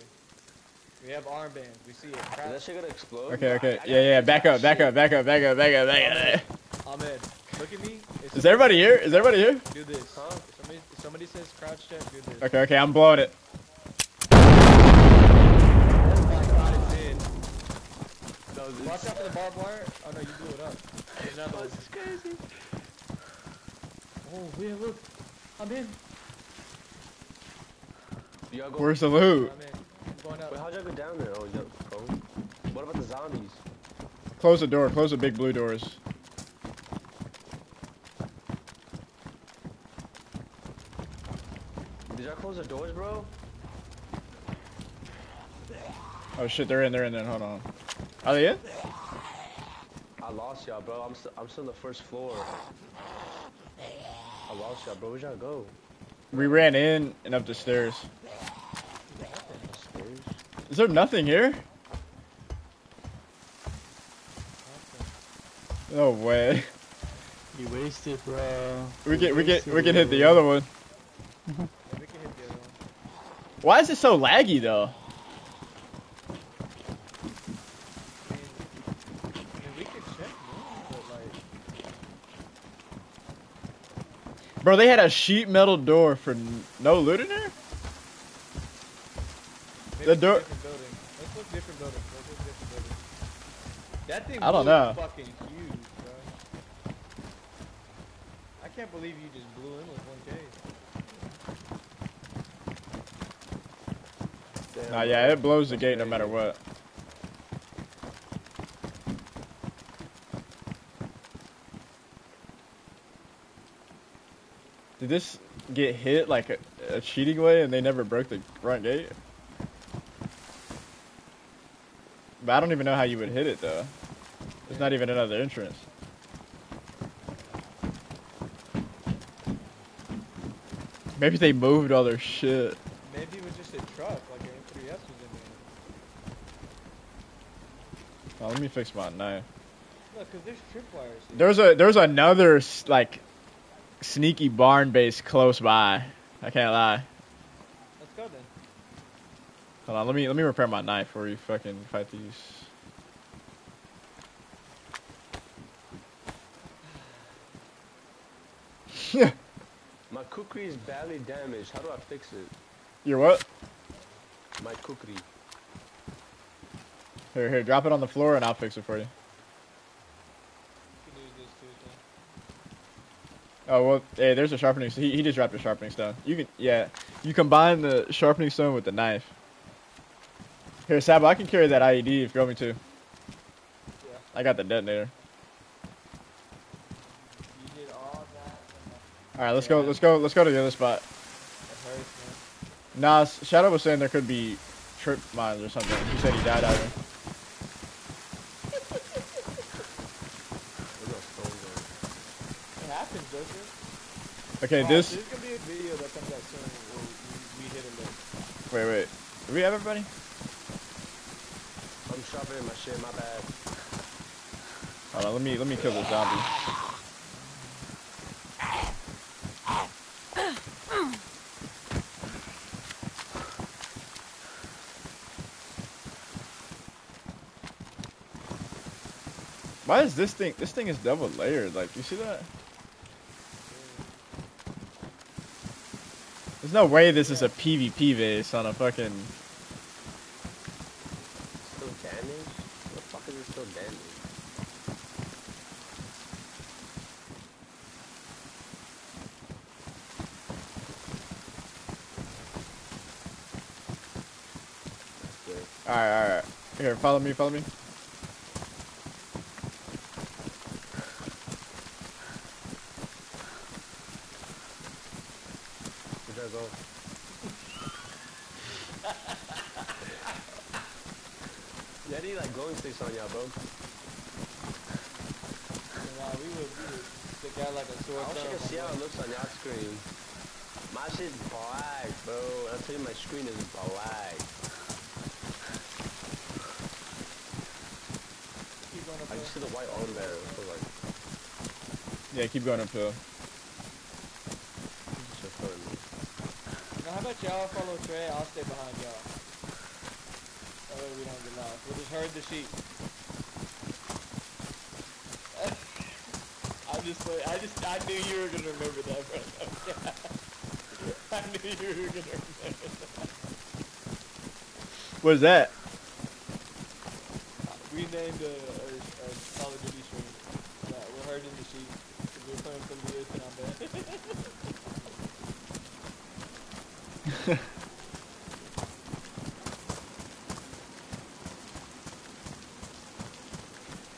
We have armbands. We see it. Is Crap. that shit gonna explode? Okay, okay. I Yeah, yeah, back up, back up, back up, back up, back up, back up. Ahmed, look at me. If Is everybody here? Is everybody here? Do this. Huh? If somebody, if somebody says crouch check, do this. Okay, okay, I'm blowing it. Oh my god, it's in. No, this- Watch out for the barbed wire. Oh no, you blew it up. There's another one. This is crazy. Oh, yeah, look. I'm in. Y'all go. Where's the loot? I'm in. I'm going up. Wait, how'd y'all go down there? Oh, y'all go. What about the zombies? Close the door. Close the big blue doors. Did y'all close the doors, bro? Oh shit, they're in. They're in. There. Hold on. Are they in? I lost y'all, bro. I'm still, I'm still on the first floor. I lost y'all, bro. Where'd y'all go? We ran in and up the stairs. Is there nothing here? No way. You wasted, bro. We can we You can we can hit the other one. Yeah, we can hit the other one. Why is it so laggy though? Bro, they had a sheet metal door for no loot in there? The door. That thing I don't know. Huge, I can't believe you just blew in with Nah, yeah, it blows the gate no matter what. Did this get hit like a, a cheating way and they never broke the front gate? But I don't even know how you would hit it though. There's not even another entrance. Maybe they moved all their shit. Maybe it was just a truck, like an M3S was in there. Oh, let me fix my knife. Look, cause there's tripwires. here. There's a there's another like sneaky barn base close by. I can't lie. Let's go then. Hold on, let me let me repair my knife before you fucking fight these. My cookery is badly damaged. How do I fix it? You're what? My cookery. Here, here, drop it on the floor and I'll fix it for you. You can use this too, Oh well, hey, there's a sharpening. He he just dropped a sharpening stone. You can yeah, you combine the sharpening stone with the knife. Here, Sabo, I can carry that IED if you want me to. Yeah. I got the detonator. You did all that. All right, let's go. Let's go. Let's go to the other spot. That hurts, man. Nah, Shadow was saying there could be trip mines or something. He said he died out here. There's no stone there. It happens, Joseph. Okay, Watch, this. There's gonna be a video that comes out soon where we, we hit him there. Wait, wait. Do we have everybody? I'm sharpening my shit. My bad. Hold on, let me let me kill the zombie. Why is this thing? This thing is double layered. Like, you see that? There's no way this is a PvP base on a fucking. Still damaged? What the fuck is it still damaged? All right, all right. Here, follow me, follow me. Where'd that go? Yeah, I need like glowing sticks on y'all, bro. Nah, we would, we would stick out like a I sore wish I thumb. could see my how boy. it looks on y'all screen. My shit's black, bro. I tell you, my screen is black. Keep going up I there. just see the white on there. So like, Yeah, keep going uphill. it's just. Now, how about y'all follow Trey? I'll stay behind y'all. That way we don't get lost. We'll just herd the sheep. I'm just I just, I knew you were gonna remember that, bro. I knew you were gonna remember that. What is that? We named a, a, a Call of Duty stream. Yeah, we're herding the sheep. 'cause We're playing some videos combat.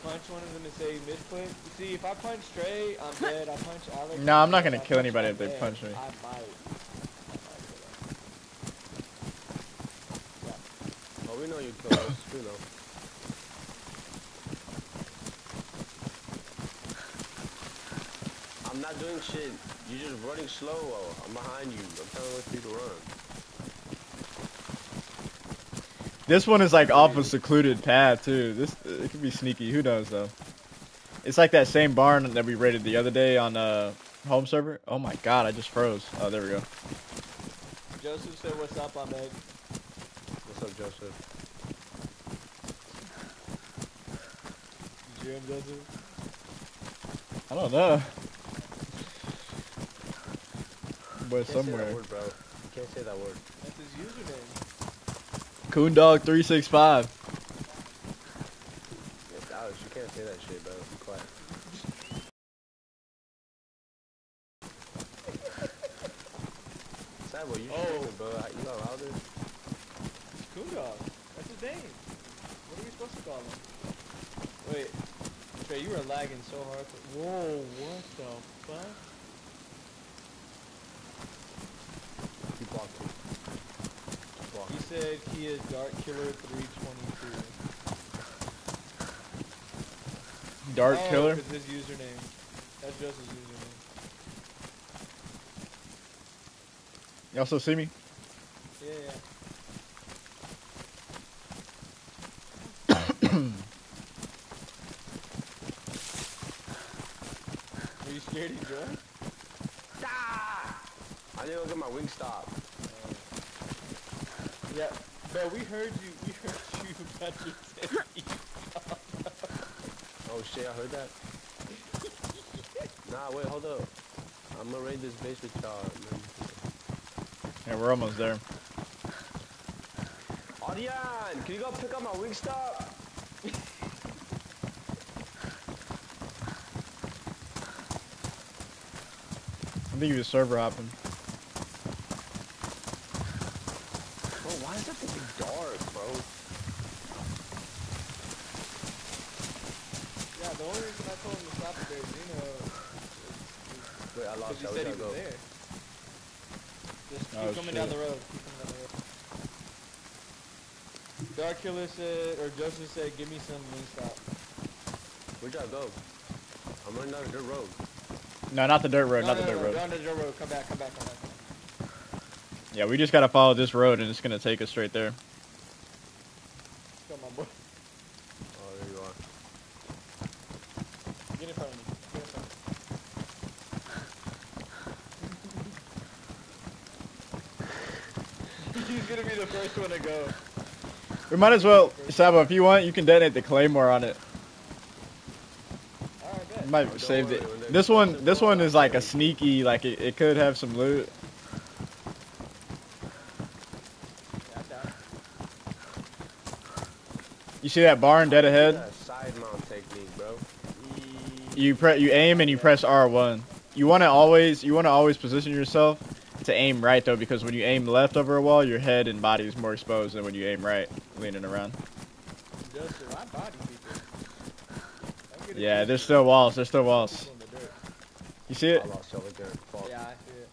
punch one of them and say mid. You see, if I punch Trey, I'm dead. I punch Alex. No, I'm not gonna I kill anybody if they punch me. I might. I might kill him. Oh, we know you kill us. We know. I'm not doing shit. You're just running slow. Oh, I'm behind you. I'm trying to wait for you to run. This one is like off a secluded path too. This it could be sneaky. Who knows though? It's like that same barn that we raided the other day on uh home server. Oh my god, I just froze. Oh, there we go. Joseph said, "What's up, Ahmed?" What's up, Joseph? Did you hear Joseph? I don't know. boy Can't say that somewhere. word, bro. You can't say that word. That's his username. Coondog365. It's Alex, you can't say that shit, bro. Be quiet. Sabo, you Oh. streaming, bro. You allowed this? It's Coondog. That's his name. What are we supposed to call him? Wait. Trey, you were lagging so hard. For... Whoa, what the fuck? He blocked me. He blocked He me. said he is Dark Killer 322. Dark oh, Killer. his username. That's just his username. You also see me? Yeah, yeah. Are you scared he joined? I need to get my wing stop. Yeah, but we heard you. We heard you about your teddy. Oh shit, I heard that. nah, wait, hold up. I'm gonna raid this base with y'all. man. Yeah, we're almost there. Audion, can you go pick up my wing stop? I think he was server hopping. Bro, why is that thing dark, bro? Yeah, the only reason I told him to stop at Berezino Wait, I is lost because you. he Where said he should I was go? there. Just keep Oh, coming down shit. the road. Keep coming down the road. Dark Killer said, or Joseph said, give me some Wingstop. Where'd y'all go? I'm running down the dirt road. No, not the dirt road, no, not no, the no, dirt no, road. You're the dirt road. Come back, come back, come back. Yeah, we just gotta follow this road and it's gonna take us straight there. Let's go, my boy. Oh, there you are. Get in front of me. Get in front of me. He's gonna be the first one to go. We might as well, Sabo, if you want, you can detonate the claymore on it. Might don't save worry, it. This one, this one is like a sneaky, like it, it could have some loot. Yeah, I'm down. You see that barn dead ahead? Side mount technique, bro. You pre you aim and you press R1. You want to always you want to always position yourself to aim right though because when you aim left over a wall, your head and body is more exposed than when you aim right, leaning around. Justin, I body people. I'm gonna Yeah, there's still walls. There's still walls. people in the dirt. You see it? I lost y'all again. Fuck. Yeah, I see it.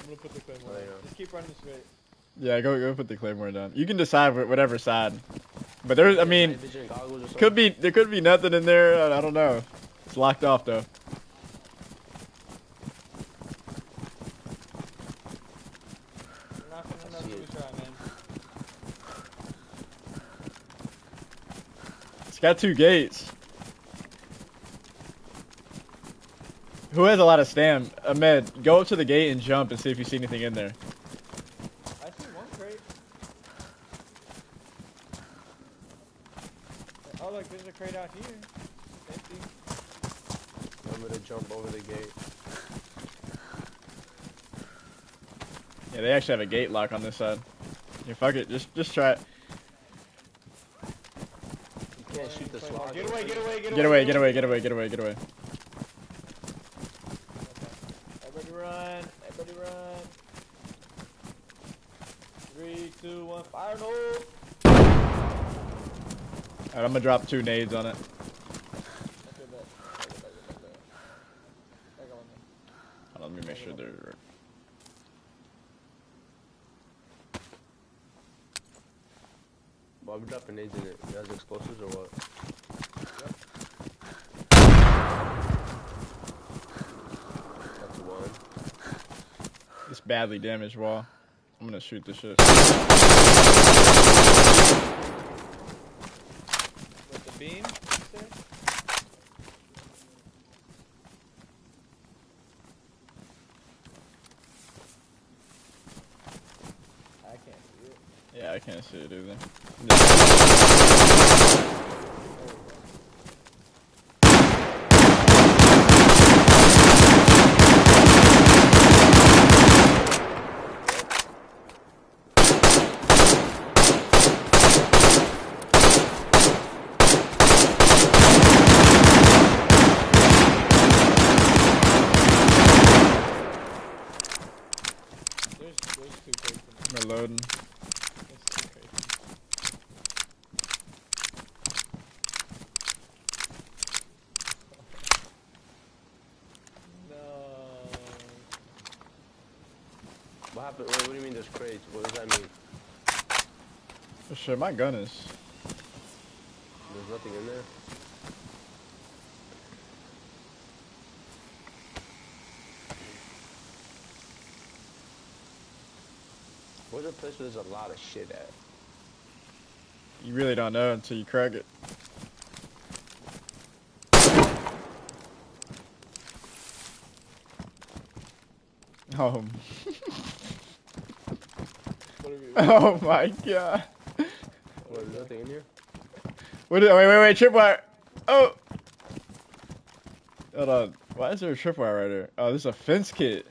I'm gonna put the claymore there you on. go. Just keep running straight. yeah, go go put the claymore down. You can decide whatever side. But there's, I mean, Night vision goggles or something? could be there could be nothing in there. I, I don't know. It's locked off though. We're not gonna know see till we it. try, man. It's got two gates. Who has a lot of stam? Ahmed, go up to the gate and jump and see if you see anything in there. I see one crate. Oh, look, there's a crate out here. It's empty. I'm gonna jump over the gate. Yeah, they actually have a gate lock on this side. Yeah, fuck it. Just just try it. You can't shoot the Claymore. Get away, get away, get away. Get away, get away, get away, get away, get away. Everybody run, everybody run. Three, two, one, fire no! Alright, I'm gonna drop two nades on it. Okay, bet. Bet, bet, bet, bet, bet. Back on me. Hold on, let me make sure they're. Why we dropping nades in it? You guys explosives or what? That's one. It's badly damaged wall. I'm gonna shoot this shit. With the beam, you say? I can't see it. Yeah, I can't see it either. There we go. happened? What, what do you mean there's crates? What does that mean? Oh, shit, my gun is. There's nothing in there? Where's a place where there's a lot of shit at? You really don't know until you crack it. Oh. What are we? oh my god. Nothing in here? What is, wait, wait, wait, tripwire. Oh. Hold on. Why is there a tripwire right there? Oh, this is a fence kit.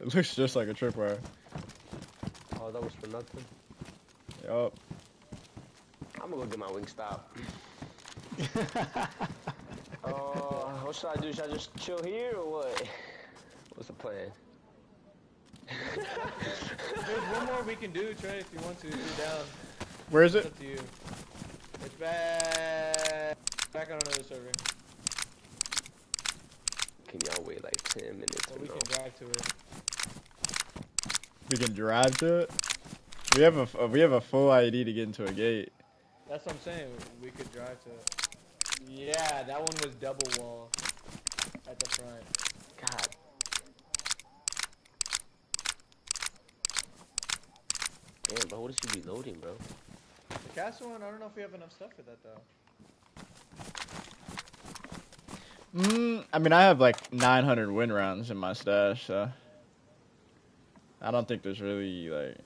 It looks just like a tripwire. Oh, that was for nothing. Yup. I'm gonna go get my wing stop. Oh, uh, what should I do? Should I just chill here or what? What's the plan? There's one more we can do, Trey, if you want to. You're down. Where is It's it? up to you. It's back. Back on another server. Can y'all wait like 10 minutes Or or we no? can drive to it. We can drive to it. We have a f- uh, we have a full ID to get into a gate. That's what I'm saying. We could drive to it. Yeah, that one was double wall at the front. God. Damn, bro, what is you reloading, bro? The castle one, I don't know if we have enough stuff for that though. Mm, I mean, I have like 900 win rounds in my stash, so I don't think there's really like.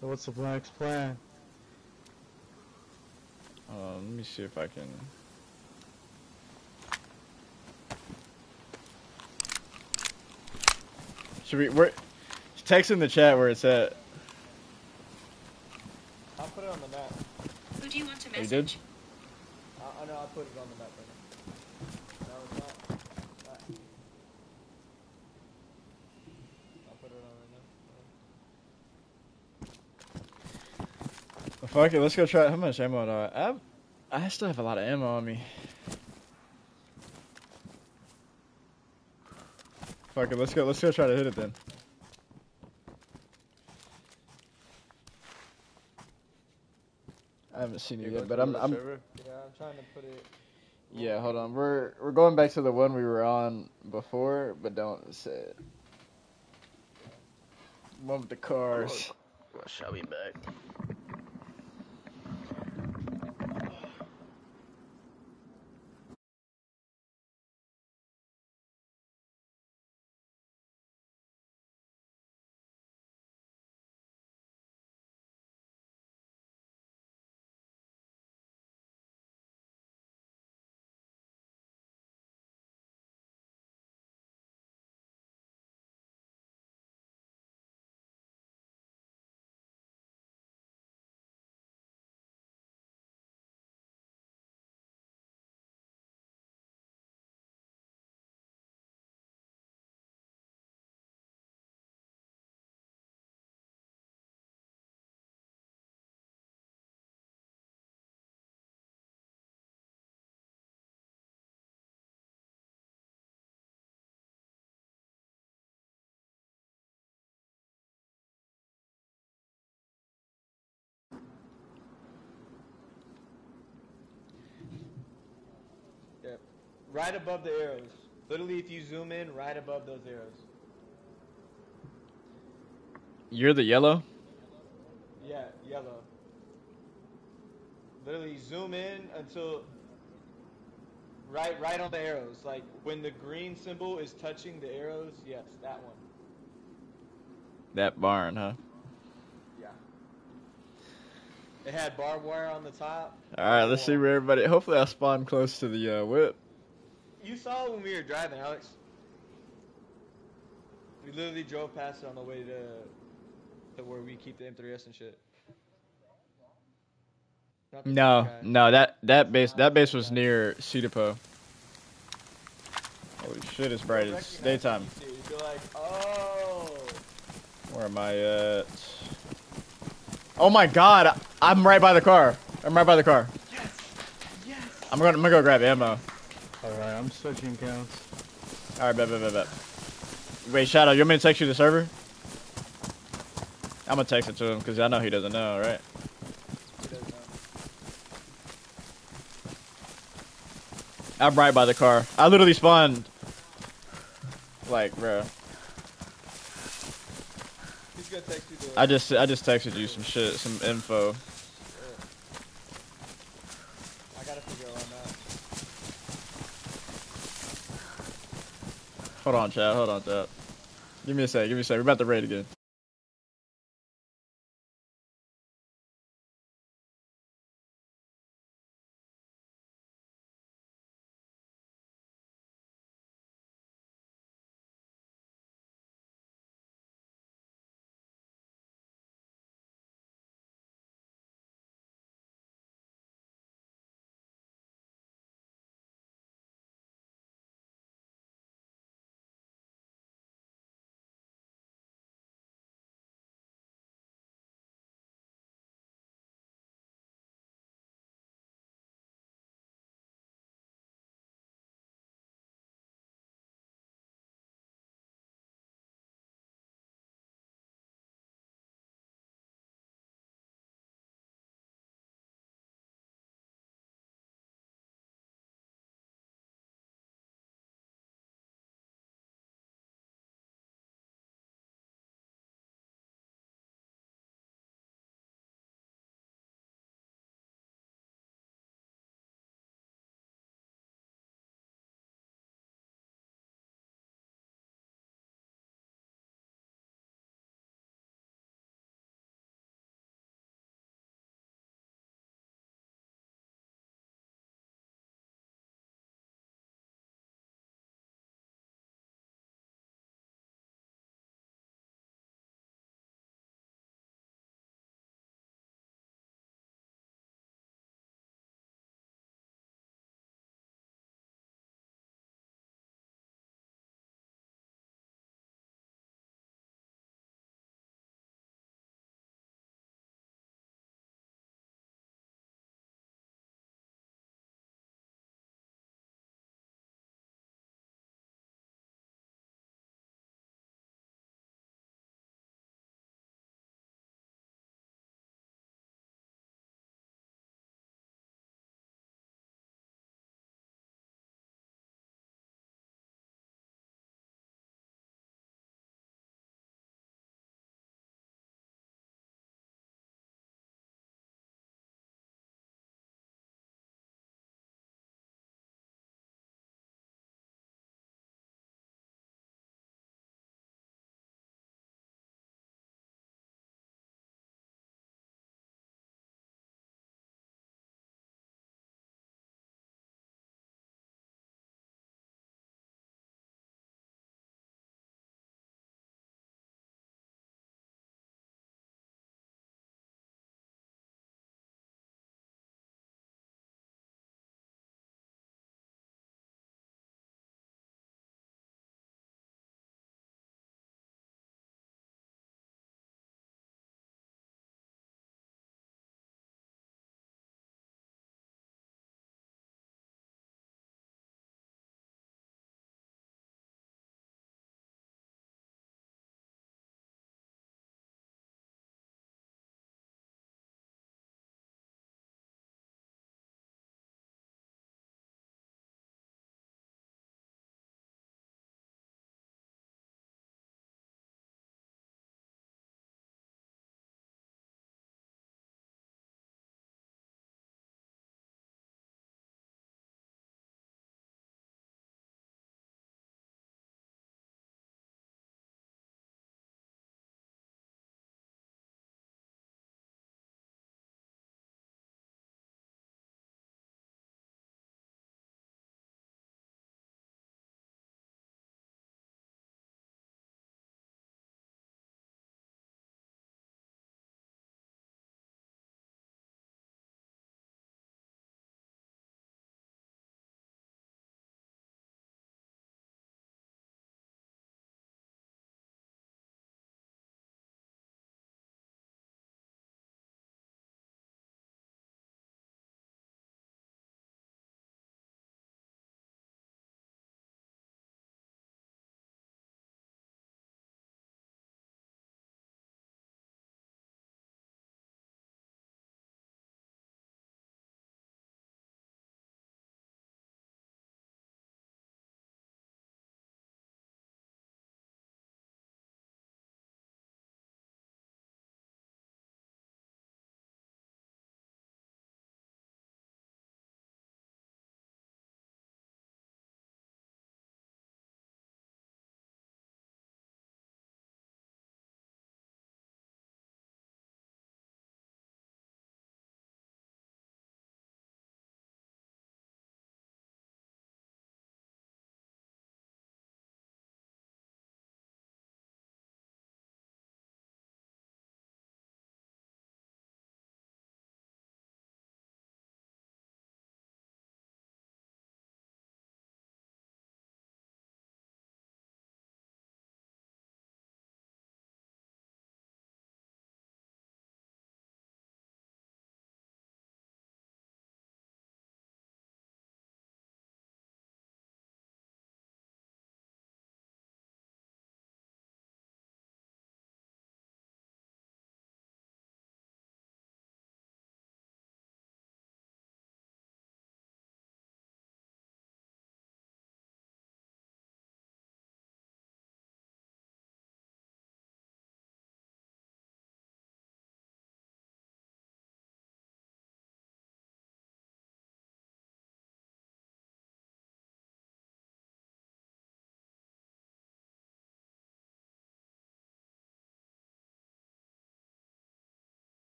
So what's the next plan? Uh, let me see if I can. Should we? Where? Text in the chat where it's at. I'll put it on the map. Who do you want to Oh, you message? did? I, I know I'll put it on the map right now. No, it's not. Not. I'll put it on right now. Well, fuck it. Let's go try. How much ammo do I have? I still have a lot of ammo on me. Fuck it. Let's go. Let's go try to hit it then. I haven't seen it You're yet, but I'm. I'm? Yeah, I'm trying to put it. yeah, hold on. We're we're going back to the one we were on before, but don't say it. One with the cars. I shall be back. Right above the arrows. Literally, if you zoom in, right above those arrows. You're the yellow. Yeah, yellow. Literally, zoom in until right, right on the arrows. Like when the green symbol is touching the arrows. Yes, that one. That barn, huh? Yeah. It had barbed wire on the top. All right, let's see where everybody. Hopefully, I'll spawn close to the uh, whip. You saw when we were driving, Alex. We literally drove past it on the way to, to where we keep the M3S and shit. No, guy. no, that that base that base was near Cedarpo. Holy shit, it's bright. It's daytime. you see it. You'll be like, oh. Where am I at? Oh my god, I'm right by the car. I'm right by the car. Yes. Yes. I'm gonna I'm gonna go grab ammo. All right, I'm I'm switching accounts. All right, bet, bet, bet, bet. Wait, Shadow, you want me to text you the server? I'm gonna text it to him because I know he doesn't know, right? Doesn't know. I'm right by the car. I literally spawned. Like, bro. He's gonna text you the. I just I just texted you some shit, some info. I gotta figure out that. Hold on, chat. Hold on, chat. Give me a sec. Give me a sec. We're about to raid again.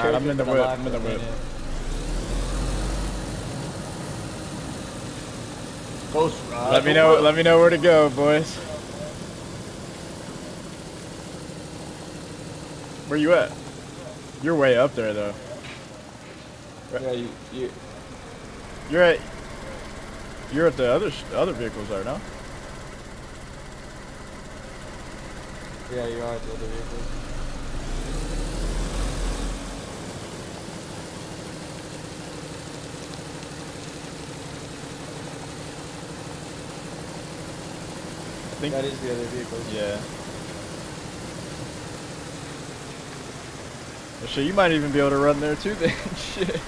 Alright, I'm in the but whip, I'm in the up whip. it. Ghost Ride. Let me know. Let me know where to go, boys. Where you at? You're way up there though. Yeah, you, you, You're at. You're at the other other vehicles there, no? yeah, you are at the other vehicle. Think. That is the other vehicle. Yeah. Well, shit, you might even be able to run there too then. shit.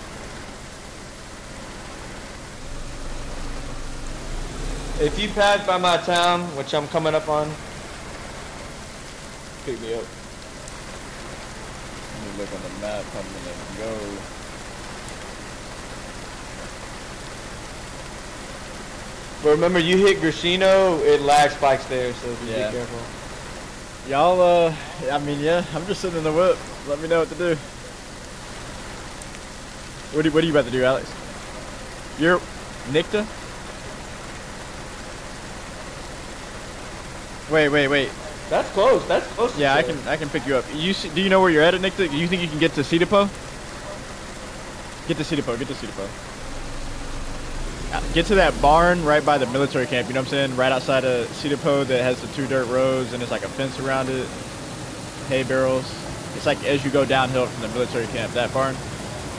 If you pass by my town, which I'm coming up on, pick me up. Let me look on the map I'm gonna go. But remember, you hit Grishino, it lag spikes there, so just Yeah. be careful. Y'all, uh, I mean, yeah, I'm just sitting in the whip. Let me know what to do. What, do, what are you about to do, Alex? You're Nicta? Wait, wait, wait. That's close. That's close. to Yeah, I can, I can pick you up. You see, do you know where you're at Nicta? Do you think you can get to C Depot? Get to C Depot. Get to C Depot. Uh, Get to that barn right by the military camp. You know what I'm saying? Right outside of C Depot that has the two dirt roads and it's like a fence around it. Hay barrels. It's like as you go downhill from the military camp. That barn.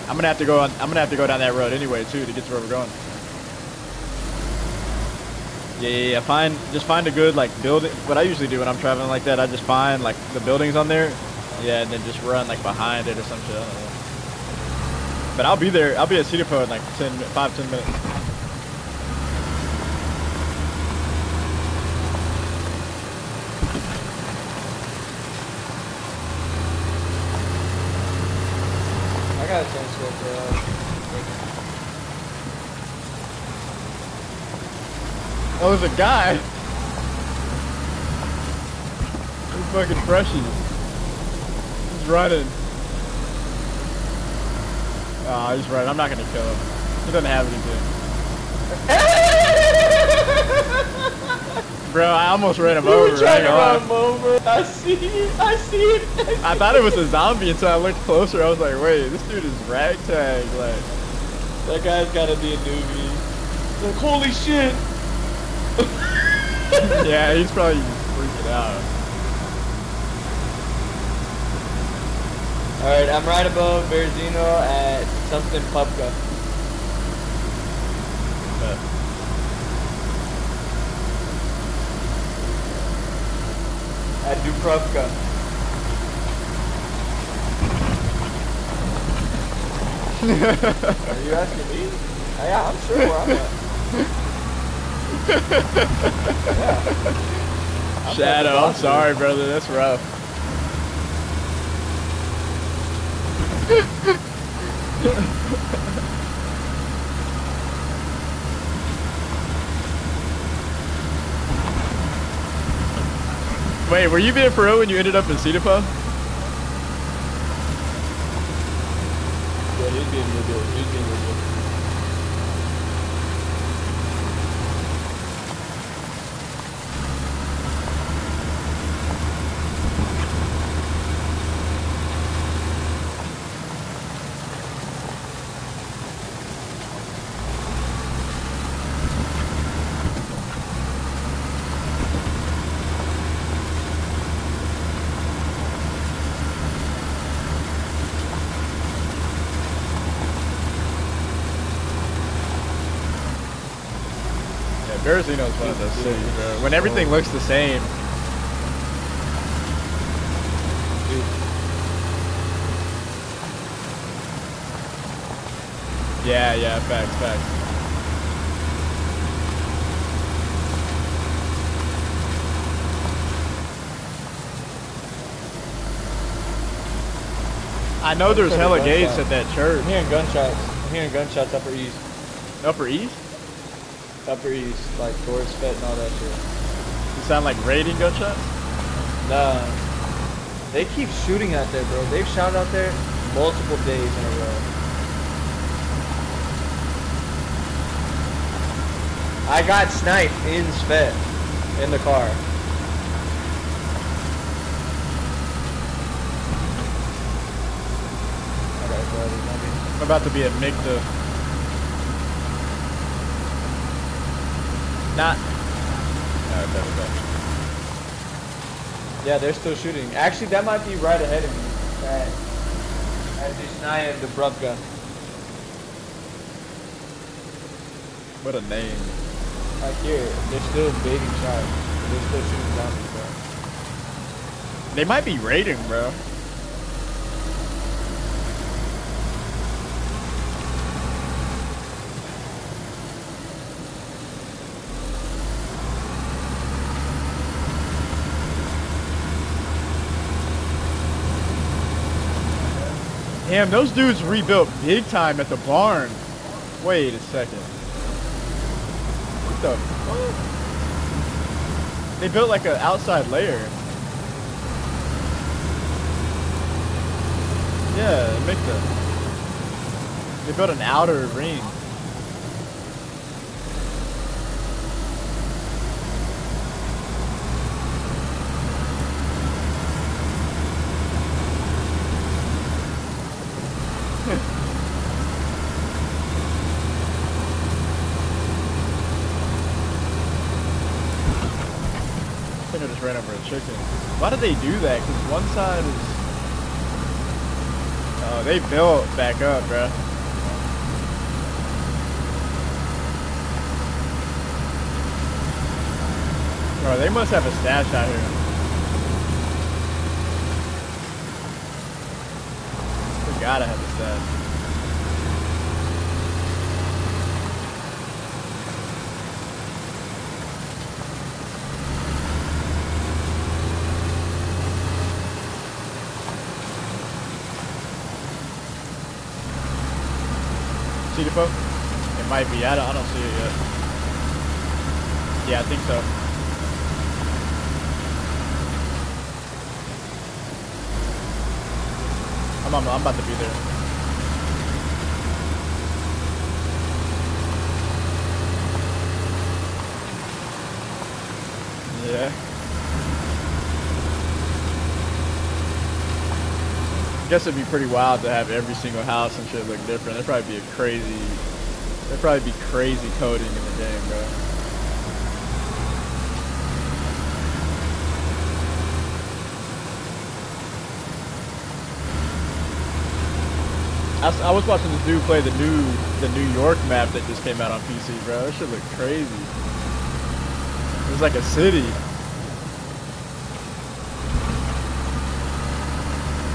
I'm gonna have to go on. I'm gonna have to go down that road anyway too to get to where we're going. Yeah, yeah, yeah. Find just find a good like building. What I usually do when I'm traveling like that, I just find like the buildings on there. Yeah, and then just run like behind it or some shit. But I'll be there. I'll be at Cedar in like 10, 5, 10 minutes. I got a chance to go for uh, Oh, there's a guy. He's fucking freshies. He's running. Ah, he's running. I'm not gonna kill him. He doesn't have anything. Bro, I almost ran him were over. trying I to run him over. I see it. I see it. lie. I thought it was a zombie until I looked closer. I was like, wait, this dude is ragtag. Like, That guy's gotta be a newbie. Like, holy shit. yeah, he's probably freaking out. Alright, I'm right above Berezino at something Pupka. At Dubrovka. Are you asking me? Uh, yeah, I'm sure where I'm at. Shadow, I'm sorry, brother. That's rough. Wait, were you being real when you ended up in C Depot? Yeah, he's being real good. He's being real one of those cities, bro. When everything looks the same. Yeah, yeah, facts, facts. I know there's hella gates at that church. I'm hearing gunshots. I'm hearing gunshots upper east. Upper East? Upper east, like towards Svet and all that shit. You sound like raiding gunshots? Nah. They keep shooting out there, bro. They've shot out there multiple days in a row. I got sniped in Svet in the car. Okay, there's nothing. I'm about to be at Migda. Not. Alright, bet, bet, bet. Yeah, they're still shooting. Actually, that might be right ahead of me. At, at Vyshnaya and Dubrovka. What a name. Like here, they're still baiting shots. They're still shooting zombies, bro. They might be raiding, bro. Damn, those dudes rebuilt big time at the barn. Wait a second. What the fuck? They built like an outside layer. Yeah, make the. They built an outer ring. I think I just ran over a chicken. Why did they do that? Because one side is. Oh, they built back up, bruh. Bro, they must have a stash out here. They gotta have a stash. It might be. I don't, I don't see it yet. Yeah, I think so. I'm, I'm, I'm about to be there. Yeah. Guess it'd be pretty wild to have every single house and shit look different. That'd probably be a crazy. That'd probably be crazy coding in the game, bro. I was watching this dude play the new the New York map that just came out on PC, bro. That shit looked crazy. It was like a city.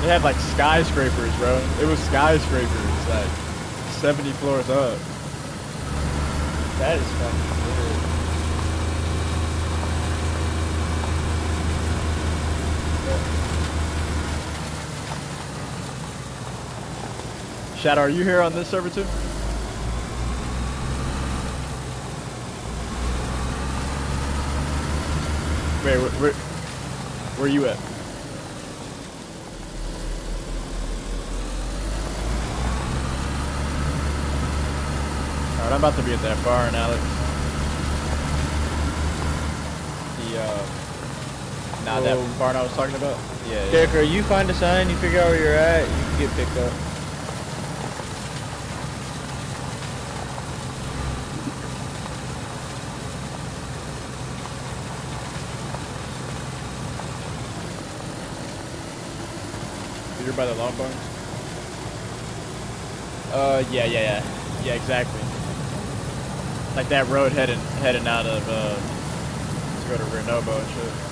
Had like skyscrapers, bro. It was skyscrapers, like 70 floors up. That is fucking weird. Shadow, are you here on this server too? Wait, where, where, where you at? Alright, I'm about to be at that barn, Alex. The, uh, nah, that Oh. barn I was talking about? Yeah, yeah. You find a sign, you figure out where you're at, you can get picked up. You're by the long barns? Uh, yeah, yeah, yeah. Yeah, exactly. Like that road heading heading out of, uh, to go to Renovo and shit.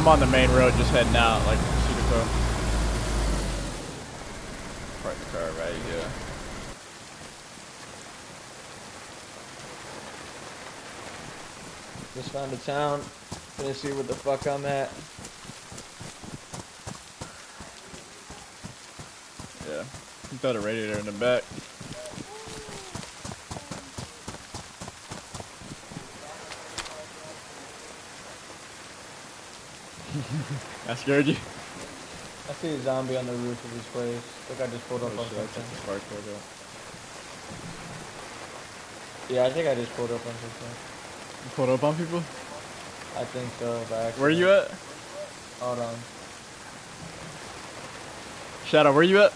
I'm on the main road, just heading out, like Sudako. Park the car right here. Just found a town. Gonna see what the fuck I'm at. Yeah. Throw the radiator in the back. I scared you. I see a zombie on the roof of this place. Look, I just pulled up Oh, on shit, I something. Yeah, I think I just pulled up on something. You pulled up on people? I think so. By Where are you at? Hold on. Shadow, where you at?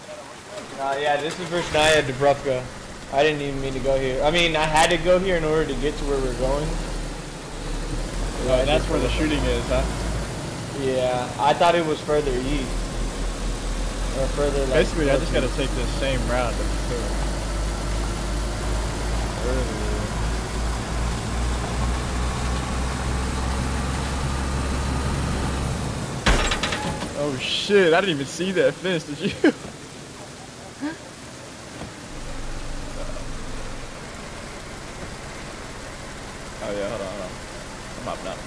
Uh, yeah, this is versus Naya Dubrovka. I didn't even mean to go here. I mean, I had to go here in order to get to where we're going. Oh, that's where the shooting is, huh? Yeah, I thought it was further east. Or further like. Basically, I just gotta take this same route. But still. Oh shit, I didn't even see that fence, did you? oh yeah, hold on, hold on. I'm hopping out.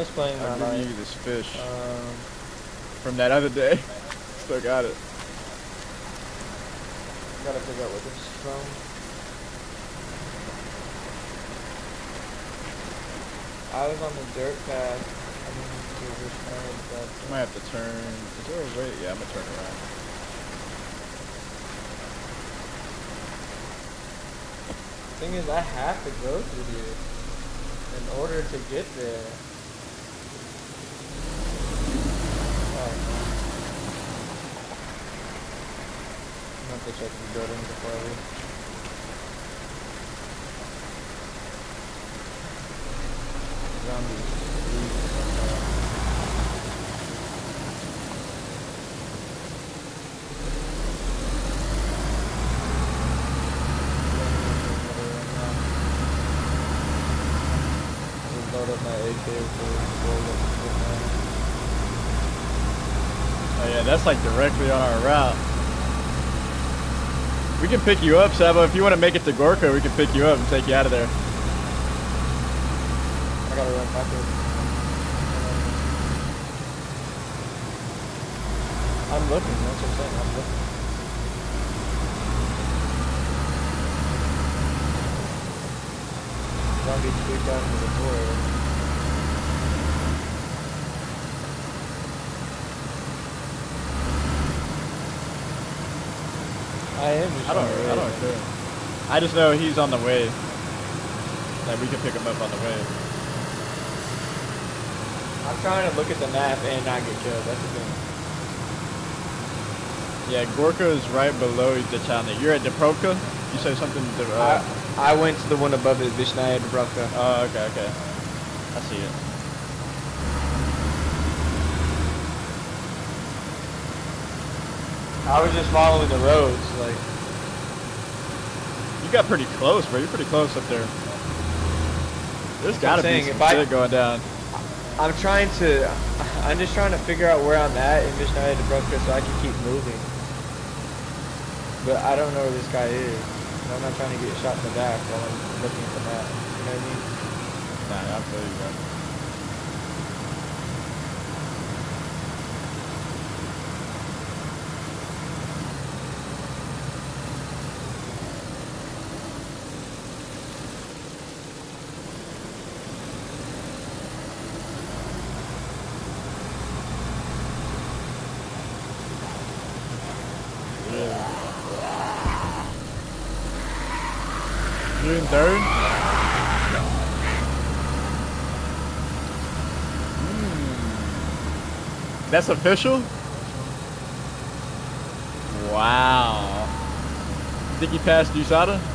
I'm you this fish Um, from that other day. Still got it. gotta figure out where this is from. I was on the dirt path. I didn't see which one I but might have to turn. Is there a way? Yeah, I'm gonna turn around. thing is, I have to go through here in order to get there. Oh, no. I'm gonna check the buildings before I roll up with Oh yeah, that's like directly on our route. We can pick you up, Sabo. If you want to make it to Gorka, we can pick you up and take you out of there. I gotta run back there. I'm looking, that's what I'm saying, I'm looking. Zombie tweaked out into the door. I am I don't, I don't care. I just know he's on the way. Like we can pick him up on the way. I'm trying to look at the map and not get killed. That's the thing. Yeah, Gorka is right below the town. That you're at Dubrovka. You said something. To, uh, I, I went to the one above it, Vyshnaya Dubrovka. oh, okay, okay. I see it. I was just following the roads, like You got pretty close, bro. You're pretty close up there. There's gotta be some if I- going down. I'm trying to. I'm just trying to figure out where I'm at in Vyshnaya Dubrovka so I can keep moving. But I don't know where this guy is. I'm not trying to get shot in the back while I'm looking at the map. You know what I mean? Nah, I feel you, bro. That's official? Wow. Think he passed USADA?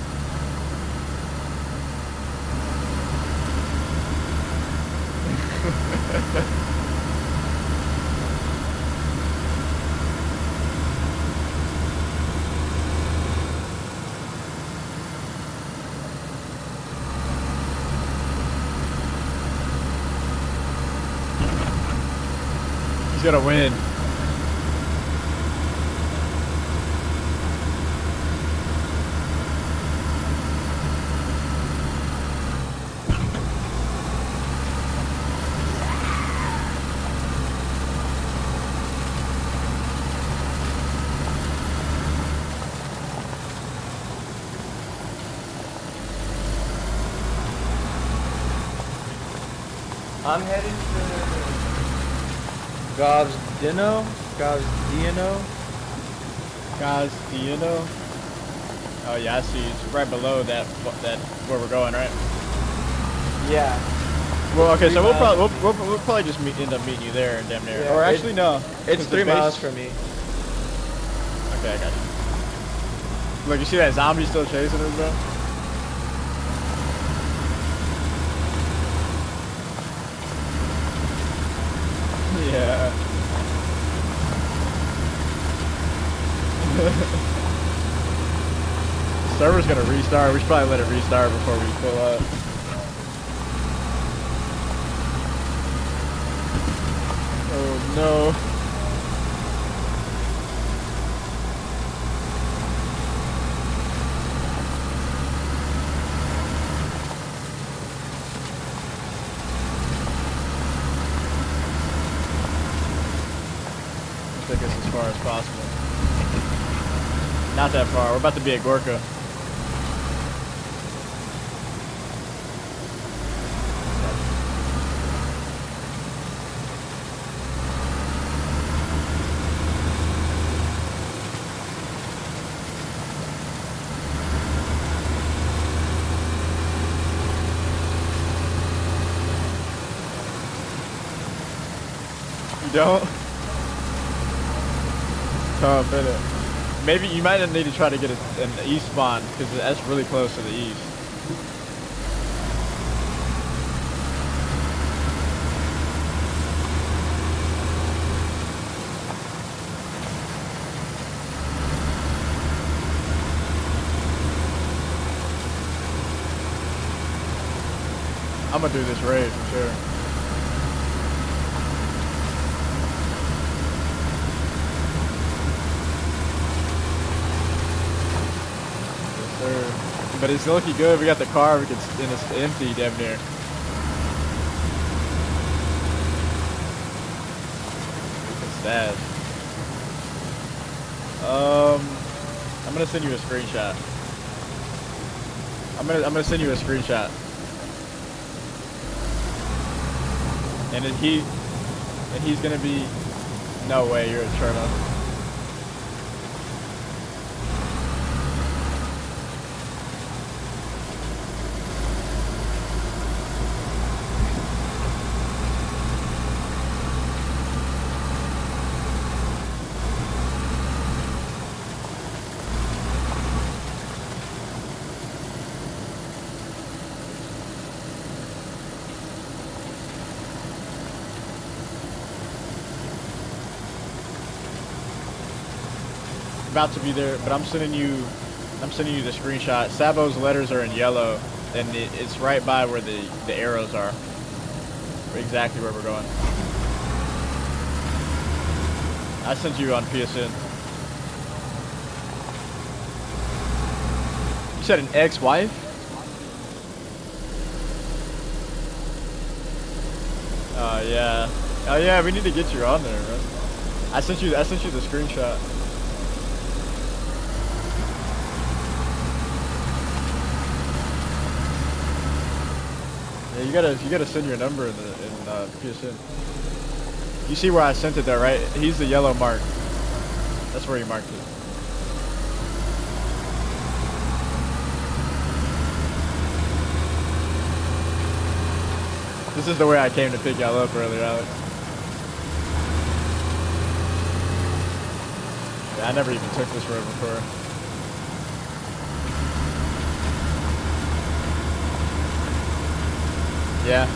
Gonna win. I'm heading to Gob's Dino. Dino. Guys, know? Oh yeah, I see. It's right below that that where we're going, right? Yeah. Well, okay, so we'll probably we'll, we'll, we'll probably just meet, end up meeting you there, damn near. Yeah, or it- actually, no. it's three miles from me. Okay, I got you. Look, you see that zombie still chasing us, bro? Yeah. Server's gonna restart. We should probably let it restart before we pull up. Oh no. Take us as far as possible. Not that far. We're about to be at Gorka. You don't? Tough, isn't it? Maybe you might need to try to get a, an east spawn because that's really close to the east. I'm gonna do this raid for sure. Yes, sir. But it's looking good. We got the car. We can, and it's empty damn near. Can stash. Um, I'm gonna send you a screenshot. I'm gonna I'm gonna send you a screenshot. And he and he's gonna be no way you're a Cherno. About to be there, but I'm sending you, I'm sending you the screenshot. Sabo's letters are in yellow, and it, it's right by where the the arrows are. Exactly where we're going. I sent you on PSN. You said an ex-wife? Oh yeah. Oh yeah, we need to get you on there, bro. I sent you I sent you the screenshot. Yeah, you gotta you gotta send your number in the in uh, PSN. You see where I sent it there, right? He's the yellow mark. That's where he marked it. This is the way I came to pick y'all up earlier, Alex. Yeah, I never even took this road before. Yeah.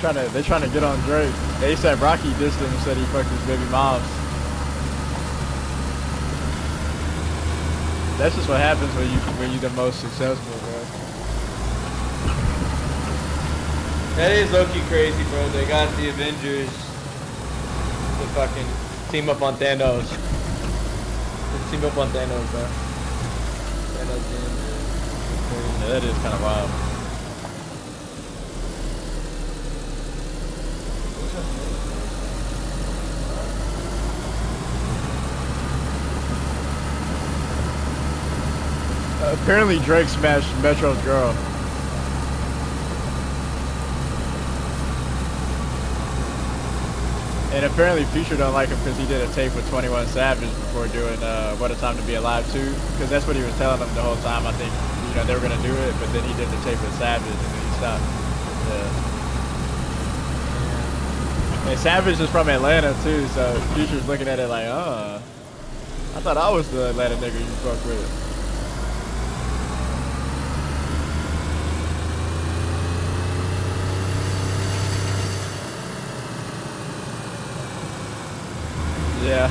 Trying to they're trying to get on Drake. They said Rocky dissed him and said he fucked his baby moms. that's just what happens when you when you're the most successful, bro. That is low-key crazy, bro. They got the Avengers fucking team up on Thanos. To team up on Thanos, bro. Thanos being- Yeah, that is kind of wild. Uh, apparently Drake smashed Metro's girl. And apparently Future don't like him because he did a tape with 21 Savage before doing uh, What a Time to Be Alive 2. Because that's what he was telling them the whole time. I think, you know, they were going to do it, but then he did the tape with Savage and then he stopped. Yeah. And Savage is from Atlanta too, so Future's looking at it like, uh, I thought I was the Atlanta nigga you fuck with. Yeah.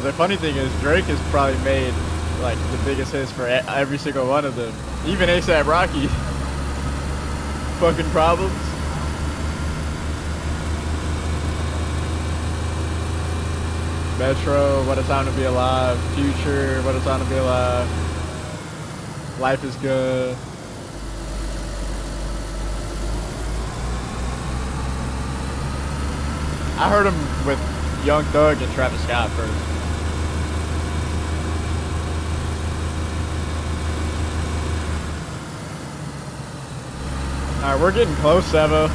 The funny thing is Drake has probably made like the biggest hits for every single one of them. Even ASAP Rocky. Fucking problems. Metro, What a Time to Be Alive. Future, What a Time to Be Alive. Life is Good. I heard him with Young Thug and Travis Scott first. Alright, we're getting close, Sevo.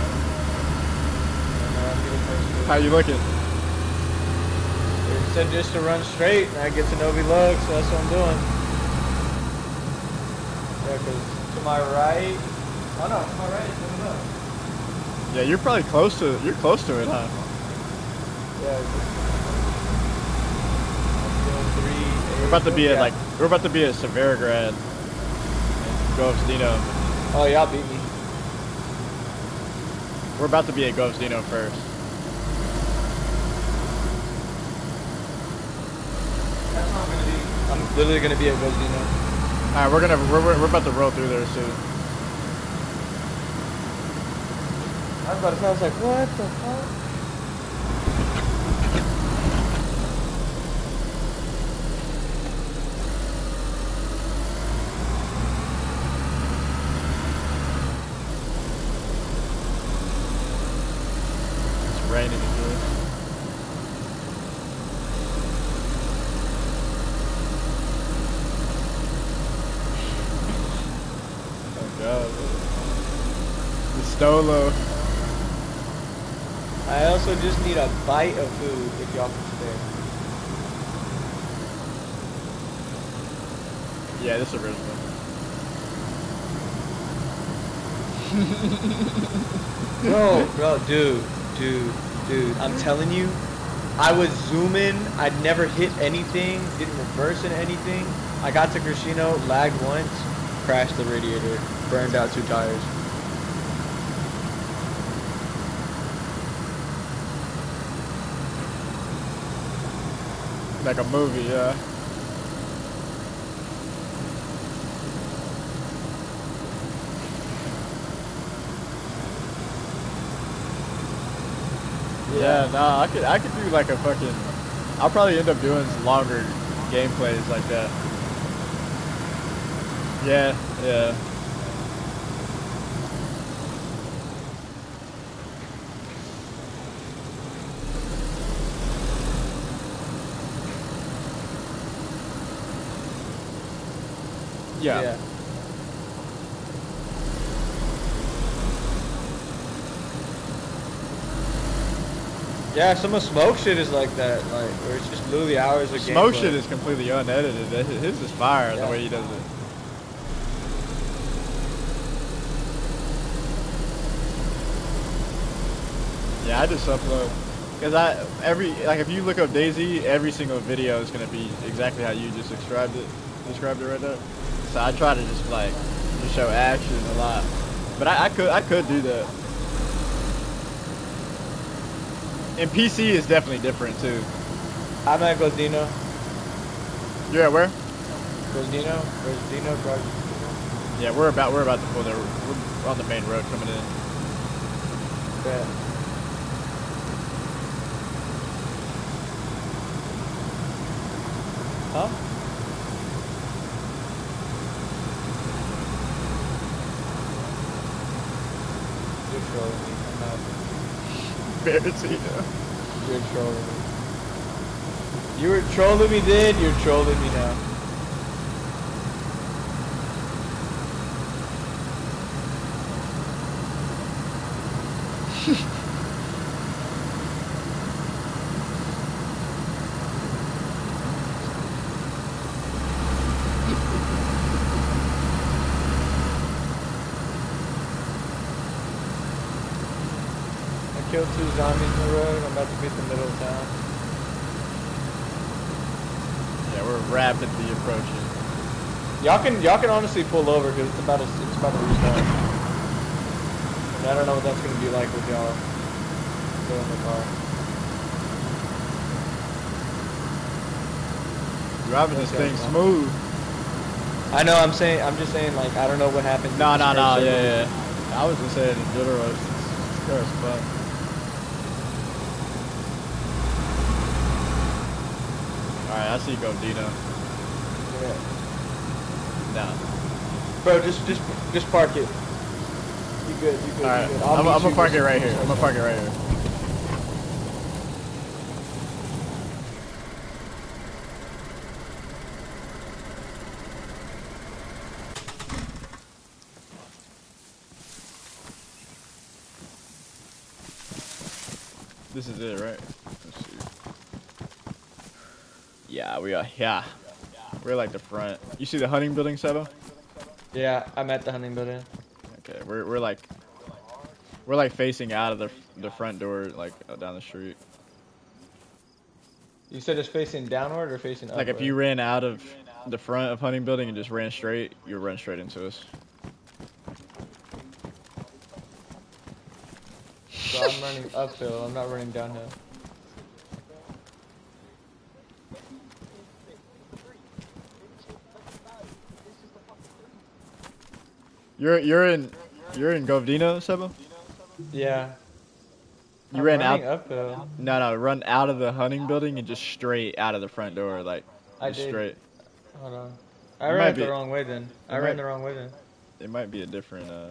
How you looking? They said just to run straight, and I get to Novy Lug, so that's what I'm doing. Yeah, 'cause to my right, oh no, to my right Novy Lug. Yeah, you're probably close to you're close to it, huh? Yeah. it's just- I'm doing three, We're about to be at yeah. like we're about to be at Severograd and Gvozdno. Oh, y'all beat me. We're about to be at Gvozdno first. That's I'm gonna be. I'm literally gonna be at Gvozdno. Alright, we're gonna we're, we're we're about to roll through there soon. I was about to say, I was like, what the fuck? It's raining again. Oh god. The I also just need a bite of food if y'all can spare. Yeah, this is original. Bro, bro, dude, dude, dude. I'm telling you, I was zooming. I'd never hit anything. Didn't reverse in anything. I got to Crescino, lagged once, crashed the radiator, burned out two tires. Like a movie, yeah. Yeah, nah, I could I could do like a fucking I'll probably end up doing some longer gameplays like that. Yeah, yeah. Yeah. Yeah, some of smoke shit is like that, like where it's just literally hours of Smoke gameplay. shit is completely unedited. His is fire the way he does it. Yeah, I just upload because I every like if you look up DayZ, every single video is gonna be exactly how you just described it, described it right there. So I try to just like just show action a lot, but I, I could I could do that. And PC is definitely different too. I'm at Gvozdno. You're at where? Gvozdno? Gvozdno, Garage. Yeah, we're about we're about to pull there. We're on the main road coming in. Yeah. Huh? You're trolling me. I'm not. Bertino. You're trolling me. You were trolling me then, you're trolling me now. I killed two zombies in the road. I'm about to beat the middle of town. Yeah, we're rapidly approaching. Y'all can y'all can honestly pull over because it's about to it's about to restart. And I don't know what that's gonna be like with y'all still in the car. Driving this thing well. smooth. I know. I'm saying. I'm just saying. Like I don't know what happened. No, no, no, yeah, yeah. I was just saying it's, it's scary as fuck. Alright, I see you go, Dino. Yeah. No. Bro, just just just park it. You good? You good? Alright, you good. I'm, I'm gonna park it right here. I'm gonna park it right here. This is it, right? Let's see. Yeah, we are. Yeah, we're like the front. You see the hunting building, Sebo? Yeah, I'm at the hunting building. Okay, we're we're like we're like facing out of the the front door, like uh, down the street. You said it's facing downward or facing Like if you ran out of the front of hunting building and just ran straight, you would run straight into us. So I'm running uphill. I'm not running downhill. You're you're in you're in Gvozdno, Sebo? Yeah. You I'm ran out. uphill. No, no, run out of the hunting building and just straight out of the front door, like I just did. straight. Hold on. I It ran might the wrong way then. I it ran might- the wrong way then. It might be a different. uh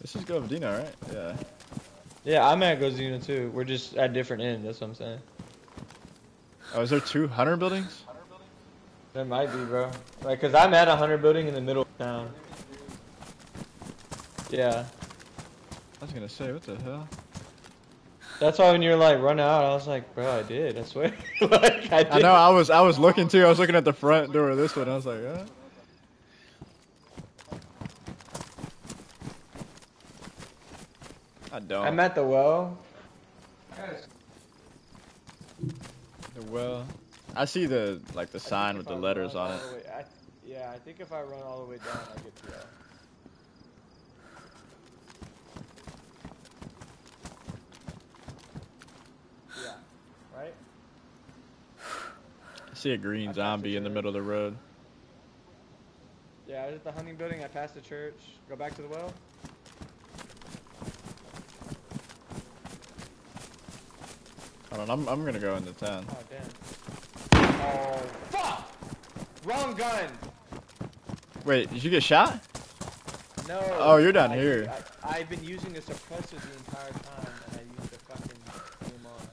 This is Gvozdno, right? Yeah. Yeah, I'm at Gozina too. We're just at different ends. That's what I'm saying. Oh, is there two hunter buildings? There might be, bro. Like, cause I'm at a hundred building in the middle of town. Yeah. I was gonna say, what the hell? That's why when you're like run out, I was like, bro, I did. I swear. like I did. I know. I was I was looking too. I was looking at the front door of this one. I was like, huh? I don't. I'm at the well. the well. I see the like the sign with the I letters on it. way- I, yeah, I think if I run all the way down, I get to that. Yeah. Right? I see a green I zombie in the middle of the road. Yeah, I was at the hunting building. I passed the church. Go back to the well. Hold on, I'm I'm gonna go into town. Oh damn. Fuck! Wrong gun. Wait, did you get shot? No. Oh, you're down I- here. I, I've been using the suppressor the entire time, and I used the fucking DMR.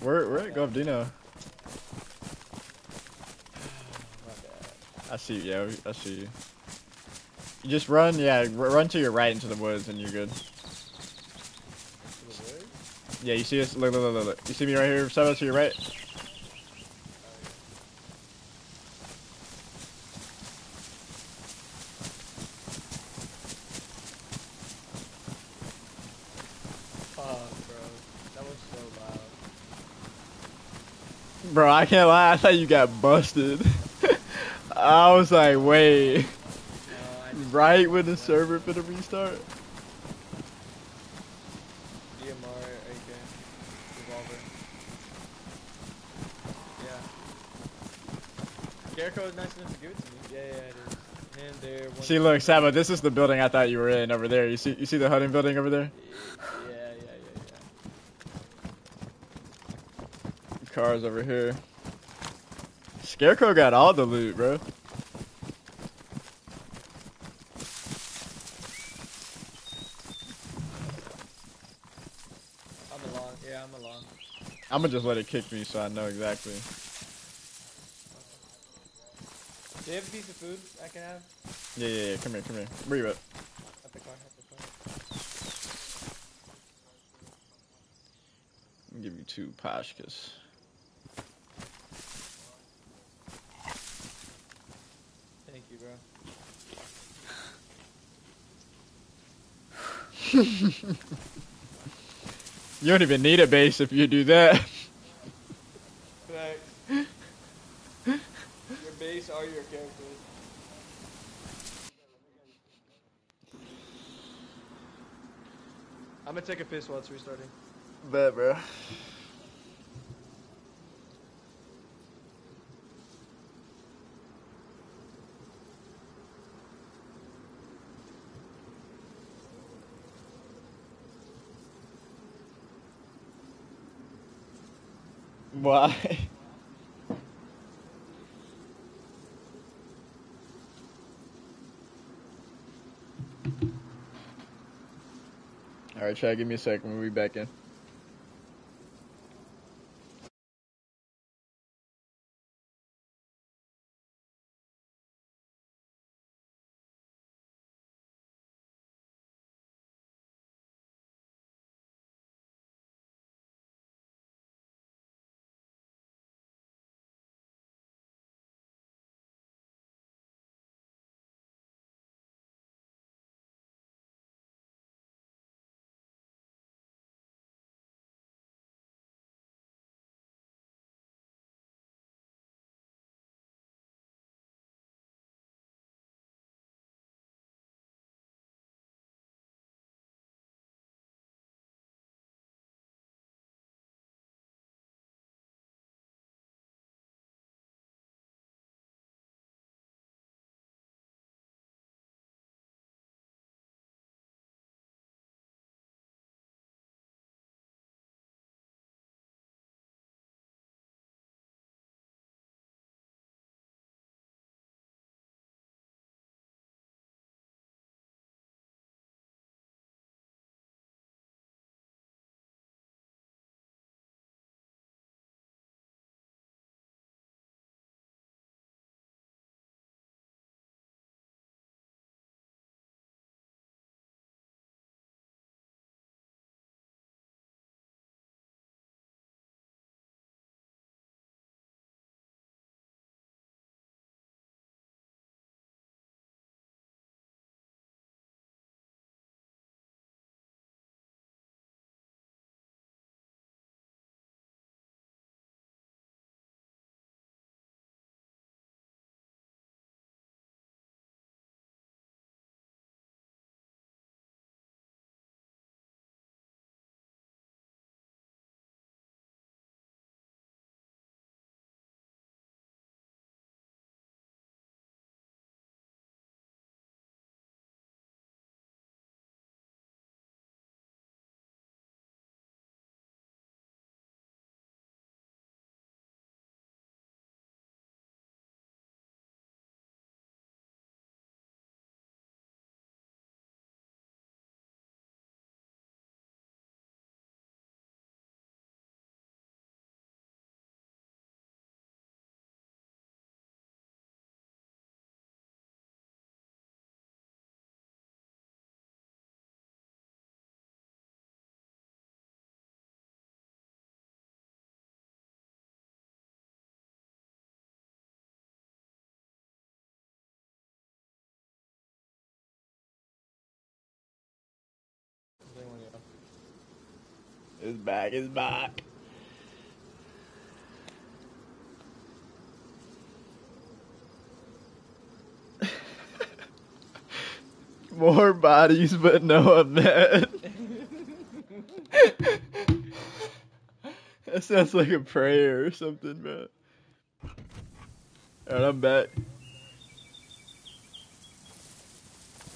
We're we're at Gvozdno. Bad. I see. you, Yeah, I see you. You just run. Yeah, run to your right into the woods, and you're good. The? Yeah, you see us? Look, look, look, look, look. You see me right here, Sebo, to your right? Bro. That was so loud. Bro, I can't lie. I thought you got busted. I was like, wait. No, Right when the server finna restart? Scarecrow is nice enough to give it to me. Yeah, yeah, it is. And there. one- See, look, Saba, this is the building I thought you were in over there. You see, you see the Hutton building over there? Yeah, yeah, yeah, yeah. Cars over here. Scarecrow got all the loot, bro. I'm along. Yeah, I'm along. I'm gonna just let it kick me so I know exactly. Do you have a piece of food I can have? Yeah, yeah, yeah. Come here, come here. Where you at? At the car, at the car. I'll give you two pashkas. Thank you, bro. You don't even need a base if you do that. Facts. your base are your characters. Piss while it's restarting. Bet, bro. Why? Alright, Chad, give me a second. We'll be back in. It's back, it's back. More bodies, but no Ahmed. that sounds like a prayer or something, bro. Alright, I'm back.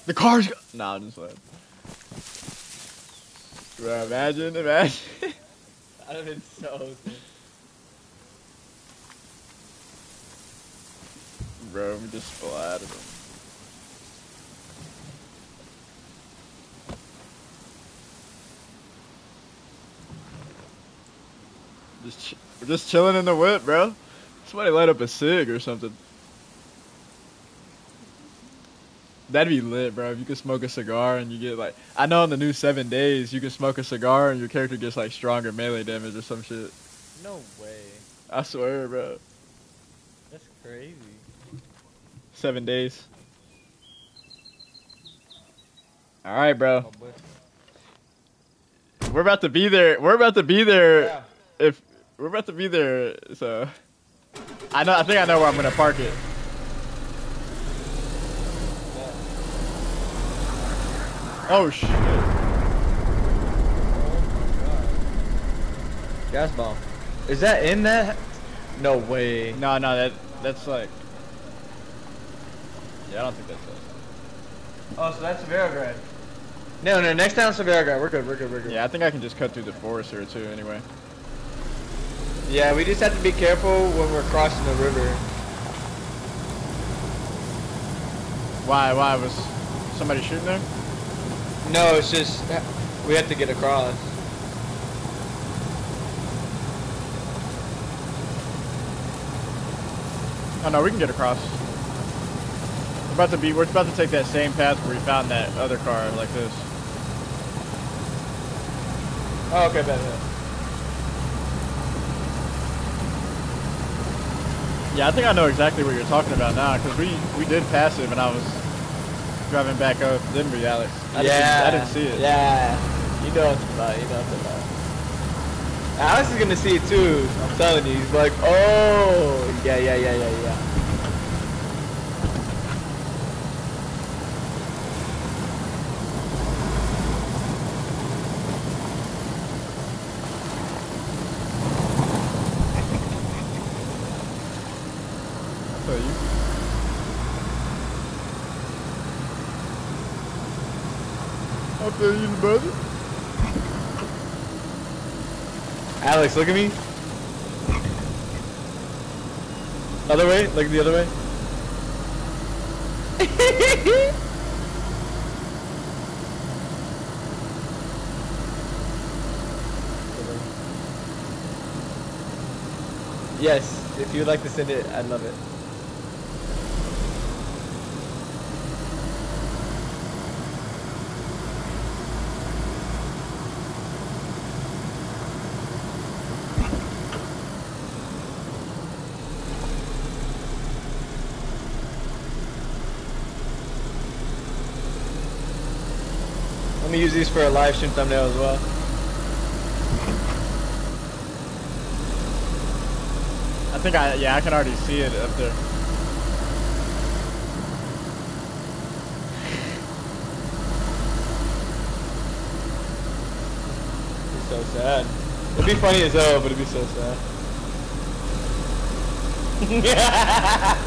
The car's go- Nah, I'm just playing. Bro, imagine, imagine. I'd have been so sick. Bro, we just splattered him. Just, ch- we're just chilling in the whip, bro. Somebody light up a cig or something. That'd be lit, bro. If you could smoke a cigar and you get like, I know in the new seven days you can smoke a cigar and your character gets like stronger melee damage or some shit. No way. I swear, bro. That's crazy. Seven days. All right, bro. Oh. We're about to be there. We're about to be there. Yeah. If we're about to be there, so I know. I think I know where I'm gonna park it. Oh shit! Gas bomb. Is that in that? No way. No, no, that that's like. Yeah, I don't think that's it. Oh, so that's Verograd. No, no, next time Verograd. We're good, we're good, we're good. Yeah, I think I can just cut through the forest here too. Anyway. Yeah, we just have to be careful when we're crossing the river. Why? Why was somebody shooting there? No, it's just we have to get across. Oh no, we can get across. We're about to be. We're about to take that same path where we found that other car, like this. Oh, okay, bad, bad. Yeah, I think I know exactly what you're talking about now, because we we did pass it when I was driving back up, we, Alex? I yeah, didn't, I didn't see it. Yeah, you know what it's about. You know what it's about. Alex is gonna see it too. I'm telling you. He's like, oh, yeah, yeah, yeah, yeah, yeah. I'll tell you. I'll tell you, brother. Alex, look at me. Other way. Look the other way. yes, if you'd like to send it, I'd love it. These for a live stream thumbnail as well. I think I yeah I can already see it up there. It's so sad. It'd be funny as hell, but it'd be so sad.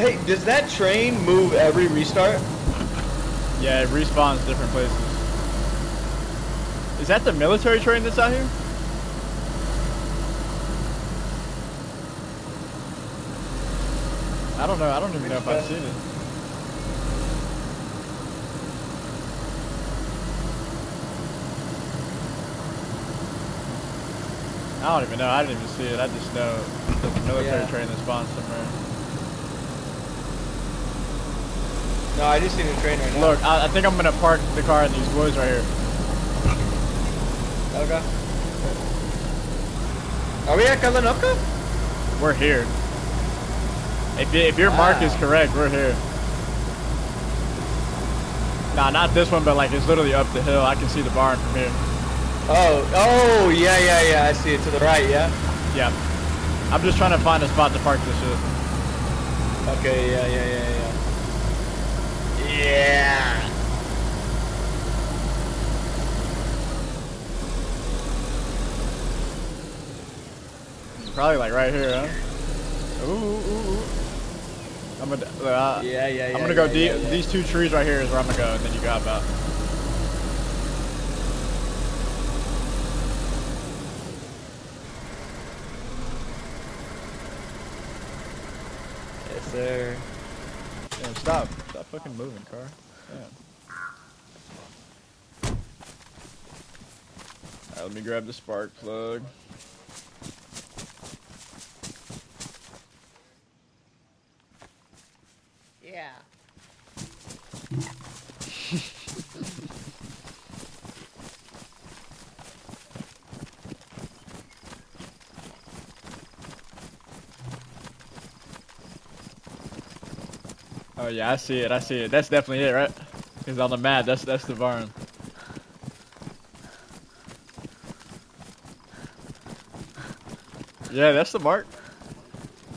hey, does that train move every restart? Yeah, it respawns different places. Is that the military train that's out here? I don't know. I don't even know if I've seen it. I don't even know. I didn't even see it. I just know there's a military Yeah. train that spawns somewhere. No, I just seen a train right now. Look, I, I think I'm gonna park the car in these woods right here. Okay. Are we at Kalinovka? We're here. If, if your mark is ah. correct, we're here. Nah, not this one, but like it's literally up the hill. I can see the barn from here. Oh, oh, yeah, yeah, yeah. I see it to the right. Yeah. Yeah. I'm just trying to find a spot to park this shit. Okay. Yeah, yeah, yeah, yeah. Yeah. Probably like right here, huh? Ooh, ooh, ooh. I'm gonna. Uh, yeah, yeah, yeah. I'm gonna yeah, go. Yeah, yeah. These two trees right here is where I'm gonna go, and then you got about. Yes, sir. Stop. Stop fucking moving, car. Damn. Alright, let me grab the spark plug. Yeah. Oh yeah, I see it. I see it. That's definitely it, right? Cause on the map, that's that's the barn. Yeah, that's the mark.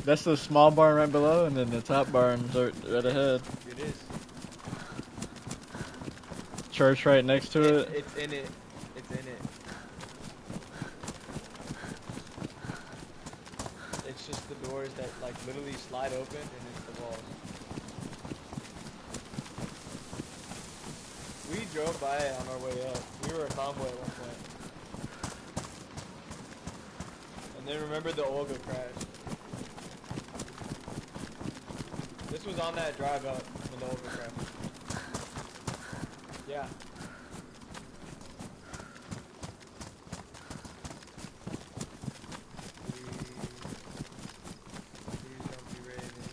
That's the small barn right below, and then the top barn's right, right ahead. It is. Church right next to it. it's in it. It's in it. It's just the doors that like literally slide open and it's the walls. We drove by it on our way up. We were a convoy at one point. And then remember the Olga crash. This was on that drive up when the Olga crashed. Yeah. Please don't be Raven.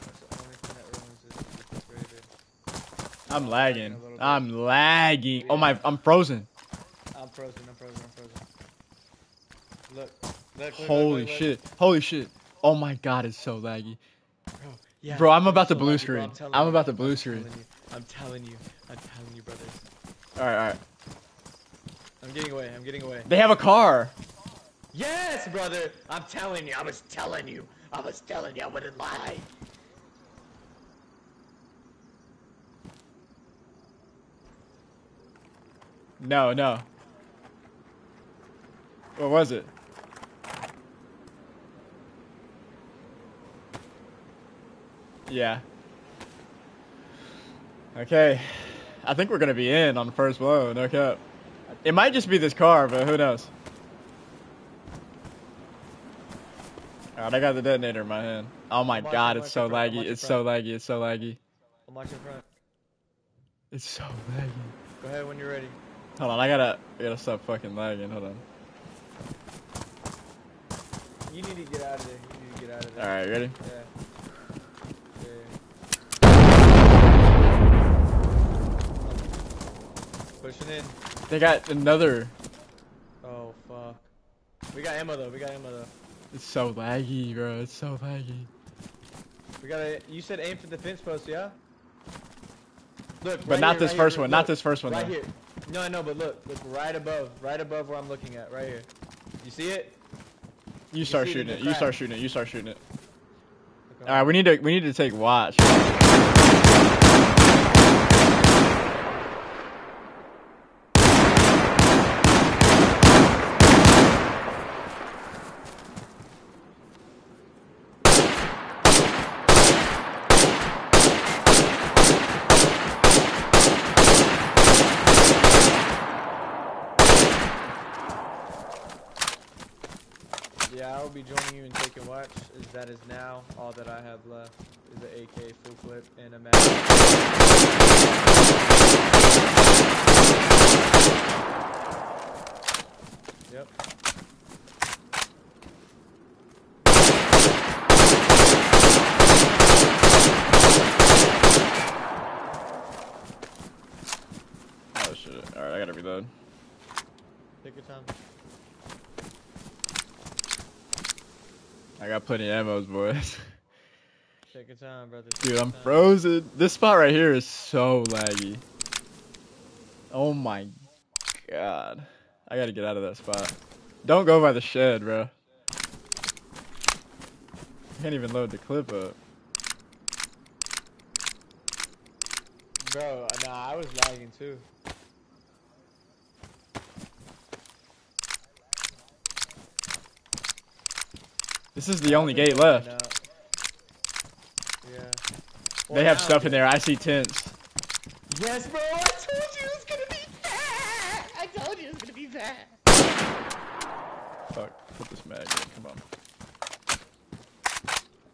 That's the only thing that ruins this is if it's Raven. I'm lagging. I'm lagging. Oh my, I'm frozen. I'm frozen, I'm frozen, I'm frozen. Look. Look, look, Holy look, shit. Holy shit. Oh my god, it's so laggy. Bro, yeah, Bro, I'm about so to blue bro, screen. telling I'm you, about to blue I'm screen. telling you, I'm telling you, I'm telling you, brothers. Alright, alright. I'm getting away, I'm getting away. They have a car. Yes, brother! I'm telling you, I was telling you, I was telling you, I wouldn't lie. No, no. What was it? Yeah. Okay. I think we're gonna be in on the first blow, no cap. It might just be this car, but who knows? Alright, I got the detonator in my hand. Oh my I'm god, it's so front, I'm laggy, it's so laggy, it's so laggy. I'm watching front. It's so laggy. Go ahead when you're ready. Hold on, I gotta, I gotta stop fucking lagging, hold on. You need to get out of there. You need to get out of there. Alright, ready? Yeah. Yeah. Pushing in. They got another, Oh fuck. We got ammo though. We got ammo though. it's so laggy, bro, it's so laggy. We gotta. You said aim for the fence post, yeah? Look. But right not here, this right first here, one, look, not this first one Right though. here. No, I know, but look, look right above, right above where I'm looking at, right here. You see it? You start see it shooting the it, you start shooting it, you start shooting it. Okay. Alright, we need to, we need to take watch. Yeah, I will be joining you in taking watch. As that is now all that I have left is an AK clip and a. Yep. Oh shit, alright, I gotta reload. Take your time. I got plenty of ammos, boys. Take your time, brother. Take Dude, I'm time. frozen. This spot right here is so laggy. Oh my god. I gotta get out of that spot. Don't go by the shed, bro. Can't even load the clip up. Bro, nah, I was lagging too. This is the only gate left out. Yeah. They have now- stuff in there. I see tents. Yes, bro. I told you it was gonna be fat. I told you it was gonna be fat. Fuck. Put this mag in. Come on.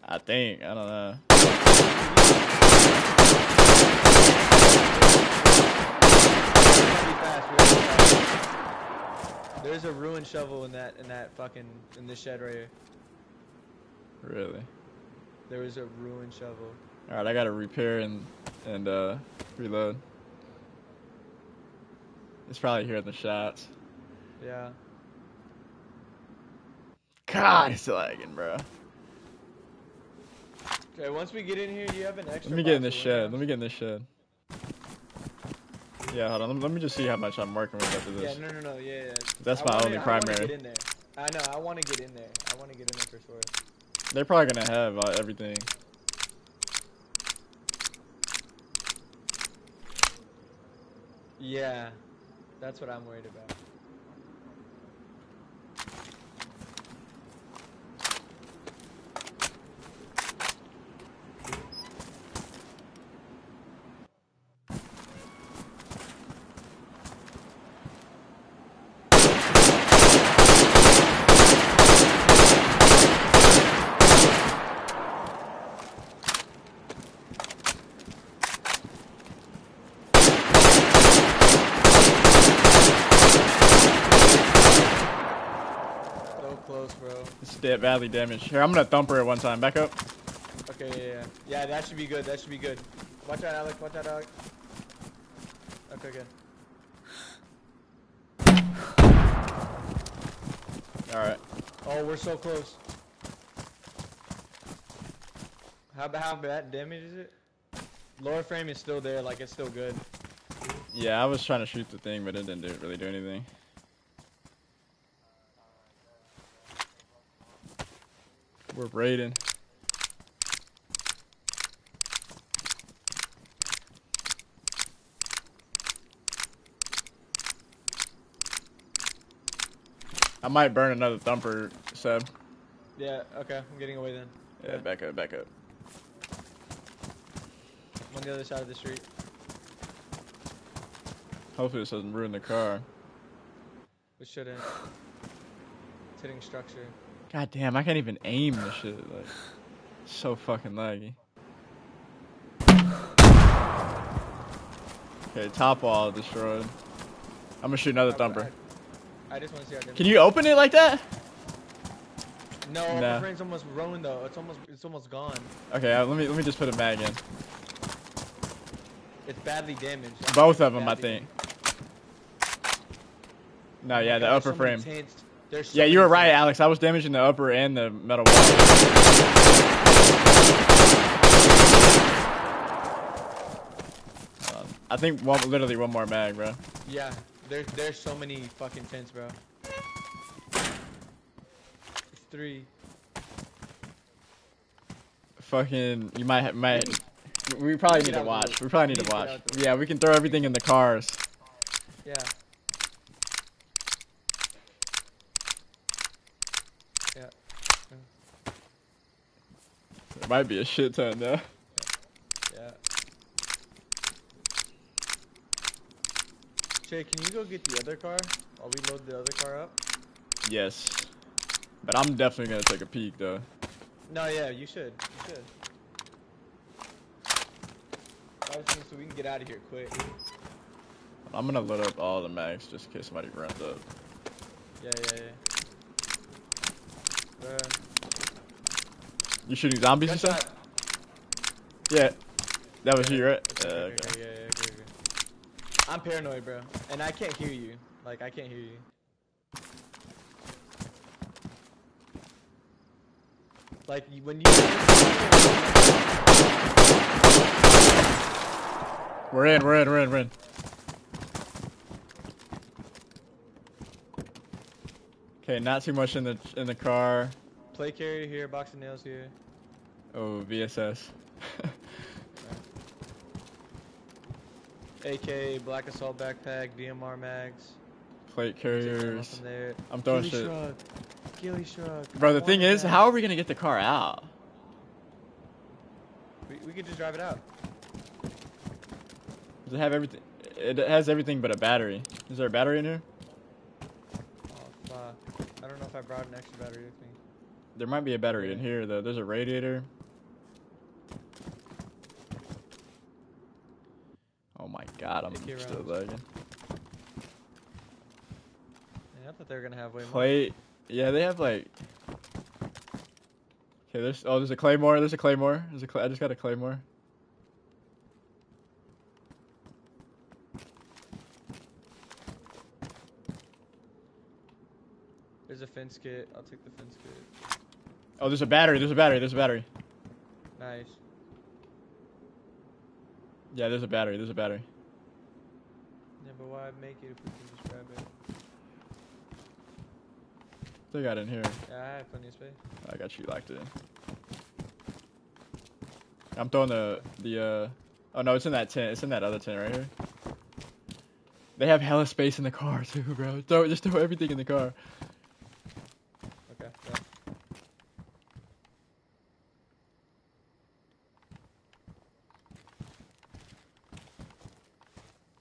I think. I don't know. There's a ruined shovel in that in that fucking in this shed right here. Really. There was a ruined shovel. All right. I gotta repair and and uh reload. It's probably here in the shots. Yeah. God, it's lagging, bro. Okay, once we get in here, you have an extra. Let me get in this shed. Let me get in this shed. Yeah, hold on. Let me, just see how much I'm working with after this. Yeah, no, no, no, yeah, yeah. That's I my wanna- only I wanna primary. get in there. I know. I want to get in there. I want to get in there for sure. They're probably gonna have uh, everything. Yeah, that's what I'm worried about. So close, bro. Badly damaged. Here, I'm gonna thump her at one time. Back up. Okay, yeah, yeah. Yeah, that should be good. That should be good. Watch out, Alex. Watch out, Alex. Okay, good. All right. Oh, we're so close. How how bad damage is it? Lower frame is still there, like it's still good. Yeah, I was trying to shoot the thing, but it didn't do, really do anything. We're raiding. I might burn another thumper, Seb. Yeah, okay, I'm getting away then. Yeah, back up, back up. I'm on the other side of the street. Hopefully this doesn't ruin the car. It shouldn't. It's hitting structure. God damn, I can't even aim this shit. Like, so fucking laggy. Okay, top wall destroyed. I'm gonna shoot another thumper. I, I just want to see how. Can you open it like that? No, my Nah. frame's almost ruined though. It's almost it's almost gone. Okay, uh, let me let me just put a mag in. It's badly damaged. Both of them, I think. damaged. No, Oh yeah, the God, upper there's so many frame. There's so Yeah, you were right. Alex. I was damaging the upper and the metal wall. On. I think one, literally one more mag, bro. Yeah, there's there's so many fucking tints, bro. It's three. Fucking, you might, might. We probably need to watch. We probably need to watch. out the way. Yeah, we can throw everything in the cars. Yeah. There might be a shit ton though. Yeah. Shay, can you go get the other car while we load the other car up? Yes, but I'm definitely gonna take a peek though. No, yeah, you should. You should. I just think so we can get out of here quick. I'm gonna load up all the mags just in case somebody runs up. Yeah, yeah, yeah. Uh, You shooting zombies and gunshot. stuff? Yeah, that was Yeah, you, right? okay, Uh, okay, yeah, yeah, okay, okay. I'm paranoid, bro, and I can't hear you. Like I can't hear you. Like when you. We're in, we're in, we're in, we're in. Okay, not too much in the in the car. Plate carrier here, box of nails here. Oh, VSS. AK, black assault backpack, DMR mags. Plate carriers. I'm throwing Ghillie shit. shrug. ghillie truck. Bro, the thing is, that. how are we gonna get the car out? We, we could just drive it out. Does it have everything? It has everything but a battery. Is there a battery in here? Oh fuck! I don't know if I brought an extra battery with me. There might be a battery in here though. There's a radiator. Oh my god, I'm Icky still lagging. Man, I thought they were gonna have way more. Clay, yeah, they have like. Okay, there's oh, there's a claymore. There's a claymore. There's a cl- I just got a claymore. There's a fence kit. I'll take the fence kit. Oh, there's a battery. There's a battery. There's a battery. Nice. Yeah, there's a battery. There's a battery. Yeah, but why make it if we can just grab it? They got in here. Yeah, I have plenty of space. I got you locked in. I'm throwing the the uh oh no, it's in that tent. It's in that other tent right here. They have hella space in the car too, bro. Throw just throw everything in the car. Okay. Yeah.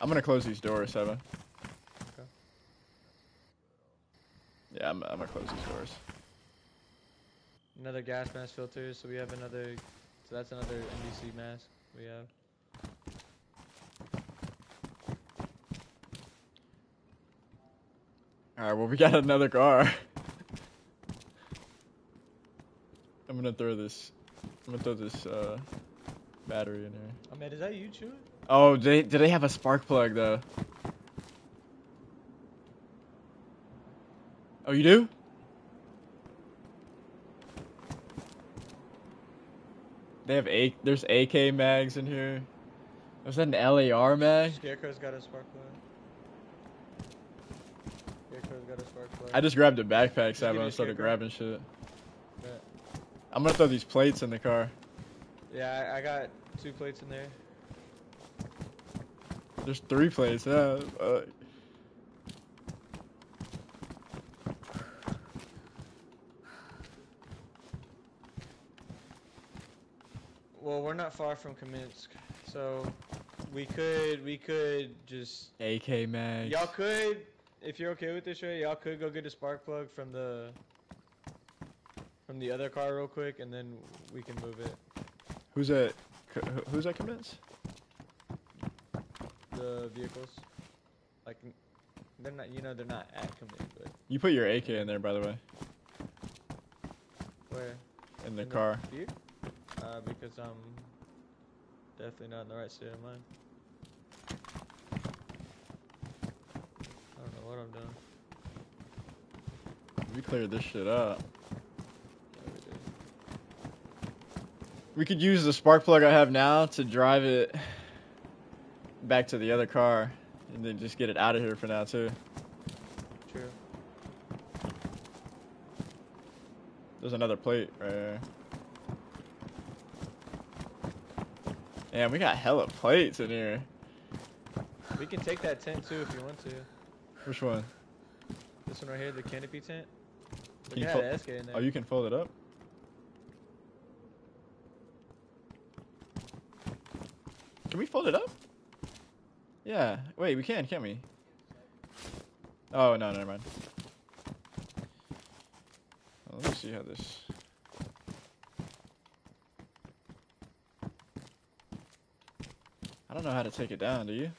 I'm gonna close these doors, Seven. Okay. Yeah, I'm, I'm gonna close these doors. Another gas mask filter. So we have another. So that's another NBC mask we have. Alright, well we got another car. I'm gonna throw this I'm gonna throw this uh battery in here. Oh man, is that you chewing? Oh, they do they have a spark plug though? Oh, you do? They have A. There's AK mags in here. Was that an LAR mag? Scarecrow's got a spark plug. Scarecrow's got a spark plug. I just grabbed a backpack, give me Savon, a and started grabbing shit. I'm gonna throw these plates in the car. Yeah, I, I got two plates in there. There's three plates. Yeah. Uh, Well, we're not far from Kamensk, so we could we could just AK mags. y'all could if you're okay with this, right? Y'all could go get a spark plug from the from the other car real quick, and then we can move it. Who's that? Who's that commence? The vehicles, like they're not, you know, they're not at Kamensk, but You put your AK in there, by the way, where in the In car. Here? Uh, because I'm definitely not in the right state of mind. I don't know what I'm doing. We cleared this shit up. Yeah, we did. We could use the spark plug I have now to drive it back to the other car, and then just get it out of here for now too. True. There's another plate right there. Damn, we got hella plates in here. We can take that tent too if you want to. Which one? This one right here, the canopy tent. Can you had fo- an SK in there. Oh, you can fold it up. Can we fold it up? Yeah. Wait, we can, can't we? Oh no, never mind. Well, let me see how this. I don't know how to take it down. Do you?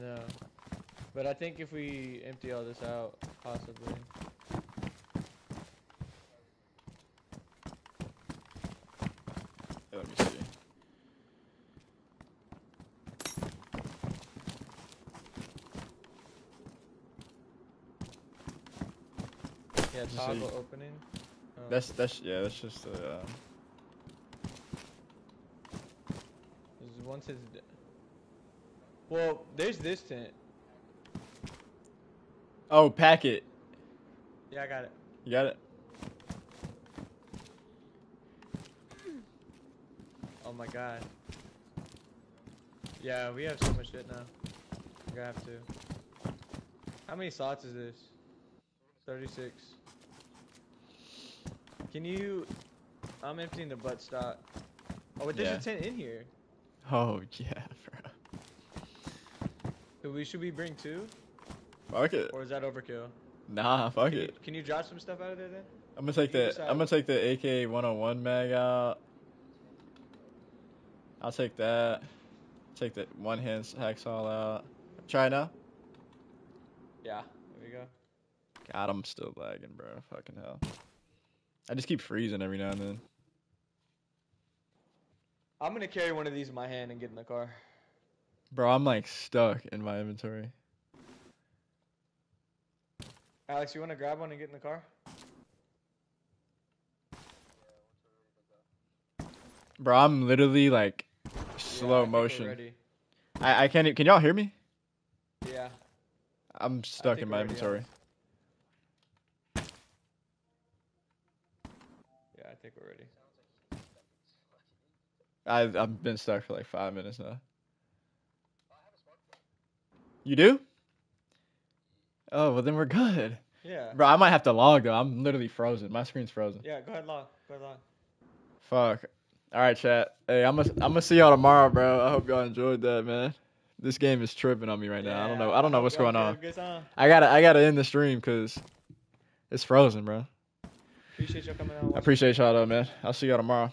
No. But I think if we empty all this out, possibly. Let me see. Just so toggle you- opening. Oh. That's that's yeah. That's just uh. Um, There's one d- Well, there's this tent. oh, pack it. Yeah, I got it. You got it. Oh my god. Yeah, we have so much shit now. We're gonna have to. How many slots is this? 36. Can you? I'm emptying the butt stock. Oh, wait, there's Yeah. a tent in here. Oh yeah, bro. So we should we bring two, Fuck it. or is that overkill? Nah, fuck Can you, it. can you drop some stuff out of there then? I'm gonna take you the. I'm gonna take the AK 101 mag out. I'll take that. Take the one hand hacksaw out. Try now. Yeah. There we go. God, I'm still lagging, bro. Fucking hell. I just keep freezing every now and then. I'm gonna carry one of these in my hand and get in the car. Bro, I'm like stuck in my inventory. Alex, you wanna grab one and get in the car? Bro, I'm literally like Yeah, slow think motion. I, I can't. Can y'all hear me? Yeah. I'm stuck in my ready, inventory. Yeah, I think we're ready. I I've been stuck for like five minutes now. You do? Oh well, then we're good. Yeah. Bro, I might have to log though. I'm literally frozen. My screen's frozen. Yeah, go ahead, log. Go ahead, log. Fuck. All right, chat. Hey, I'm gonna I'm gonna see y'all tomorrow, bro. I hope y'all enjoyed that, man. This game is tripping on me right now. I don't know. I don't know what's going on. I gotta I gotta end the stream because it's frozen, bro. Appreciate y'all coming out. I appreciate y'all though, man. I'll see y'all tomorrow.